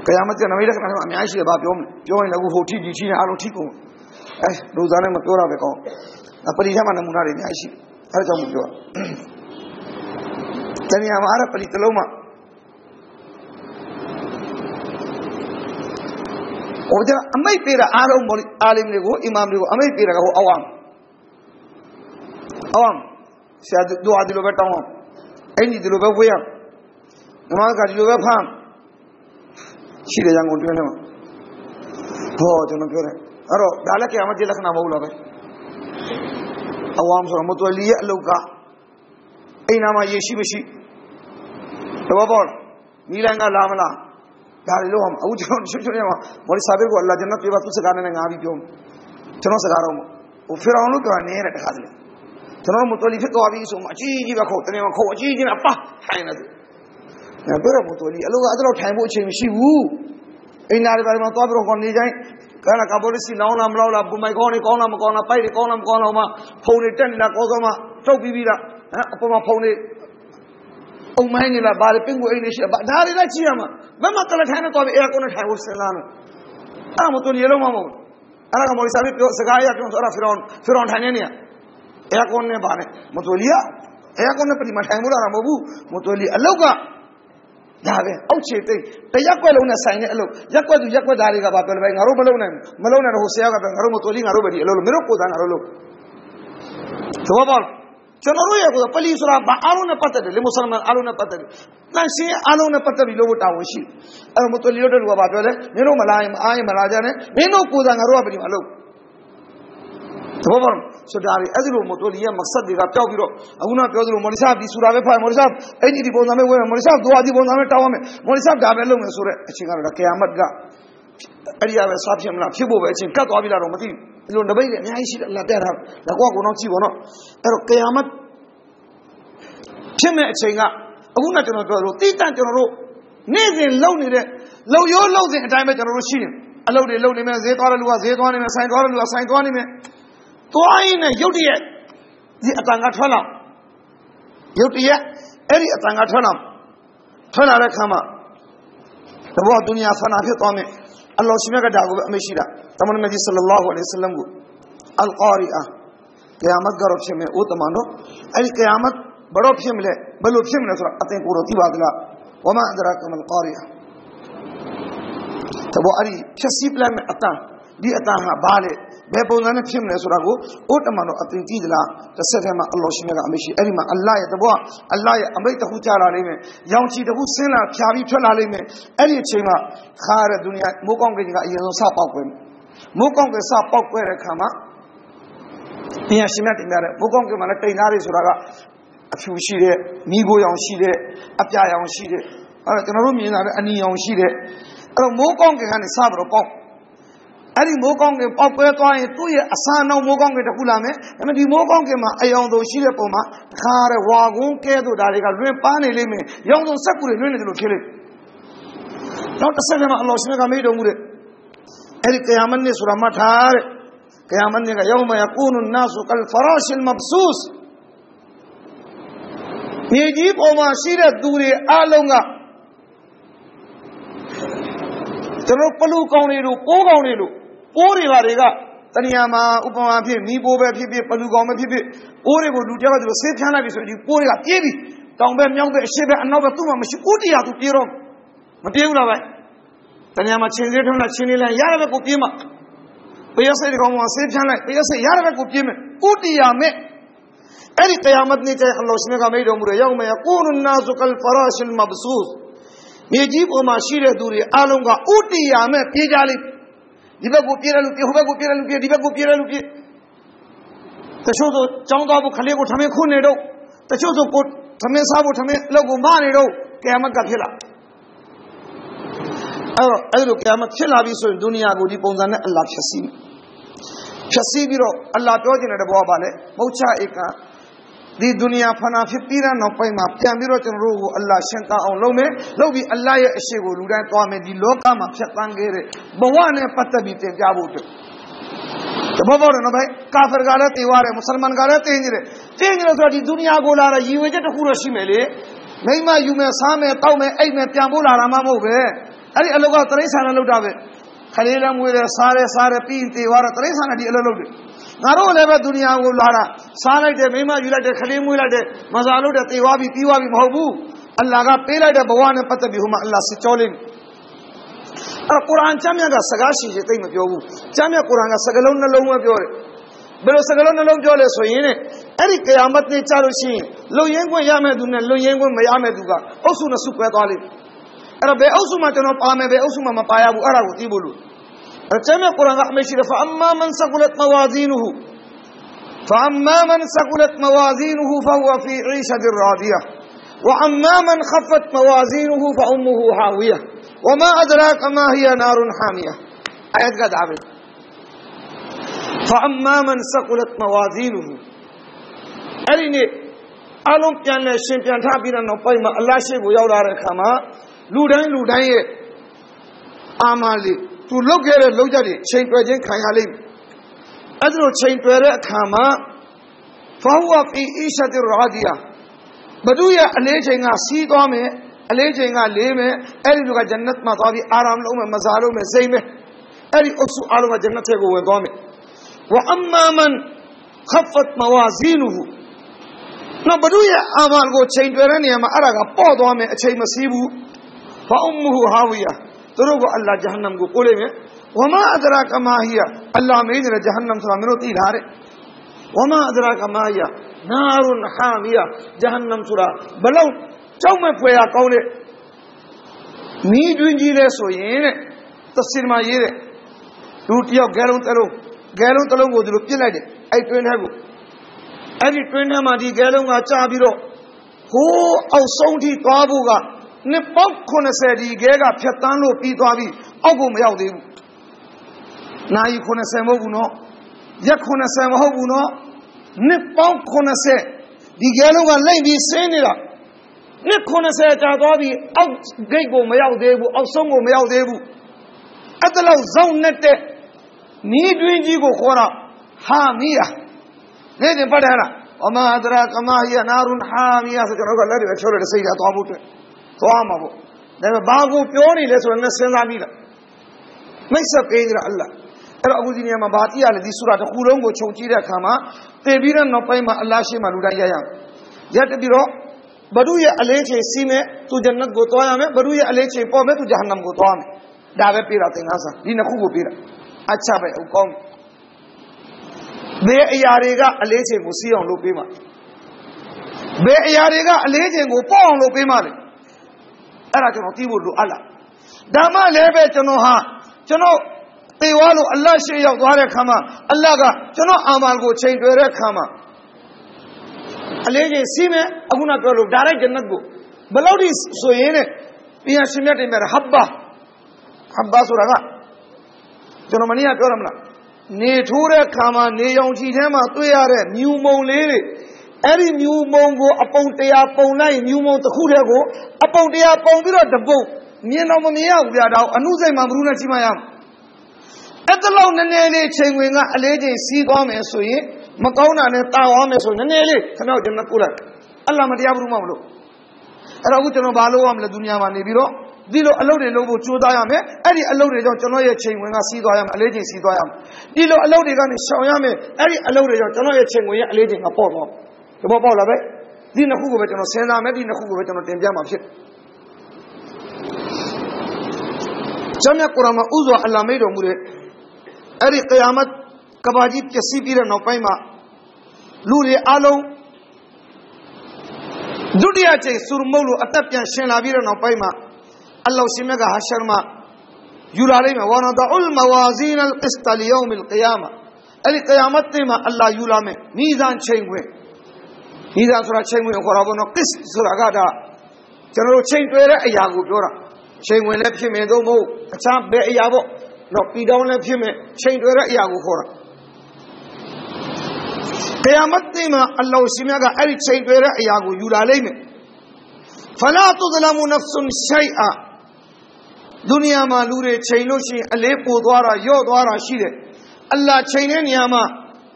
ကဲအမတ်ရဲ့နမိတ်လက္ခဏာတွေအများကြီးရှိတယ်ဗာပြောပြောရင်လည်းဟိုထိကြီးထိနေအားလုံးထိကုန်အဲလူသားနဲ့မပြောရပဲကောင်းပရိသတ်မှာနမူနာတွေအများကြီးရှိအဲဒါကြောင့်မပြောတဏှာမှာအဲ့ပရိတလုံးမှာ ဟိုကျအမိတ်ပေးတာအားလုံးအာလင်တွေကိုအီမမ်တွေကိုအမိတ်ပေးတာကဟိုအဝမ်အဝမ်ဆရာတို့အဒီလိုပဲတောင်းအောင်အဲ့ဒီဒီလိုပဲဝေးရနမကဒီလိုပဲဖမ်းရှိတယ်ရန်ကုန်တွင်းထဲမှာဟောကျွန်တော်ပြောတယ်အဲ့တော့ဒါလည်းကဲအမတိလက္ခဏာမဟုတ်လားပဲအဝမ်ဆိုတော့မတော်လီရဲ့အလုတ်ကအိမ်နာမှာရေရှိမရှိတဘောပေါ့နီလန်ကလာမလား ဒါတွေလို့အခုကျွန်တော်ချွတ်ချွတ်နေမှာမော်လီဆာဘီကိုအလ္လာဂျန်နတ်ပြေပါသူစကားနဲ့ငါပြီးပြောကျွန်တော်စကားတော့ဟိုဖီရောင်လို့ပြောနေရတဲ့တခါတည်းကျွန်တော်မတော်လီဖြစ်သွားပြီဆိုမှအကြီးကြီးပဲခုတ်တနေ့မှခုတ်အကြီးကြီးပဲပါထိုင်နေတယ်အဲပြောတော့မတော်လီအလို့အဲ့တော့ထိုင်ဖို့အချိန်မရှိဘူးအိမ်နာတွေဘာတွေမှာသွားပြီးတော့နေကြိုင်းကဲလာကပေါ်လစီလောင်းလားမလောင်းလားဘူမိုင်ကောင်းနေကောင်းလားမကောင်းလားပိုက်တွေကောင်းလားမကောင်းလားမှဖုန်တွေတက်နေတာကောသောမှထုတ်ပြီးပြီလားဟမ်အပေါ်မှာဖုန်တွေအုံ မိုင်းနေလားဘာလဲပင်ကိုအိမ်နေရှိဘာဒါတွေလည်းကြည့်ရမှာမမကလထိုင်နေတော့ပြီးအဲကွန်နဲ့ထိုင်ဖို့စဉ်းစားနေအဲ့မတော်ရလုံးမမဟုတ်အဲ့ဒါကမော်လီဆာဘီပြောစကားရပြောဆိုတော့ဖီရောင်ဖီရောင်ထိုင်နေနေအဲကွန်နဲ့ပါနဲ့မတော်လီအဲကွန်နဲ့ပြင်မထိုင်ဘူးလားမဟုတ်ဘူးမတော်လီအလောက်ကဒါပဲအောက်ခြေသိတရက်ွက်လုံးနဲ့ဆိုင်တဲ့အလုပ်ရက်ွက်သူရက်ွက်သားတွေကဘာပြောလဲငါတို့မလုပ်နိုင်ဘူးမလုပ်နိုင်တော့ဟိုဆရာကပြောငါတို့မတော်လီငါတို့ပဲဒီအလုပ်လို့မင်းတို့ကိုယ်စားငါတို့လုပ်သောပါကျွ န်တော်တို့ရဲ့ကိုပလီဆိုတာဘာအားလုံးနဲ့ပတ်သက်တယ်လေမွတ်စလမန်အားလုံးနဲ့ပတ်သက်တယ်တန်ရှင်းအားလုံးနဲ့ပတ်သက်ပြီးလို့တာဝန်ရှိအဲ့တော့မတော်လီတို့ကဘာပြောလဲမင်းတို့မလာရင်မအားရင်မလာကြနဲ့မင်းတို့ကိုယ်စားငါတို့ကပြင်မလုပ်သဘောပေါက်ဆိုဒါရီအဲ့ဒီလိုမတော်လီရဲ့မဆက်တွေကပျောက်ပြီးတော့အခုနပြောသလိုမော်လီဆာဒီဆူရာပဲဖတ်မော်လီဆာအဲ့ဒီဒီပုံစံပဲဝဲမော်လီဆာဒွါဒီပုံစံပဲတောင်းရမယ်မော်လီဆာဒါပဲလုပ်မယ်ဆိုတော့အချိန်ကတော့ကယာမတ်ကအဲ့ဒီရပဲစားဖြစ်မလားဖြစ်ဖို့ပဲအချိန်ကတ်သွားပြီလားတော့မသိဘူး ဒီလိုတပိတ်လည်းအများကြီးရှိတယ်လာတက်တာလက်ကွာကတော့ကြည့်ပါတော့အဲ့တော့ကယာမတ်ဖြစ်မဲ့အချိန်ကအခုနကျွန်တော်ပြောလို့တိတန့်ကျွန်တော်တို့နေ့စဉ်လုံနေတဲ့လုံရိုးလုံစဉ်အတိုင်းပဲကျွန်တော်တို့ရှိနေအလုပ်တွေလုပ်နေမယ်ဈေးသွားတဲ့လူကဈေးသွားနေမယ်ဆိုင်သွားတဲ့လူကဆိုင်သွားနေမယ်သွားရင်နဲ့ရုတ်တရက်ဒီအတန်ကထွက်လာရုတ်တရက်အဲ့ဒီအတန်ကထွက်လာထွက်လာတဲ့ခါမှာတဘောဒုနီယာဖနာဖြစ်သွားမယ်အလ္လာဟ်ရှင်မြတ်ကဒါကိုပဲအမရှိတာ တမန်တော်ကြီးဆလ္လာလာဟူအလိုင်ဝဆလမ်ကိုအလ်ကာရီအာကယာမတ်ကတော့ဖြစ်မယ်ဥတမန်တို့အဲ့ဒီကယာမတ်ဘယ်တော့ဖြစ်မလဲဘယ်လိုဖြစ်မလဲဆိုတော့အသင်ကိုယ်တော်သိပါသလားဝမအဒရာကမလ်ကာရီအာတဘောအဲ့ဒီဖြစ် မလဲဆိုတာကိုဥတမန်တို့အသင်သိသလားတစ်ဆက်တည်းမှာအလ္လာဟ်ရှင်မြတ်ကအမရှိအဲ့ဒီမှာအလ္လာဟ်ရဲ့တဘောအလ္လာဟ်ရဲ့အမိတ်တခုကြားလာလိမ့်မယ်ရောင်ချီတခုဆင်းလာဖြာပြီးထွက်လာလိမ့်မယ်အဲ့ဒီအချိန်မှာခါရတဲ့ဒုနီယာမိုးကောင်းကင်ကအရင်ဆုံးစပေါက်ကွယ်မိုးကောင်းကင်စပေါက်ကွယ်တဲ့ခါမှာပြန်ရှင်မြတ်တင်ပြတဲ့မိုးကောင်းကင်မှာလည်းတိမ်သားတွေဆိုတာကအဖြူရှိတဲ့မိโกရောင်ရှိတဲ့အပြာရောင်ရှိတဲ့အဲ့တော့ကျွန်တော်တို့မြင်လာတဲ့အနီရောင်ရှိတဲ့အဲ့တော့မိုးကောင်းကင်ကနေစပြီးတော့ပေါက်အဲ့ဒီမိုးကောင်းကင်ပေါက်ပွဲသွားရင်သူ့ရဲ့အစာနောက်မိုးကောင်းကင်တစ်ခုလာမယ်ဒါပေမဲ့ဒီမိုးကောင်းကင်မှာအယောင်သူရှိတဲ့ပုံမှာတခါရဲဝါကုန်းကဲတို့ဒါတွေကလွင်ပန်းနေလိမ့်မယ်ရောင်စုံစက်ကူတွေလွင်နေတယ်လို့ဖြစ်လိမ့်နောက်တစ်ဆက်ကမှအလ္လာဟ်ရှင်ကမေးတော်မူတဲ့ အဲ့ဒီကယာမတ်နေ့ဆိုတာမှတ်ထားတဲ့ကယာမတ်နေ့ကယောမယကူနုနာဆူကလ်ဖရာရှ်လ်မဘဆူစ်မြေကြီးပေါ်မှာရှိတဲ့သူတွေအလုံးကကျွန်တော်ပလူကောင်းတွေတို့ပိုးကောင်းတွေတို့ပိုးတွေပါတွေကတဏှာမှာဥပမာဖြစ်မိပိုးပဲဖြစ်ဖြစ်ပလူကောင်ပဲဖြစ်ဖြစ်ပိုးတွေကိုလူတယောက်ကသူဆေးဖြန်းလိုက်ပြီဆိုရင်ဒီပိုးတွေကပြေးပြီတောင်ဘက်မြောက်ဘက်အရှေ့ဘက်အနောက်ဘက်သူ့မှာမရှိဥတရားသူပြေးတော့မပြေးဘူးလားဗျ တဏှာမှာချင်းစေးထုံးတာချင်းလေးလန်းရတဲ့ဘက်ကိုပြေးမှာပယစိတ်ကောင်မှာဆေးဖြန်းလိုက်ပယစိတ်ရတဲ့ဘက်ကိုပြေးမယ်ဥတရားမဲ့အဲ့ဒီကယာမတ်နေ့ကျရင်အလ္လာဟ်ရှင်ကမိတ်တော်မူတယ်ရောက်မယ်ကူနုနာဇုကလ်ဖရာရှ်လ်မဘဆူစ်မြေကြီးပေါ်မှာရှိတဲ့သူတွေအလုံးကဥတရားမဲ့ပြေးကြလိမ့်ဒီဘက်ကိုပြေးတယ်လို့ပြေးဟိုဘက်ကိုပြေးတယ်လို့ပြေးဒီဘက်ကိုပြေးတယ်လို့ပြေးတချို့ဆိုចောင်းသွားဖို့ခလေးကိုထမင်းခွန်းနေတော့တချို့ဆိုကိုထမင်းစားဖို့ထမင်းလောက်ကိုမနေတော့ကယာမတ်ကဖြစ်လာ အဲ့တော့အဲ့လိုကယာမတ်ဖြစ်လာပြီဆိုရင်ဒုနီယာကိုဒီပုံစံနဲ့အလ္လာဟ်ဖြည့်ဆည်းဖြည့်ဆည်းပြီးတော့အလ္လာဟ်ပြောခြင်းတဲ့ဘောကပါလေမုတ်ချဧကဒီဒုနီယာဖနာဖြစ်ပြီးတဲ့နောက်ပိုင်းမှာပြန်ပြီးတော့ကျွန်တော်တို့ကိုအလ္လာဟ်ရှင်းကားအောင်လုပ်မယ်လုပ်ပြီးအလ္လာဟ်ရဲ့အရှိကိုလူတိုင်းသွားမယ်ဒီလောကမှာဖြတ်သန်းခဲ့တဲ့ဘဝနဲ့ပတ်သက်ပြီးတင်ပြဖို့အတွက်တဘောပေါက်တယ်နော်ဗျကာဖီကလည်းတေသွားတယ်မွတ်စလမန်ကလည်းတင်းနေတယ်တင်းနေလို့ဆိုတော့ဒီဒုနီယာကိုလာတဲ့ရည်ဝေချက်တစ်ခုတော့ရှိမယ်လေမိမယူမယ်စားမယ်တောက်မယ်အိတ်မယ်ပြန်ဖို့လာတာမှမဟုတ်ပဲ အဲ့ဒီအလုပ်ကတရိษံနဲ့လုပ်တာပဲခလေးလည်းမွေးတယ်စားတယ်စားတယ်ပြီးတေသွားတယ်တရိษံနဲ့ဒီအလုပ်လုပ်တယ်ငါတို့လည်းပဲဒုနီယာကိုလာတာစားလိုက်တယ်မိမယူလိုက်တယ်ခလေးမွေးလိုက်တယ်မစားလို့တယ်တေသွားပြီပြီးသွားပြီမဟုတ်ဘူးအလ္လာဟ်ကပေးလိုက်တဲ့ဘဝနဲ့ပတ်သက်ပြီးဟိုမှာအလ္လာဟ်စစ်ကြောလိမ့်မယ်အဲ့ကုရ်အာန်ကျမ်းမြတ်ကစကားရှိရှိသိမပြောဘူးကျမ်းမြတ်ကုရ်အာန်ကစကားလုံးနှလုံးပဲပြောတယ်ဘယ်လိုစကားလုံးနှလုံးပြောလဲဆိုရင်အဲ့ဒီကိယာမတ်နေ့ကြလို့ရှိရင်လုံရင်းခွင့်ရမယ့်သူနဲ့လုံရင်းခွင့်မရမယ့်သူကအုပ်စုနဲ့စုကွဲသွားလိမ့် အဲ့တော့ဘယ်အုပ်စုမှာကျွန်တော်ပါမယ်ဘယ်အုပ်စုမှာမပါရဘူးအဲ့ဒါကိုသိဖို့လို့အဲ့ကျမ်းမြတ်ကုရ်အာန်ကအမရှိတယ်ဖအမ္မာမန်ဆကုလတ်မဝါဇီနူဟူ فأما من ثقلت موازينه فهو في عيشة راضية وأما من خفت موازينه فأمه هاوية وما أدراك ما هي نار حامية آيات قد عبد فأما من ثقلت موازينه أريني အလုံးပြန်လဲရှင်ပြန်ထားပြီးတော့နောက်ပိုင်းမှာအ လ္လာဟ်ရှိကိုရောက်လာတဲ့အခါမှာလူတိုင်းလူတိုင်းရဲ့အာမလေးသူလုတ်ခဲ့တဲ့လုတ်ချက်တွေချိန်တွယ်ခြင်းခံရလိမ့်မယ်အဲ့ဒါလိုချိန်တွယ်တဲ့အခါမှာဖောဝဖီအီရှတ်ရာဒီယာဘဒုရဲ့အလေးချိန်ကစီးသွားမယ်အလေးချိန်ကလေးမယ်အဲ့ဒီလူကဂျန်နတ်မှာသွားပြီးအာရမ်လုံးမယ်မဇာလုံးမယ်စိမ့်မယ်အဲ့ဒီအုပ်စုအားလုံးကဂျန်နတ်ထဲကိုဝင်သွားမယ်ဝအမ္မာမန်ခဖတ်မဝါဇီနူဟူနော်ဘဒုရဲ့အာမန်ကိုချိန်တွယ်တဲ့နေရာမှာအဲ့ဒါကပေါ့သွားမယ်အချိန်မစီးဘူး ဖအုမ်မူဟာဝီယာသူတို့ကအလ္လာဂျဟန္နမ်ကိုပို့လိုက်မယ်ဝမအဒရာကမာဟီယာအလ္လာမေးတယ်ဂျဟန္နမ်ဆိုတာမင်းတို့သိထားတယ်ဝမအဒရာကမာဟီယာနာရုန်ဟာမီယာဂျဟန္နမ်ဆိုတာဘလောက်ကြောက်မဲ့ဖွယ်ရကောင်းတဲ့မီးတွင်းကြီးလဲဆိုရင်တဲ့သစင်မှာရေးတဲ့လူတယောက်ဂဲလုံးတစ်လုံးဂဲလုံးတစ်လုံးကိုသူတို့ပြစ်လိုက်တယ်အဲ့တွင်းထဲကိုအဲ့ဒီတွင်းထဲမှာဒီဂဲလုံးကကြာပြီးတော့ဟိုးအောက်ဆုံးထိသွားဖို့က နှစ်ပေါက်80ဒီဂဲကဖြတ်တန်းလို့ပြီးသွားပြီအောက်ကိုမရောက်သေးဘူးနာရီ80မဟုတ်ဘူးနော်ရက်80မဟုတ်ဘူးနော်နှစ်ပေါက်80ဒီဂဲလုံးကလိမ့်ပြီးဆင်းနေတာနှစ်80ကြာသွားပြီအောက်ဂိတ်ကိုမရောက်သေးဘူးအောက်ဆုံးကိုမရောက်သေးဘူးအဲ့ဒါလောက်ဇုံနဲ့တဲ့နီးတွင်းကြီးကိုခေါ်တာဟာမီယာနေ့တင်ပတ်တယ်လားအမအဒရာကမာယနာရုန်ဟာမီယာဆိုကျွန်တော်ကလည်းပြောလို့စိတ်ဓာတ်သွားဖို့အတွက် သွားမှာပေါ့ဒါပေမဲ့ဘာကိုပြောနေလဲဆိုတော့လည်းစဉ်းစားပြီးလားမိတ်ဆက်ပေးကြတာအလ္လာအဲ့တော့အခုဒီနေရာမှာဘာကြည့်ရလဲဒီဆူရာတစ်ခုလုံးကိုခြုံကြည့်တဲ့အခါမှာတည်ပြီးတဲ့နောက်ပိုင်းမှာအလ္လာရှိမှလူတိုင်းရရအောင်ရက်တပြီးတော့ဘဒုရဲ့အလေးချိန်စီးမဲ့သူဂျန်နတ်ကိုသွားရမယ်ဘဒုရဲ့အလေးချိန်ပေါ်မဲ့သူဂျဟန္နမ်ကိုသွားမယ်ဒါပဲပြေးတာသင်္ကန်းစာဒီနှစ်ခုကိုပြေးတာအချပဲအကောင်းဘယ်အရာတွေကအလေးချိန်ကိုစီးအောင်လုပ်ပေးမှာဘယ်အရာတွေကအလေးချိန်ကိုပေါ့အောင်လုပ်ပေးမှာလဲ အဲ့ဒါကျွန်တော်သိဖို့လိုအပ်လားဒါမှလည်းပဲကျွန်တော်ဟာကျွန်တော်သေသွားလို့အလ္လာဟ်ရှေ့ရောက်သွားတဲ့ခါမှာအလ္လာဟ်ကကျွန်တော်အာမန်ကိုချိန်တွယ်တဲ့ခါမှာအလေးချိန်စီးမယ်အခုနပြောလို့ဒါရိုက်ဂျန်နတ်ကိုဘယ်လောက်ထိဆိုရင်တဲ့ပြန်ရှင်မြတ်တင်မြတ်ဟဘ္ဘာဟဘ္ဘာဆိုတာကကျွန်တော်မနေ့ကပြောရမလားနေထိုးတဲ့ခါမှာနေရောင်ခြည်ထဲမှာတွေ့ရတဲ့မြူမုံလေးတွေ အဲ့ဒီမြူမုံကိုအပုံတရားပုံလိုက်မြူမုံတစ်ခုတည်းကိုအပုံတရားပုံပြီးတော့တပုတ်မြင်တော့မမြင်ရဘူးဗျာတော့အနုစိတ်မှဘ ᱹ နဲ့ချိမရမှာအဲ့တလောက်နည်းနည်းလေးချိန်ဝင်ကအလေးချိန်စီးသွားမယ်ဆိုရင်မကောင်းတာနဲ့တာဝါမယ်ဆိုနည်းနည်းလေးခဏတော့ကျွန်တော်ပို့လိုက်အလ္လာဟ်မတရားဘူးမှမလို့အဲ့တော့အခုကျွန်တော်ဘာလုပ်ရမလဲဒုညမှာနေပြီးတော့ဒီလိုအလုပ်တွေလုပ်ဖို့ကြိုးစားရမယ်အဲ့ဒီအလုပ်တွေကြောင့်ကျွန်တော်ရဲ့ချိန်ဝင်ကစီးသွားရမယ်အလေးချိန်စီးသွားရမယ်ဒီလိုအလုပ်တွေကနေရှောင်ရမယ်အဲ့ဒီအလုပ်တွေကြောင့်ကျွန်တော်ရဲ့ချိန်ဝင်ရဲ့အလေးချိန်ကပေါ့သွား ဒီဘောပေါ့လာပဲဒီနှစ်ခုကိုပဲကျွန်တော်စဉ်းစားမယ်ဒီနှစ်ခုကိုပဲကျွန်တော်တင်ပြမှာဖြစ်ကျမ်းမြတ်ကုရ်အာန်မှာဥစွာအလ္လာဟ်မိတ်တော်မူတဲ့အဲ့ဒီကယာမတ်ကဘာကြီးပျက်စီးပြီးတဲ့နောက်ပိုင်းမှာလူတွေအလုံးဒုတိယချိန်ဆူရမုတ်လို့အသက်ပြန်ရှင်လာပြီးတဲ့နောက်ပိုင်းမှာအလ္လာဟ်ရှင်မြတ်ကဟာရှာမယူလာလိမ့်မယ်ဝါနာဒအူလ်မဝါဇီနလ်ကစ္စတလီယောမလ်ကယာမအဲ့ဒီကယာမတ်တင်မှာအလ္လာဟ်ယူလာမယ်မိဇန်ချိန်ခွင် မိဇန်ဆိုတာချိန်ခွင်ခေါ်တာပေါ့နော်ကစ္စဆိုတာကဒါကျွန်တော်တို့ချိန်တွဲတဲ့အရာကိုပြောတာချိန်ဝင်လည်းဖြစ်မယ်သို့မဟုတ်အခြားဘယ်အရာပေါ့တော့ပြီးတောင်းလည်းဖြစ်မယ်ချိန်တွဲတဲ့အရာကိုခေါ်တာတရားမသိမှာအလ္လာဟ်ရှင်မြတ်ကအဲ့ဒီချိန်တွဲတဲ့အရာကိုယူလာလိမ့်မယ်ဖလာတုဇလမူနဖ်ဆွန်ရှိုင်အာဒုနီယာမှာလူတွေချိန်လို့ရှိရင်အလေးပိုသွားတာယော့သွားတာရှိတယ်အလ္လာဟ်ချိန်တဲ့နေရာမှာ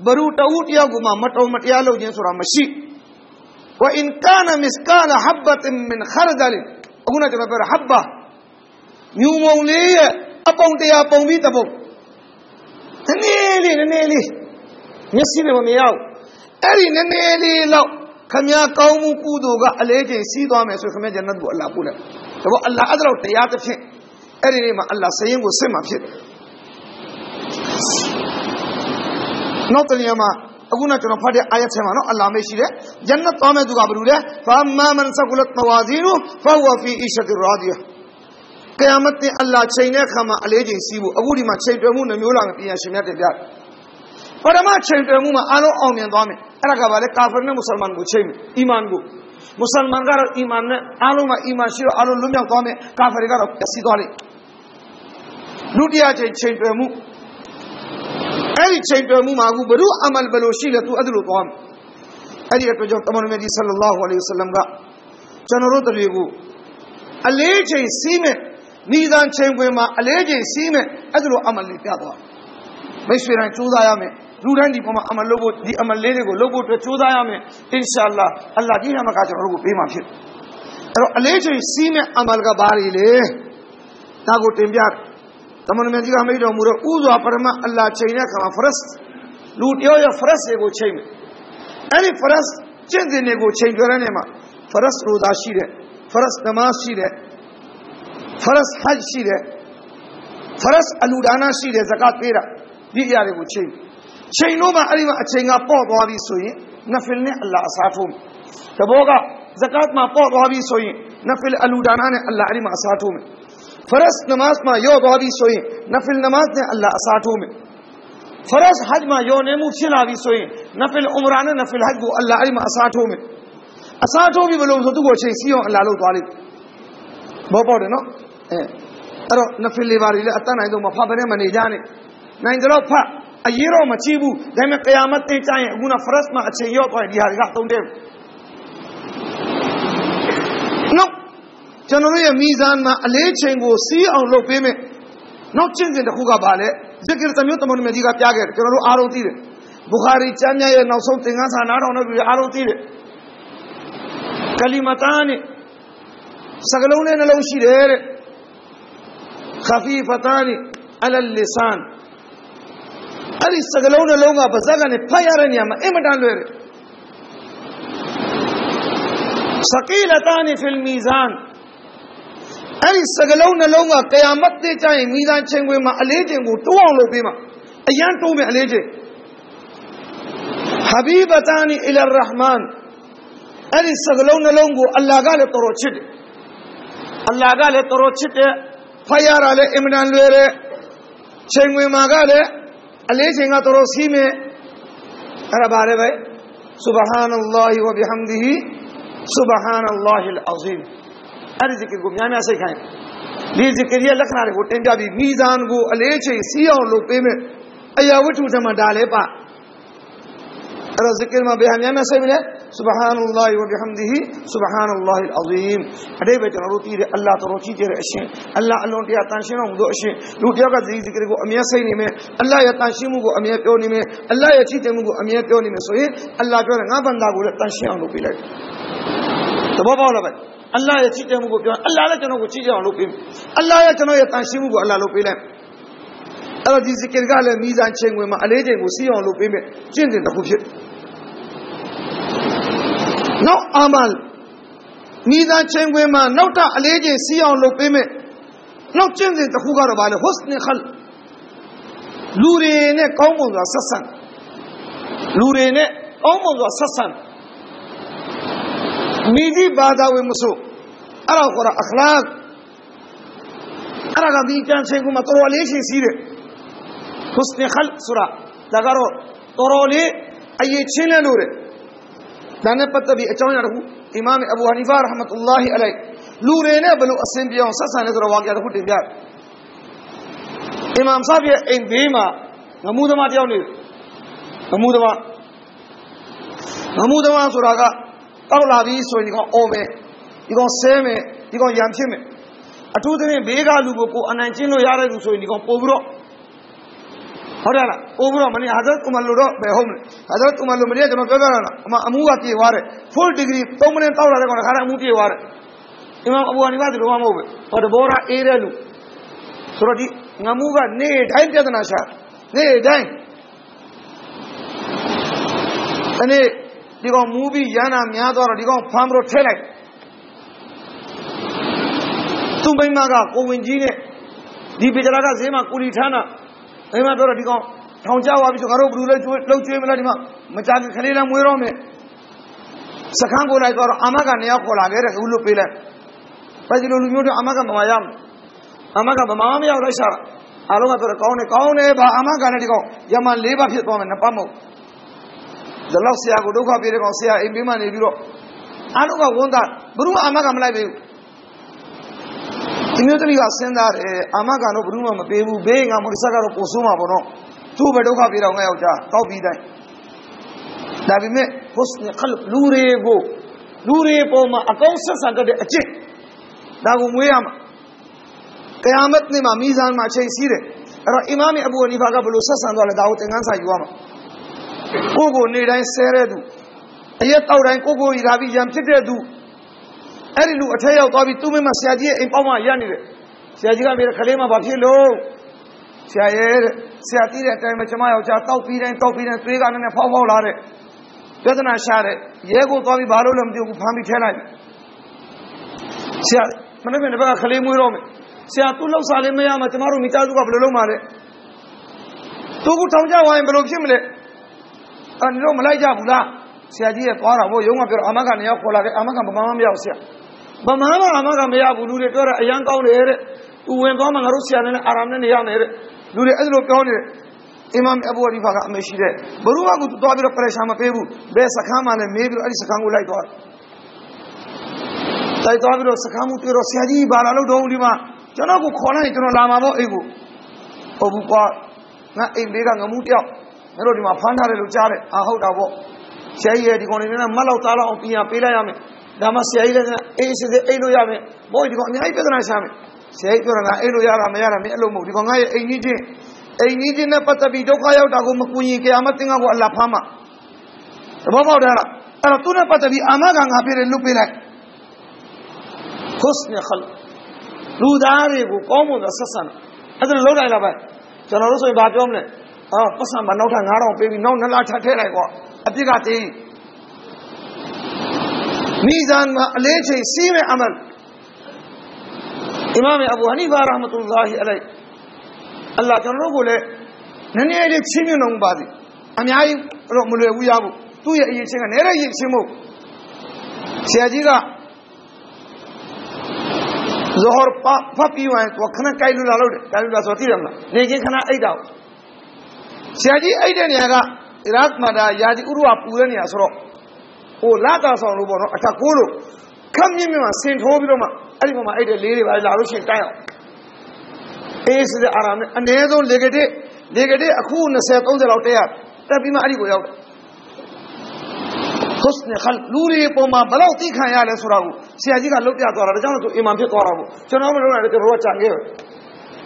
ဘရူတဝုတယောက်ကမှမတော်မတရားလုပ်ခြင်းဆိုတာမရှိဝအင်ကာနမစ္စကာလဟဘ တ်မင်ခရဒလအခုနကျွန်တော်ပြောတာဟဘ္ဘာမြူမုံလေးရဲ့အပုံတရားပုံပြီးတပုတ်နည်းနည်းလေးနည်းနည်းလေးမျက်စိနဲ့မမြင်ရဘူးအဲ့ဒီနည်းနည်းလေးတော့ခမည်းကောင်းမှုကုသိုလ်ကအလေးချိန်စီးသွားမယ်ဆိုခမည်းဂျန်နတ်ကိုအလ္လာဟ်ပို့လိုက်ဒါပေမဲ့အလ္လာဟ်အဲ့ဒါတော့တရားတစ်ဖြင့်အဲ့ဒီနေ့မှာအလ္လာဟ်စရင်ကိုစစ်မှာဖြစ်တယ်နောက်တနည်းမှာ အခုနကျွန်တော်ဖတ်တဲ့အာယတ်ထဲမှာနော်အလ္လာဟ်မရှိတယ်ဂျန်နတ်သွားမဲ့သူကဘယ်လိုလဲဖာမာမန်ဆကုလတ်မဝါဇီနူဖဟဝဖီအီရှတ်ရာဒီယာကယာမတ်တင်အလ္လာဟ်ချိန်တဲ့အခါမှာအလေးချိန်စီးဖို့အခုဒီမှာချိန်တွယ်မှုနှမျိုးလာမယ်ပြန်ရှင်မြတ်တင်ပြတယ်ပရမချိန်တွယ်မှုမှာအားလုံးအောင်မြင်သွားမယ်အဲ့ဒါကဘာလဲကာဖီနဲ့မွတ်စလမန်ကိုချိန်မယ်အီမန်ကိုမွတ်စလမန်ကတော့အီမန်နဲ့အားလုံးမှာအီမန်ရှိတော့အားလုံးလွတ်မြောက်သွားမယ်ကာဖီကတော့ပျက်စီးသွားလိမ့်ဒုတိယချိန်ချိန်တွယ်မှု အဲ့ဒီချိန်တွယ်မှုမှာအခုဘုရုအမလ်ဘယ်လိုရှိလဲသူအဲ့ဒါလိုသွားမယ်အဲ့ဒီအတွက်ကြောင့်တမန်တော်မြတ်ဆလ္လာလာဟူအလိုင်ဝဆလမ်ကကျွန်တော်တို့တွေကိုအလေးချိန်စီးမဲ့မိသားချိန်ခွင်မှာအလေးချိန်စီးမဲ့အဲ့ဒါလိုအမလ်လေးပြသွားမိတ်ဆွေတိုင်းကြိုးစားရမယ်လူတိုင်းဒီပေါ်မှာအမလ်လုပ်ဖို့ဒီအမလ်လေးတွေကိုလုပ်ဖို့အတွက်ကြိုးစားရမယ်အင်ရှာအလ္လာအလ္လာဒီနမကကျွန်တော်တို့ကိုပေးမှာဖြစ်အဲ့တော့အလေးချိန်စီးမဲ့အမလ်ကဘာတွေလဲဒါကိုတင်ပြတယ် တမန်တော်ကြီးကမိတ်တော်မူတော့ဥစွာပရမအလ္လာချိန်တဲ့အခါမှာဖရက်လူတယောက်ရဲ့ဖရက်တွေကိုချိန်မယ်အဲ့ဒီဖရက်ကျင့်စဉ်တွေကိုချိန်ကြတဲ့နေမှာဖရက်ရူဒါရှိတယ်ဖရက်နမတ်ရှိတယ်ဖရက်ဟဂျ်ရှိတယ်ဖရက်အလူဒါနာရှိတယ်ဇကတ်ပေးတာဒီအရာတွေကိုချိန်ချိန်လို့မှအဲ့ဒီမှာအချိန်ကပေါ့သွားပြီဆိုရင်နဖီလ်နဲ့အလ္လာအစားထိုးမယ်တဘောကဇကတ်မှာပေါ့သွားပြီဆိုရင်နဖီလ်အလူဒါနာနဲ့အလ္လာအဲ့ဒီမှာအစားထိုးမယ် ဖရက်နမတ်မှာရော့သွားပြီဆိုရင်နဖီလ်နမတ်နဲ့အလ္လာအစားထိုးမယ်ဖရက်ဟဂျ်မှာယောနေမှုဖြစ်လာပြီဆိုရင်နဖီလ်အူမရာနဲ့နဖီလ်ဟဂျ်ကိုအလ္လာအဲ့ဒီမှာအစားထိုးမယ်အစားထိုးပြီဘလို့ဆိုသူ့ကိုချိန်စီးအောင်အလ္လာလုပ်သွားလိမ့်ဘောပေါက်တယ်နော်အဲအဲ့တော့နဖီလ်လေးပါလေအတတ်နိုင်တော့မဖတ်ဘဲနဲ့မနေကြနဲ့နိုင်ကြတော့ဖတ်အရေးတော့မချီးဘူးဒါပေမဲ့ကယာမတ်တင်ကြရင်အခုနဖရက်မှာအချိန်ရော့သွားရင်ဒီဟာတွေကသုံးတယ်နော် ကျွန်တော်တို့ရဲ့မိဇာန်မှာအလေးချိန်ကိုစီးအောင်လုပ်ပေးမယ်နောက်ချင်းစဉ်တစ်ခုကပါလေဇက်ကရတမျိုးတမန်တော်ကြီးကပြခဲ့တယ်ကျွန်တော်တို့အားလုံးသိတယ်ဘုခါရီကျမ်းမြတ်ရဲ့နောက်ဆုံးသင်္ကန်းစာနားတော်နဲ့ပြီးအားလုံးသိတယ်ကလီမတာနဲ့စကလုံးနဲ့နှလုံးရှိတယ်တဲ့ခဖီဖတာနီအလလီဆန်အဲ့ဒီစကလုံးနှလုံးကပါဇက်ကနေဖတ်ရတဲ့နေရာမှာအင်မတန်လွယ်တယ်စကီလတာနီဖီလ်မီဇန် အဲ့ဒီစကလုံးနှလုံးကကယာမတ်တိကျရင်မိသားချင်းခွင်မှာအလေးချိန်ကိုတိုးအောင်လုပ်ပေးမှာအရန်တိုးမယ်အလေးချိန်ဟဘီဘတာနီအီလာရ်ဟ်မန်အဲ့ဒီစကလုံးနှလုံးကိုအလ္လာဟ်ကလည်းတော်တော်ချစ်တယ်အလ္လာဟ်ကလည်းတော်တော်ချစ်တယ်ဖတ်ရတာလည်းအင်မတန်လွယ်တယ်ချိန်ခွင်မှာကလည်းအလေးချိန်ကတော်တော်စီးမယ်အဲ့ဒါပါလေပဲ subhanallahi wa bihamdihi subhanallahi al-azim အဲ့ဒီဇီကရ်ကိုများများစိတ်ခိုင်းဒီဇီကရ်ရဲ့လက္ခဏာတွေကိုတင်ပြပြီးမိဇန်ကိုအလေးချိန်စီးအောင်လုပ်ပေးမယ်အရာဝတ္ထုထမှာဒါလည်းပါအဲ့တော့ဇီကရ်မှာဘယ်ဟာများများစိတ်မလဲ subhanallahi wa bihamdihi subhanallahi al-azim အတိတ်ပဲကျွန်တော်တို့သိတယ်အလ္လာဟ်တော်ကြီးကျယ်တဲ့အရှင်အလ္လာဟ်အလွန်တရာတန်ရှင်းတော်မူသောအရှင်လူတယောက်ကဇီဇီကရ်ကိုအမြဲစိတ်နေမယ်အလ္လာဟ်ရဲ့တန်ရှင်းမှုကိုအမြဲပြောနေမယ်အလ္လာဟ်ရဲ့ကြီးကျယ်မှုကိုအမြဲပြောနေမယ်ဆိုရင်အလ္လာဟ်ပြောတယ်ငါဘန္တာကိုလည်းတန်ရှင်းအောင်လုပ်ပေးလိုက် သဘောပေါက်လားဗျအလ္လာဟ်ရဲ့ကြီးကျယ်မှုကိုပြောအလ္လာဟ်လည်းကျွန်တော်ကိုကြီးကျယ်အောင်လုပ်ပေးအလ္လာဟ်ရဲ့ကျွန်တော်ရဲ့တန်ရှင်းမှုကိုအလ္လာဟ်လုပ်ပေးလိုက်အဲ့တော့ဒီဇီကရ်ကလည်းမိဇန်ချိန်ဝင်မှာအလေးချိန်ကိုစီးအောင်လုပ်ပေးမယ်ကျင့်စဉ်တစ်ခုဖြစ်နောက်အာမလ်မိသားချင်းခွင်မှာနောက်ထပ်အလေးချင်းစီးအောင်လုပ်ပေးမယ်နောက်ကျင့်စဉ်တစ်ခုကတော့ဗာလေဟွစနခလ်လူတွေနဲ့ကောင်းမွန်စွာဆက်ဆံလူတွေနဲ့ကောင်းမွန်စွာဆက်ဆံ မိဒီဘာသာဝင်မဆိုအဲ့ဒါခေါ်တာအခလာအဲ့ဒါကဒီကျန်ချင်းခွင်မှာတော်တော်လေးရှင်းစီးတယ်ဟွစနခလ်ဆိုတာဒါကတော့တော်တော်လေးအရေးချင်းလဲလို့တယ်ဒါနဲ့ပတ်သက်ပြီးအကြောင်းအရာတစ်ခုအီမမ်အဘူဟနီဖာရဟမတ်လာဟီအလိုင်လူတွေနဲ့ဘယ်လိုအစဉ်ပြောင်းဆက်ဆံလဲဆိုတော့ဝါကြတစ်ခုတင်ပြအီမမ်ဆာဘ်ရဲ့အိမ်ဘေးမှာငမှုသမားတယောက်နေငမှုသမားငမှုသမားဆိုတာက တောက်လာပြီးဆိုရင်ဒီကောင်အော်မယ်ဒီကောင်ဆဲမယ်ဒီကောင်ရံဖြစ်မယ်အထူးသဖြင့်ဘေးကလူကိုကိုအနိုင်ကျင့်လို့ရတဲ့လူဆိုရင်ဒီကောင်ပို့ပြီးတော့ဟုတ်တယ်လားပို့ပြီးတော့မနေ့ဟာဇတ်ဥမာလိုတော့ဘယ်ဟုတ်မလဲဟာဇတ်ဥမာလိုမနေ့ကျွန်တော်ပြောပြတာလားအမအမှုကပြေသွားတယ် full degree 3မိနစ်တောက်လာတဲ့ကောင်ခါရအမှုပြေသွားတယ်အီမမ်အဘူဟာနီဖာဒီလိုမှမဟုတ်ဘူးဟောတဘောရအေးတဲ့လူဆိုတော့ဒီငမှုကနေတိုင်းပြဿနာရှာနေတိုင်းအဲ့ဒီ ဒီကောင်မူပြီးရန်နာများသွားတော့ဒီကောင်ဖမ်းပြီးတော့ထဲလိုက်သူ့မိမကကိုဝင်ကြီးနဲ့ဒီပေကြလာကဈေးမှာကူလီထမ်းတာမိမပြောတော့ဒီကောင်ထောင်ချသွားပြီဆိုငါတို့ဘယ်လိုလဲကျွေးလှုပ်ကျွေးမလားဒီမှာမကြခင်ခလေးလည်းမွေးတော့မယ်စခန်းကိုလိုက်သွားတော့အမကနေရောက်ခေါ်လာခဲ့တဲ့အခုလို့ပေးလိုက်ဘာကြီးလိုလူမျိုးတွေအမကမမရဘူးအမကမမမရောက်တော့ရှာအားလုံးကပြောတယ်ကောင်းတယ်ကောင်းတယ်ဘာအမကလည်းဒီကောင်ယမန်၄ပါးဖြစ်သွားမယ်နှစ်ပတ်မဟုတ် ဒါလောက်ဆရာကိုဒုက္ခပေးတဲ့ကောင်ဆရာအိမ်ပေးမှနေပြီးတော့အားလုံးကဝန်တာဘယ်သူမှအမကမလိုက်ပေးဘူးဒီမျိုးသမီးကစဉ်းစားတယ်အာမကန်တော့ဘယ်သူမှမပေးဘူးဘေးငါမုဒ္ဒစကတော့ပို့ဆိုးမှာပေါ့နော်သူ့ပဲဒုက္ခပေးတော့ငါယောက်ျားတောက်ပြီးတိုင်းဒါပေမဲ့ဟုစနခလလူတွေကိုလူတွေပေါ်မှာအကောင်းဆက်ဆံတတ်တဲ့အကျင့်ဒါကိုမွေးရမှာကယာမတ်နေ့မှာမီဇန်မှာချိန်စီးတယ်အဲ့တော့အီမာမ်အဘူဟနီဖာကဘယ်လိုဆက်ဆံသွားလဲဒါကိုသင်ခန်းစာယူရမှာ ကိုကိုနေတိုင်းဆဲတဲ့သူအရက်တောက်တိုင်းကိုကိုရီလာပြီးရံဖြစ်တဲ့သူအဲ့ဒီလူအထက်ရောက်သွားပြီးသူ့မမဆရာကြီးရဲ့အိမ်ပေါက်မှရက်နေတယ်ဆရာကြီးကပြောခလေးမဘာဖြစ်လို့ဆရာရဲ့တဲ့ဆရာတီးတဲ့အတိုင်းမှာကျမယောက်ျားတောက်ပြီးတိုင်းတောက်ပြီးတိုင်းသွေးကလည်းဖောက်ဖောက်လာတဲ့ပြဿနာရှာတဲ့ရဲကိုသွားပြီးဘာလို့လဲမသိဘူးဖမ်းပြီးထဲလိုက်ဆရာမနေ့ကတပတ်ကခလေးမွေးတော့မယ်ဆရာသူ့လောက်စားလေးမရမှာကျမတို့မိသားစုကဘယ်လိုလုပ်မှာလဲသူကထောင်ကြဝိုင်းဘယ်လိုဖြစ်မလဲ အဲ့တော့မလိုက်ကြဘူးလားဆရာကြီးရဲ့သွားတာဘို့ရုံးကပြောတော့အမကနေရောက်ခေါ်လာတယ်အမကဗမာမမရောက်ဆရာဗမာမအမကမရဘူးလူတွေပြောတာအရန်ကောင်းတယ်တဲ့သူဝင်သွားမှငါတို့ဆရာနဲ့အာရမ်နဲ့နေရမယ်တဲ့လူတွေအဲ့လိုပြောနေတယ်အီမမ်အဘူဟနီဖာကအမရှိတဲ့ဘရုကကသူသွားပြီးတော့ပရက်ရှာမပေးဘူးဘယ်စခန်းမှလည်းမေးပြီးတော့အဲ့ဒီစခန်းကိုလိုက်သွားတိုက်သွားပြီးတော့စခန်းမှုတွေ့တော့ဆရာကြီးဘာလာလို့တော့ဒီမှာကျွန်တော်ကိုခေါ်လိုက်ကျွန်တော်လာမှာပေါ့အိမ်ကိုဟုတ်ဘူးကွာငါအိမ်လေးကငမှုတယောက် ငါတို့ဒီမှာဖမ်းထားတယ်လို့ကြားတယ်အာဟုတ်တာပေါ့ဆရာကြီးရဲ့ဒီကောင်လေးနဲ့မတ်လောက်သားလောက်အောင်ပြင်ပေးလိုက်ရမယ်ဒါမှဆရာကြီးလည်းအေးစစ်စစ်အိတ်လို့ရမယ်ဘိုးဒီကောင်အများကြီးပြဿနာရှာမယ်ဆရာကြီးပြောတာငါအိတ်လို့ရတာမရတာမင်းအဲ့လိုမဟုတ်ဒီကောင်ငါရဲ့အိမ်ကြီးချင်းအိမ်ကြီးချင်းနဲ့ပတ်သက်ပြီးဒုက္ခရောက်တာကိုမကူရင်ကြရမတင်ကောအလ္လာဖမ်းမှာသဘောပေါက်တယ်လားအဲ့တော့သူနဲ့ပတ်သက်ပြီးအာမခံငါပြည့်တယ်လွတ်ပေးလိုက်ခုစနခလလူသားတွေကိုကောင်းမွန်စွာဆက်ဆံအဲ့ဒါလုံးလိုက်လာပဲကျွန်တော်တို့ဆိုရင်ဘာပြောမလဲ အော်ပတ်စံမနောက်ထပ်9000ပေးပြီးနောက်နှစ်လထပ်ထည့်လိုက်ကွာအပြစ်ကတေးမိဇန်မှာအလေးချိန်စီးမဲ့အမလ်အီမာမ်အဘူဟနီဖာရဟမတုလာဟီအလိုင်အလ္လာဟ်ကျွန်တော်တို့ကိုလည်းနည်းနည်းလေးချင်းမြုံအောင်ပါစေအများကြီးတော့မလွယ်ဘူးရဖို့သူ့ရဲ့အရေးချင်းကနည်းတဲ့ရေးချင်းမို့ဆရာကြီးကဇဟောဖတ်ပြီးဝင်တော့ခဏကြိုက်လို့လာလို့တယ်ကြိုက်လို့လာဆိုသိတယ်မလားနေချင်းခဏအိတ်တော့ ဆရာကြီးအိတ်တဲ့နေရာကအီရတ်မှာဒါယာဒီဥရဝပူတဲ့နေရာဆိုတော့ဟိုလာတာဆောင်လို့ပေါ့နော်အထက်ကိုလို့ခမ်းမြင့်မြင့်မှာဆင်ထိုးပြီးတော့မှအဲ့ဒီမှာအိတ်တဲ့လေးတွေပါလာလို့ရှိရင်တိုက်အောင်အေးစစ်အာရမ်နဲ့အနည်းဆုံးလေကတဲ့လေကတဲ့အခု20 30လောက်တက်ရတက်ပြီးမှအဲ့ဒီကိုရောက်တယ်ခုစနခလလူတွေပေါ်မှာဘယ်လောက်သိခံရလဲဆိုတာကိုဆရာကြီးကလုတ်ပြသွားတာဒါကြောင့်သူအီမန်ဖြစ်သွားတာပေါ့ကျွန်တော်မလုပ်နိုင်တယ်ကျွန်တော်ကကြံခဲ့တယ်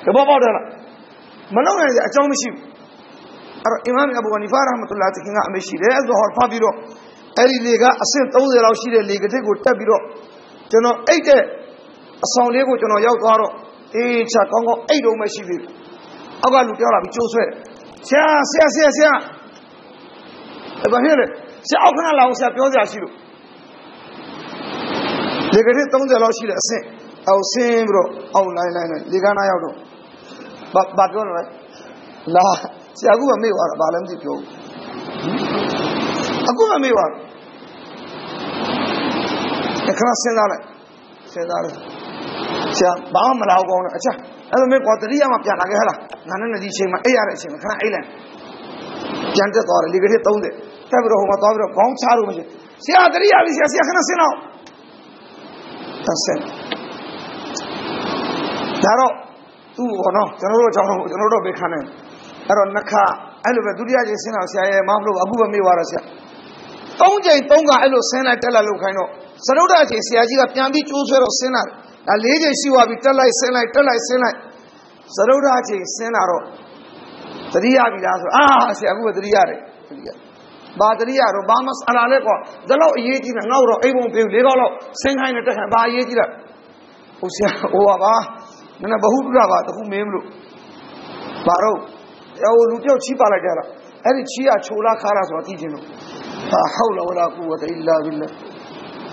တဘောပေါက်တယ်လားမလုပ်နိုင်တဲ့အကြောင်းမရှိဘူး အဲ့တော့အီမမ်အဘူဟနီဖာရဟမတုလာတခင်ကအမရှိတယ်ဇဟော်ဖာပြီးတော့အဲ့ဒီလေကအဆင့်30လောက်ရှိတဲ့လေကတိကိုတက်ပြီးတော့ကျွန်တော်အိတ်တဲ့အဆောင်လေးကိုကျွန်တော်ရောက်သွားတော့အေးချကောင်းကောင်းအိတ်တော့မရှိသေးဘူးအောက်ကလူပြောလာပြီးကျိုးဆွဲတယ်ဆရာဆရာဆရာဆရာအဲ့ဘာဖြစ်လဲဆရာအောက်ခဏလာအောင်ဆရာပြောစရာရှိလို့လေကတိ30လောက်ရှိတဲ့အဆင့်အောက်ဆင်းပြီးတော့အောက်လိုက်လိုက်လိုက်လေကနာရောက်တော့ဘာဘာပြောလဲလာ ဆရာကမေ့သွားတာဘာလည်းမသိပြောဘူးအခုမှမေ့သွားတယ်ခဏစဉ်းစားလိုက်စဉ်းစားလိုက်ဆရာဘာမှမလာကောင်းတော့အချာအဲ့လိုမျိုးကောတတိယမှာပြန်လာခဲ့ဟလားငါနဲ့ဒီချိန်မှာအိပ်ရတဲ့အချိန်မှာခဏအိပ်လိုက်ပြန်တက်သွားတယ်လေကလေး30တက်ပြီးတော့ဟိုမှာသွားပြီးတော့ခေါင်းချလို့မရှိဆရာတတိယပြီဆရာဆရာခဏစဉ်းတော့တက်ဆက်ဒါတော့သူ့ဘောနော်ကျွန်တော်တို့အကြောင်းကျွန်တော်တို့ပဲခံနေ အဲ့တော့နှစ်ခါအဲ့လိုပဲဒုတိယကြိမ်ဆင်းလာဆရာရဲ့မမလို့အခုပဲမေ့သွားတော့ဆရာသုံးကြိမ်သုံးခါအဲ့လိုဆင်းလိုက်တက်လိုက်လို့ခိုင်းတော့စရုဒ္ဒအချိန်ဆရာကြီးကပြန်ပြီးကျိုးဆွဲတော့ဆင်းလာတယ်ဒါလေးကြိမ်ရှိသွားပြီတက်လိုက်ဆင်းလိုက်တက်လိုက်ဆင်းလိုက်စရုဒ္ဒအချိန်ဆင်းလာတော့သတိရပြီလားဆိုအာဆရာအခုပဲသတိရတယ်သတိရဘာတရိယာတော့ဘာမဆလာလဲကွာဒါတော့အရေးကြီးတယ်ငါ့တော့အိမ်ပုံပြေလေးကောက်တော့ဆင်းခိုင်းနဲ့တက်ခိုင်းဘာအရေးကြီးလဲဟိုဆရာဟိုပါပါနည်းနည်းဘဟုတုရပါတခုမင်းမလို့ဘာတော့ ဟိုလူပြောက်ချီးပါလိုက်ကြတာအဲ့ဒီချီးရချိုလာခါရဆိုတာသိချင်လို့ဟာဟောလာဝလာကူဝတအီလာဘိလ္လာ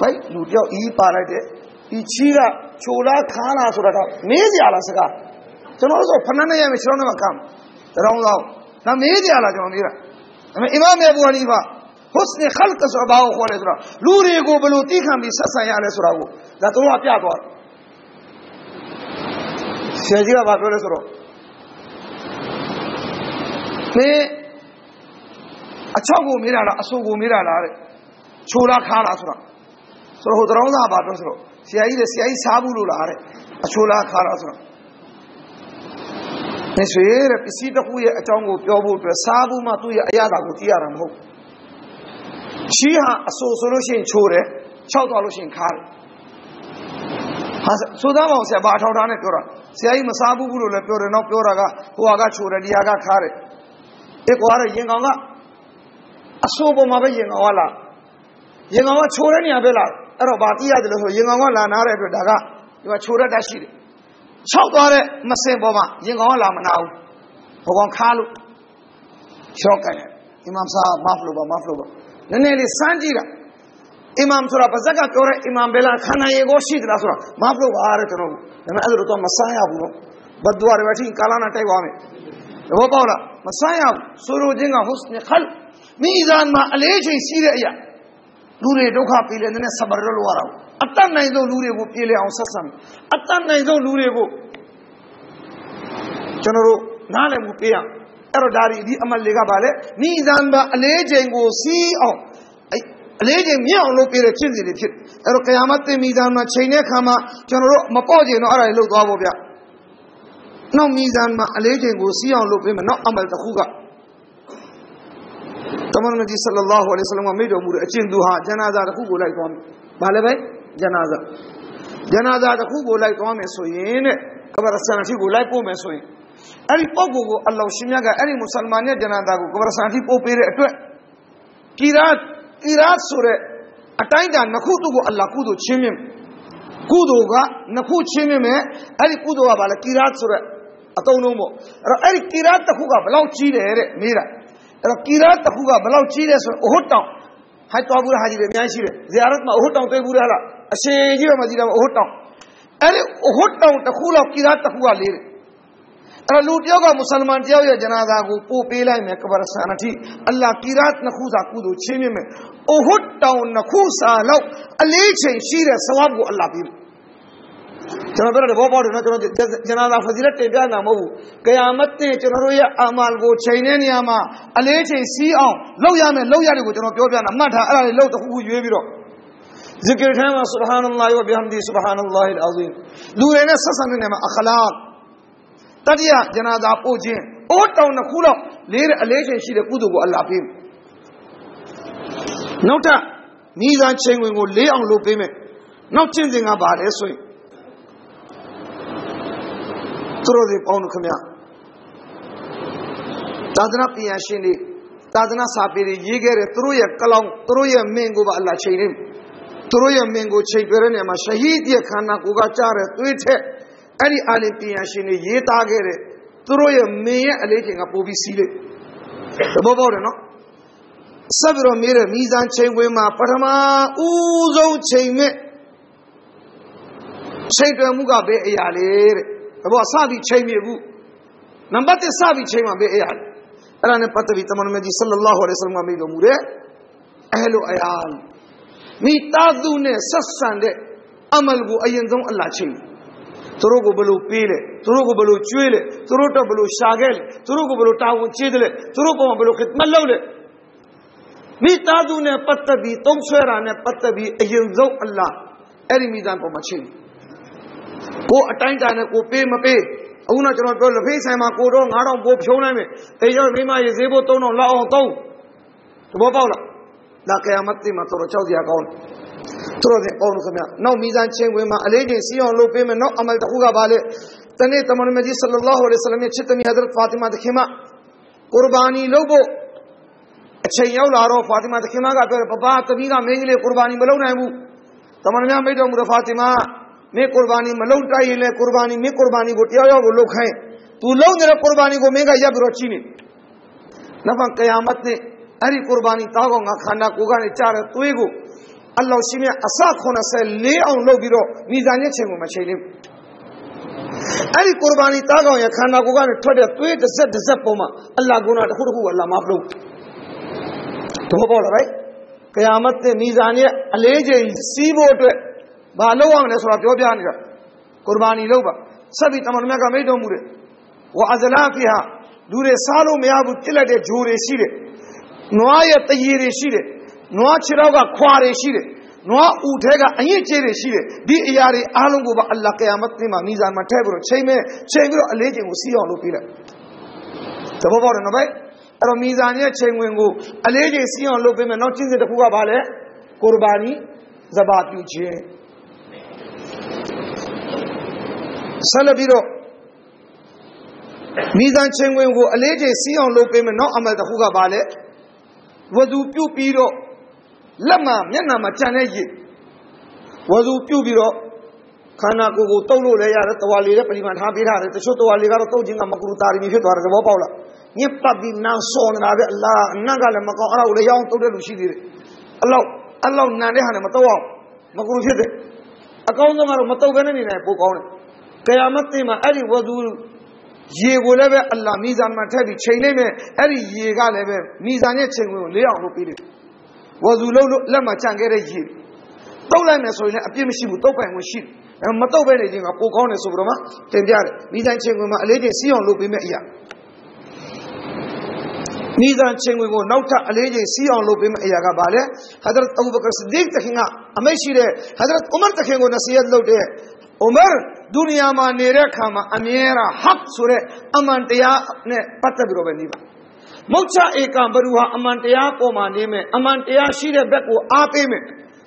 ဘိုက်လူပြောက်အီးပါလိုက်တဲ့ဒီချီးကချိုလာခါလာဆိုတာတော့မေးစရာလားစကားကျွန်တော်တို့ဆိုဖဏနဲ့ရမယ်ခြေတော်နဲ့မကမ်းတရောင်းတော့ဒါမေးစရာလားကျွန်တော်မေးတာဒါပေမဲ့အီမာမ်အဘူဟနီဖာဟွစနခလ်ကဆိုတာဘာကိုခေါ်လဲဆိုတော့လူတွေကိုဘယ်လိုတိခံပြီးဆက်ဆံရလဲဆိုတာကိုဒါတို့ကပြသွားတယ်ဆရာကြီးကဘာပြောလဲဆိုတော့ မင်းအချောက်ကိုမေးတာလားအဆူကိုမေးတာလားတဲ့ချိုလားခါလားဆိုတော့ဆိုတော့ဟိုတရောင်းသားဘာပြောဆိုတော့ဆရာကြီးတဲ့ဆရာကြီးစားဘူးလို့လားတဲ့အချိုလားခါလားဆိုတော့မဆွေတဲ့ပစ္စည်းတစ်ခုရဲ့အကြောင်းကိုပြောဖို့အတွက်စားဘူးမှသူ့ရဲ့အရသာကိုသိရတာမဟုတ်ချီးဟာအဆူဆိုလို့ရှိရင်ချိုးတယ်ခြောက်သွားလို့ရှိရင်ခါတယ်ဟာဆိုသားမောင်ဆရာဘာထောက်ထားနဲ့ပြောတာဆရာကြီးမစားဘူးဘူးလို့လည်းပြောတယ်နောက်ပြောတာကဟိုဟာကချိုးတယ်ဒီဟာကခါတယ် အေးကွာတဲ့ရင်ကောင်ကအဆိုးပေါ်မှာပဲရင်ကောင်ကလာရင်ကောင်ကချိုးတဲ့နေရာပဲလာအဲ့တော့ဗာတိရတယ်လို့ဆိုရင်ကောင်ကလာနားတဲ့အတွက်ဒါကဒီမှာချိုးတတ်တတ်ရှိတယ်၆သွားတဲ့မစင်ပေါ်မှာရင်ကောင်ကလာမနာဘူးဘကောင်ခါလို့ရှော့ကန်တယ်အီမမ်ဆာမဖလိုပါမဖလိုပါနည်းနည်းလေးစမ်းကြည့်တာအီမမ်ဆိုတာပါဇက်ကပြောတဲ့အီမမ်ဘယ်လားခန္ဓာရေကိုရှိသလားဆိုတာမဖလိုပါတဲ့ကျွန်တော်ဒါပေမဲ့အဲ့ဒါတော့မစမ်းရဘူးနော်ဘတ်ဒွါတွေပဲချင်းကာလာနာတိုက်သွားမယ် သဘောပေါက်လားမဆန်းရဘူးဆိုလိုခြင်းကဟွစနခလ်မိဇန်မှာအလေးချိန်ရှိတဲ့အရာလူတွေဒုက္ခပြေလဲနည်းနည်းဆဘရလို့ရတာအတတ်နိုင်ဆုံးလူတွေကိုပြေလဲအောင်ဆက်ဆံအတတ်နိုင်ဆုံးလူတွေကိုကျွန်တော်တို့နားလည်မှုပေးရအဲ့တော့ဒါဒီဒီအမတ်လေးကပါလေမိဇန်မှာအလေးချိန်ကိုစီးအောင်အလေးချိန်မြင့်အောင်လုပ်ပေးတဲ့ဖြစ်စီတွေဖြစ်အဲ့တော့ကယာမတ်တင်မိဇန်မှာချိန်တဲ့ခါမှာကျွန်တော်တို့မပေါ့ကျင်တော့အဲ့ဒါတွေလုပ်သွားဖို့ဗျ နောက်မီဇန်မှာအလေးချိန်ကိုစီးအောင်လုပ်ပေးမယ်နောက်အမလ်တစ်ခုကတမန်တော်ကြီးဆလလောလဟ်အလိုင်းဝါဆလမ်ကမိတော်မူတဲ့အကျင့်သူဟာဂျနာဇာတစ်ခုကိုလိုက်သွားမယ်။ဘာလဲပဲဂျနာဇာဂျနာဇာတစ်ခုကိုလိုက်သွားမယ်ဆိုရင်တဲ့ကဘာရဆန်အထိကိုလိုက်ပို့မယ်ဆိုရင်အဲ့ဒီပုဂ္ဂိုလ်ကိုအလ္လာဟ်ရှင်မြတ်ကအဲ့ဒီမွတ်စလမန်ရဲ့ဂျနာဇာကိုကဘာရဆန်အထိပို့ပေးတဲ့အတွက်ကီရတ်ကီရတ်ဆိုတဲ့အတိုင်းတာနှစ်ခုသူ့ကိုအလ္လာဟ်ကုသိုလ်ချင်းမြင့်ကုသိုလ်ကနှစ်ခုချင်းမြင့်မယ်အဲ့ဒီကုသိုလ်ကဘာလဲကီရတ်ဆိုတဲ့ အတုံးလုံးပေါ့အဲ့တော့အဲ့ဒီကီရတ်တစ်ခုကဘယ်လောက်ကြီးတယ်တဲ့မေးတာအဲ့တော့ကီရတ်တစ်ခုကဘယ်လောက်ကြီးတယ်ဆိုတော့အဟုတ်တောင်ဟိုက်တော်ဘူးဟာကြီးတွေအများကြီးရှိတယ်ဇီယာရတ်မှာအဟုတ်တောင်တွေ့ဘူးလားအရှင်ကြီးပဲမကြည့်တယ်အဟုတ်တောင်အဲ့ဒီအဟုတ်တောင်တစ်ခုလောက်ကီရတ်တစ်ခုကလေးတယ်အဲ့တော့လူတယောက်ကမွတ်စလမန်တယောက်ရဲ့ဂျနာဇာကိုပို့ပေးလိုက်မယ်ကဘာဆန်အထိအလ္လာဟ်ကီရတ်နှစ်ခုစာကုသိုလ်ချင်းမြင့်မယ်အဟုတ်တောင်နှစ်ခုစာလောက်အလေးချိန်ရှိတဲ့ဆဝတ်ကိုအလ္လာဟ်ပေးမယ် ကျွန်တော်တို့ဘောပေါက်တယ်နော်ကျွန်တော်ဂျနာလာဖဇီလတ်တင်ပြတာမဟုတ်ဘူးကယာမတ်တင်ကျွန်တော်တို့ရဲ့အာမလ်ကိုချိန်တဲ့နေရာမှာအလေးချိန်စီးအောင်လောက်ရမယ်လောက်ရတယ်ကိုကျွန်တော်ပြောပြတာမှတ်ထားအဲ့ဒါလေးလောက်တစ်ခုခုရွေးပြီးတော့ ذکر ထဲမှာ subhanallah wa bihamdi subhanallah alazim လူတွေနဲ့ဆက်ဆံတဲ့နေရာမှာအခလာတတိယဂျနာသာပို့ခြင်းအိုးတောင်တစ်ခုလောက်လေးတဲ့အလေးချိန်ရှိတဲ့ကုသိုလ်ကိုအလ္လာဟ်ပေးနောက်ထပ်မိသားချိန်ဝင်ကိုလေးအောင်လုပ်ပေးမယ်နောက်ကျင့်စဉ်ကဘာလဲဆိုရင် သူတို့တွေပေါင်းလို့ခင်ဗျသာသနာပညာရှင်တွေသာသနာစာပေတွေရေးခဲ့တဲ့သူတို့ရဲ့ကလောင်သူတို့ရဲ့မင်းကိုပါအလ္လာချိန်နေသူတို့ရဲ့မင်းကိုချိန်ပြတဲ့နေရာမှာရှဟီဒ်ရဲ့ခန္ဓာကိုယ်ကကြားတဲ့သွေးထက်အဲ့ဒီအာလင်ပညာရှင်တွေရေးသားခဲ့တဲ့သူတို့ရဲ့မင်းရဲ့အလေးချိန်ကပိုပြီးစီးလေသဘောပေါက်တယ်နော်ဆက်ပြီးတော့မေးတဲ့မိဇန်ချိန်ဝင်မှာပထမဦးဆုံးချိန်မဲ့ချိန်တွယ်မှုကဘယ်အရာလဲတဲ့ ဘောစပြီးချိန်မြေဘူးနံပါတ်1စပြီးချိန်မှာပဲအဲ့ရအဲ့ဒါနဲ့ပတ်သက်ပြီးတမန်တော်ကြီးဆလ္လာဟူအလိုင်းဝါဆလမ်ကမိတော်မူတဲ့အဲလိုအရာမိသားစုနဲ့ဆက်ဆံတဲ့အမလ်ကိုအရင်ဆုံးအလ္လာဟ်ချိန်သူတို့ကိုဘယ်လိုပေးလဲသူတို့ကိုဘယ်လိုကျွေးလဲသူတို့တော့ဘယ်လိုရှာခဲ့လဲသူတို့ကိုဘယ်လိုတာဝန်ချေးတယ်လဲသူတို့ပေါ်မှာဘယ်လိုခစ်မတ်လုပ်လဲမိသားစုနဲ့ပတ်သက်ပြီးသုံးဆွဲတာနဲ့ပတ်သက်ပြီးအရင်ဆုံးအလ္လာဟ်အဲ့ဒီမိသားပေါ်မှာချိန် ကိုအတိုင်းတာနဲ့ကိုပေးမပေးအခုတော့ကျွန်တော်ပြောလက်ဖေးဆိုင်မှာကိုတော့9000ပိုးဖြုံးနိုင်မယ်အေးရောမိမရေဈေးဖို့3000လောက်အောင်သုံးသဘောပေါက်လားဒါကယာမတ်တိမှာတော်တော်6ရာကောင်းသူတို့ကကောင်းလို့ခင်ဗျနောက်မိသားချင်းဝင်မှာအလေးချိန်စီအောင်လုပ်ပေးမယ်နောက်အမလ်တစ်ခုကပါလေတနေ့တမန်တော်ကြီးဆလ္လာလာဟူအလိုင်းဝါဆလမ်ရဲ့ချစ်သမီးဟဒရတ်ဖာတီမာတခင်မကုရ်ဘာနီလုပ်ဖို့အချိန်ရောက်လာတော့ဖာတီမာတခင်မကပြောတယ်ပပသမီးကမင်းကြီးလေးကုရ်ဘာနီမလုပ်နိုင်ဘူးတမန်တော်မိတ်တော်မူတဲ့ဖာတီမာ မင်းကုရ်ဘာနီမလုပ်တိုက်ရင်လေကုရ်ဘာနီမင်းကုရ်ဘာနီကိုတရားရောက်ကိုလုပ်ခိုင်းသူလုပ်နေတဲ့ကုရ်ဘာနီကိုမင်းကရပ်ပြီးတော့ကြီးနေနဖန်ကယာမတ်နဲ့အဲ့ဒီကုရ်ဘာနီတောင်းကောင်ငါခန္ဓာကိုယ်ကနေကြားတဲ့သွေးကိုအလ္လာဟ်ရှိမြတ်အစ84အောင်လုပ်ပြီးတော့မိဇာညက်ချိန်ကိုမချိန်လေးအဲ့ဒီကုရ်ဘာနီတားကောင်ရဲ့ခန္ဓာကိုယ်ကနေထွက်တဲ့သွေးတစ်စက်တစ်စက်ပုံမှာအလ္လာဟ်ကုနာတစ်ခုတစ်ခုအလ္လာဟ်မဖလို့တော့ပေါ်လာပဲကယာမတ်တဲ့မိဇာညက်အလေးချိန်စီးဖို့အတွက် ဘာလုပ်ရမလဲဆိုတာပြောပြနေတာကုရ်ဘာနီလုပ်ပါဆက်ပြီးတမန်တော်မြတ်ကမိတ်တော်မူတယ်ဝအဇလာဖီဟာလူတွေစားလို့မရဘူးပြစ်လိုက်တဲ့ဂျိုတွေရှိတယ်နွားရဲ့တရေတွေရှိတယ်နွားခြေထောက်ကခွာတွေရှိတယ်နွားဥထဲကအညစ်အကြေးတွေရှိတယ်ဒီအရာတွေအားလုံးကိုပါအလ္လာဟ်ကယာမတ်နေ့မှာမိဇာမှာထည့်ပြီးတော့ချိန်မဲ့ချိန်ပြီးတော့အလေးချိန်ကိုစီးအောင်လုပ်ပေးလိုက်သဘောပေါက်တယ်နော်ဗျအဲ့တော့မိဇာရဲ့ချိန်ဝင်ကိုအလေးချိန်စီးအောင်လုပ်ပေးမယ်နောက်ကျင့်စဉ်တစ်ခုကဘာလဲကုရ်ဘာနီဇဘာပြုခြင်း ဆက်လက်ပြီးတော့မိဇာချိန်ဝင်ကိုအလေးချိန်စီးအောင်လုပ်ပေးမယ်နောက်အမယ်တစ်ခုကဘာလဲဝဇူပြုတ်ပြီးတော့လက်မှာမျက်နှာမှာကြံတဲ့ရည်ဝဇူပြုတ်ပြီးတော့ခန္ဓာကိုယ်ကိုတုပ်လို့လည်းရတယ်တဝါလေးလည်းပရိမာထားပေးထားတယ်တချို့တဝါလေးကတော့တုပ်ခြင်းကမကူတာရီဖြစ်သွားတယ်သဘောပေါက်လားညစ်ပတ်ပြီးနာစောနေတာပဲအလားအနံ့ကလည်းမကောင်းအဲ့ဒါကိုလည်းရောင်းတုပ်တဲ့လူရှိသေးတယ်အလောက်အလောက်နန်တဲ့ဟာနဲ့မတုပ်အောင်မကူဖြစ်တယ်အကောင်းဆုံးကတော့မတုပ်ဘဲနဲ့နေနိုင်ပိုကောင်းတယ် ကယာမတ်တင်မှာအဲ့ဒီဝဇူရေကိုလည်းပဲအလ္လာဟ်မီဇန်မှာထည့်ပြီးချိန်လိုက်မယ်အဲ့ဒီရေကလည်းပဲမီဇန်ရဲ့ချိန်ကိုလေးအောင်လုပ်ပေးတယ်ဝဇူလုံးလို့လက်မှာကြံခဲ့တဲ့ရေတုတ်လိုက်မယ်ဆိုရင်လည်းအပြစ်မရှိဘူးတုတ်ပိုင်ဝင်ရှိတယ်မတုတ်ပဲနေခြင်းကပိုကောင်းတယ်ဆိုပြီးတော့မှတင်ပြတယ်မိဇန်ချင်းဝင်မှာအလေးချိန်စီးအောင်လုပ်ပေးမယ်အရာမိဇန်ချင်းဝင်ကိုနောက်ထပ်အလေးချိန်စီးအောင်လုပ်ပေးမယ်အရာကဘာလဲဟဒရတ်အဘူဘကာဆဒီကတခင်ကအမိတ်ရှိတဲ့ဟဒရတ်ဥမာတခင်ကိုနစီယတ်လုပ်တဲ့ ဥမာဒုနီယာမှာနေတဲ့အခါမှာအမြဲတမ်းဟတ်ဆိုတဲ့အမှန်တရားနဲ့ပတ်သက်ပြီးတော့ပဲနေပါမုတ်ချဧကံဘရူဟာအမှန်တရားပေါ်မှာနေမယ်အမှန်တရားရှိတဲ့ဘက်ကိုအားပေးမယ်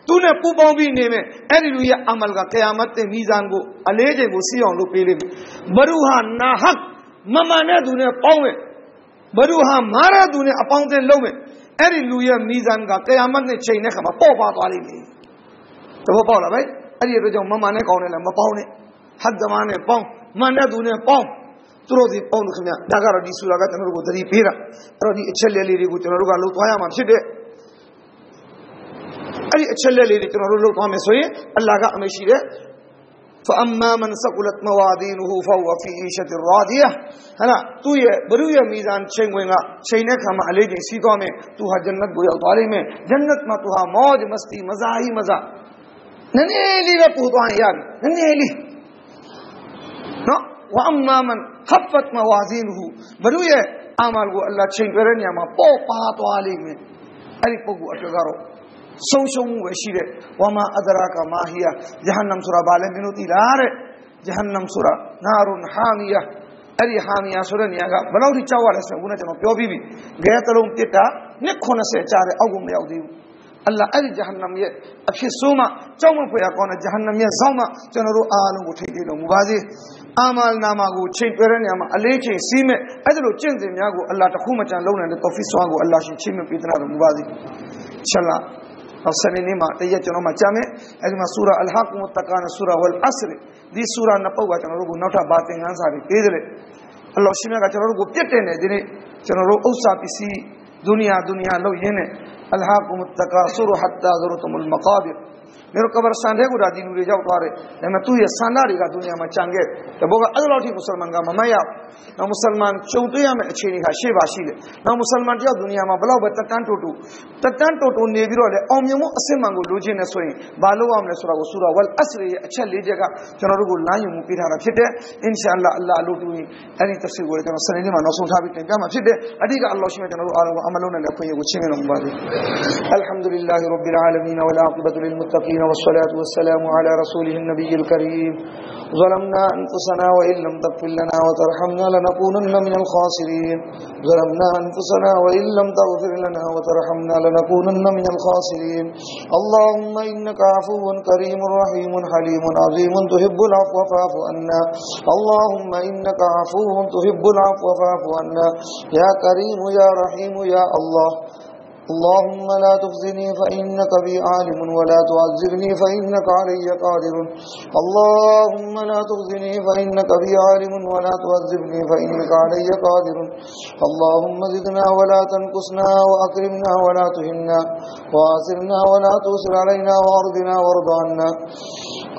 သူနဲ့ပူပေါင်းပြီးနေမယ်အဲ့ဒီလူရဲ့အမလ်ကကယာမတ်တဲ့မီဇန်ကိုအလေးချိန်ကိုစီအောင်လုပ်ပေးလိမ့်မယ်ဘရူဟာနာဟတ်မမှန်တဲ့သူနဲ့ပေါင်းမယ်ဘရူဟာမာရသူနဲ့အပေါင်းအသင်းလုပ်မယ်အဲ့ဒီလူရဲ့မီဇန်ကကယာမတ်နဲ့ချိန်တဲ့ခါမှာပေါ့ပါသွားလိမ့်မယ်တဘောပေါက်လားဗျ အဲ့ဒီအတွက်ကြောင့်မမှန်တဲ့ကောင်းနဲ့လည်းမပေါင်းနဲ့ဟတ်သမားနဲ့ပေါင်းမှန်တဲ့သူနဲ့ပေါင်းသူတို့ဒီပေါင်းလို့ခင်ဗျဒါကတော့ဒီဆူရာကကျွန်တော်တို့ကိုသတိပေးတာအဲ့တော့ဒီအချက်လက်လေးတွေကိုကျွန်တော်တို့ကလှုပ်သွားရမှာဖြစ်တဲ့အဲ့ဒီအချက်လက်လေးတွေကျွန်တော်တို့လှုပ်သွားမယ်ဆိုရင်အလ္လာဟ်ကအမရှိတဲ့ فأما من ثقلت موازينه فهو في عيشة راضية ဟလာသူ့ရဲ့ဘရုရဲ့မီဇန်ချိန်ဝင်ကချိန်တဲ့ခါမှာအလေးချိန်စီးသွားမယ်သူဟာဂျန်နတ်ကိုရောက်သွားလိမ့်မယ်ဂျန်နတ်မှာသူဟာမောဂျ်မစတီမဇာဟီမဇာ နည်းနည်းလေးပဲပူသွားရင်ရတယ်နည်းနည်းလေးနော်ဝအမ္မာမန်ခဖတ်မဝါဇီနဟူဘရုရဲ့အမလ်ကိုအလ္လာဟ်ချိန်ပြတဲ့နေရာမှာပေါ့ပါသွားလိမ့်မယ်အဲ့ဒီပုဂ္ဂိုလ်အတွက်ကတော့ဆုံးရှုံးမှုပဲရှိတဲ့ဝမာအဒရာကမာဟီယာဂျဟန္နမ်ဆိုတာဘာလဲမင်းတို့သိလားတဲ့ဂျဟန္နမ်ဆိုတာနာရွန်ဟာမီယာအဲ့ဒီဟာမီယာဆိုတဲ့နေရာကဘယ်လောက်ထိကြောက်ရလဲဆိုတော့ခုနကကျွန်တော်ပြောပြီးပြီဂဲတလုံးတစ်တာနှစ်80ကြာတဲ့အောက်ကိုမရောက်သေးဘူး အလ္လာဟ်အဲ့ဒီဂျဟန္နမ်ရဲ့အဖြစ်ဆိုးမှကြောက်မဖွယ်ကောင်းတဲ့ဂျဟန္နမ်ရဲ့ဆောင်းမှကျွန်တော်တို့အားလုံးကိုထိတ်ထိတ်လို့မူပါစေအာမလ်နာမကိုချိန်ပြတဲ့နေရာမှာအလေးချိန်စီးမဲ့အဲ့ဒါလိုကျင့်စဉ်များကိုအလ္လာဟ်တခုမှကြံလုံးနိုင်တဲ့တောဖီဆွမ်းကိုအလ္လာဟ်ရှင်ချိန်မဲ့ပေးသနာတော်မူပါစေဆလ္လာနောက်စနေနေ့မှာတရက်ကျွန်တော်မှကြားမယ်အဲဒီမှာဆူရာအလ်ဟကမတကာနဆူရာဝလ်အစရဒီဆူရာနှစ်ပုဒ်ကကျွန်တော်တို့ကိုနောက်ထပ်ဘာသင်ခန်းစာတွေပေးတယ်အလ္လာဟ်ရှင်မြတ်ကကျွန်တော်တို့ကိုပြစ်တင်တယ်ဒီနေ့ကျွန်တော်တို့ဥစ္စာပစ္စည်းဒုနီယာဒုနီယာလို့ရင်းနဲ့ အလ်ဟက မတကာဆူရဟတ်တာဇရတမလ်မကာဘီမြေကဘာဆန်တဲ့ကိုဒါဒီလူတွေရောက်သွားတယ်ဒါပေမဲ့သူ့ရဲ့ဆန္ဒတွေကဒုနီယာမှာကြံခဲ့တဘောကအဲ့လိုထိမွတ်စလမန်ကမမတ်ရနောက်မွတ်စလမန်ကြုံတွေ့ရမယ့်အခြေအနေကရှေ့ပါရှိတယ်နောက်မွတ်စလမန်တယောက်ဒုနီယာမှာဘလောက်ပဲတက်တန်းတူတူတက်တန်းတူတူနေပြီးတော့လေအောင်မြင်မှုအစစ်မှန်ကိုလိုချင်နေဆိုရင်ဘာလို့အောင်လဲဆိုတာကိုဆူရာဝလ်အစရရဲ့အချက်လေးချက်ကကျွန်တော်တို့ကိုလမ်းယူမှုပေးထားတာဖြစ်တယ်အင်ရှာအလ္လာဟ်အလ္လာဟ်အလိုတူရင်အဲ့ဒီတဖ်စီကိုလည်းကျွန်တော်စနေနေ့မှာနောက်ဆုံးထားပြီးတင်ပြမှာဖြစ်တယ်အဓိကအလ္လာဟ်ရှင်ကျွန်တော်တို့အားလုံးကိုအမလုံးနဲ့လည်းခွင့်ရကိုချင်းမြင်တော်မူပါစေအလ်ဟမ်ဒူလ illah ရဘ်ဘီလ် العالمين والصلاة والسلام على رسوله النبي الكريم. ظلمنا أنفسنا وإن لم تغفر لنا وترحمنا لنكونن من الخاسرين. ظلمنا أنفسنا وإن لم تغفر لنا وترحمنا لنكونن من الخاسرين. اللهم إنك عفو كريم رحيم حليم عظيم تحب العفو فاعف عنا. اللهم إنك عفو تحب العفو فاعف عنا. يا كريم يا رحيم يا الله. اللهم لا تخزني فإنك بي عالم ولا تعذبني فإنك علي قادر. اللهم لا تخزني فإنك بي عالم ولا تعذبني فإنك علي قادر. اللهم زدنا ولا تنقصنا وأكرمنا ولا تهنا وآثرنا ولا تؤثر علينا وأرضنا وارض عنا.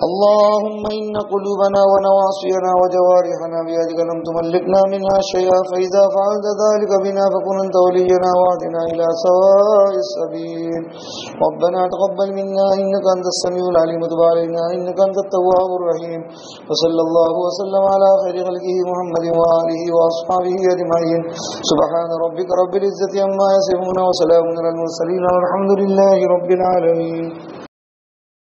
اللهم إن قلوبنا ونواصينا وجوارحنا بيدك لم تملكنا منها شيئا فإذا فعلت ذلك بنا فكن أنت ولينا واهدنا إلى سواء السبيل. ربنا تقبل منا إنك أنت السميع العليم وتب علينا إنك أنت التواب الرحيم. وصلى الله وسلم على خير خلقه محمد وآله وأصحابه أجمعين. سبحان ربك رب العزة عما يصفون وسلام على المرسلين والحمد لله رب العالمين.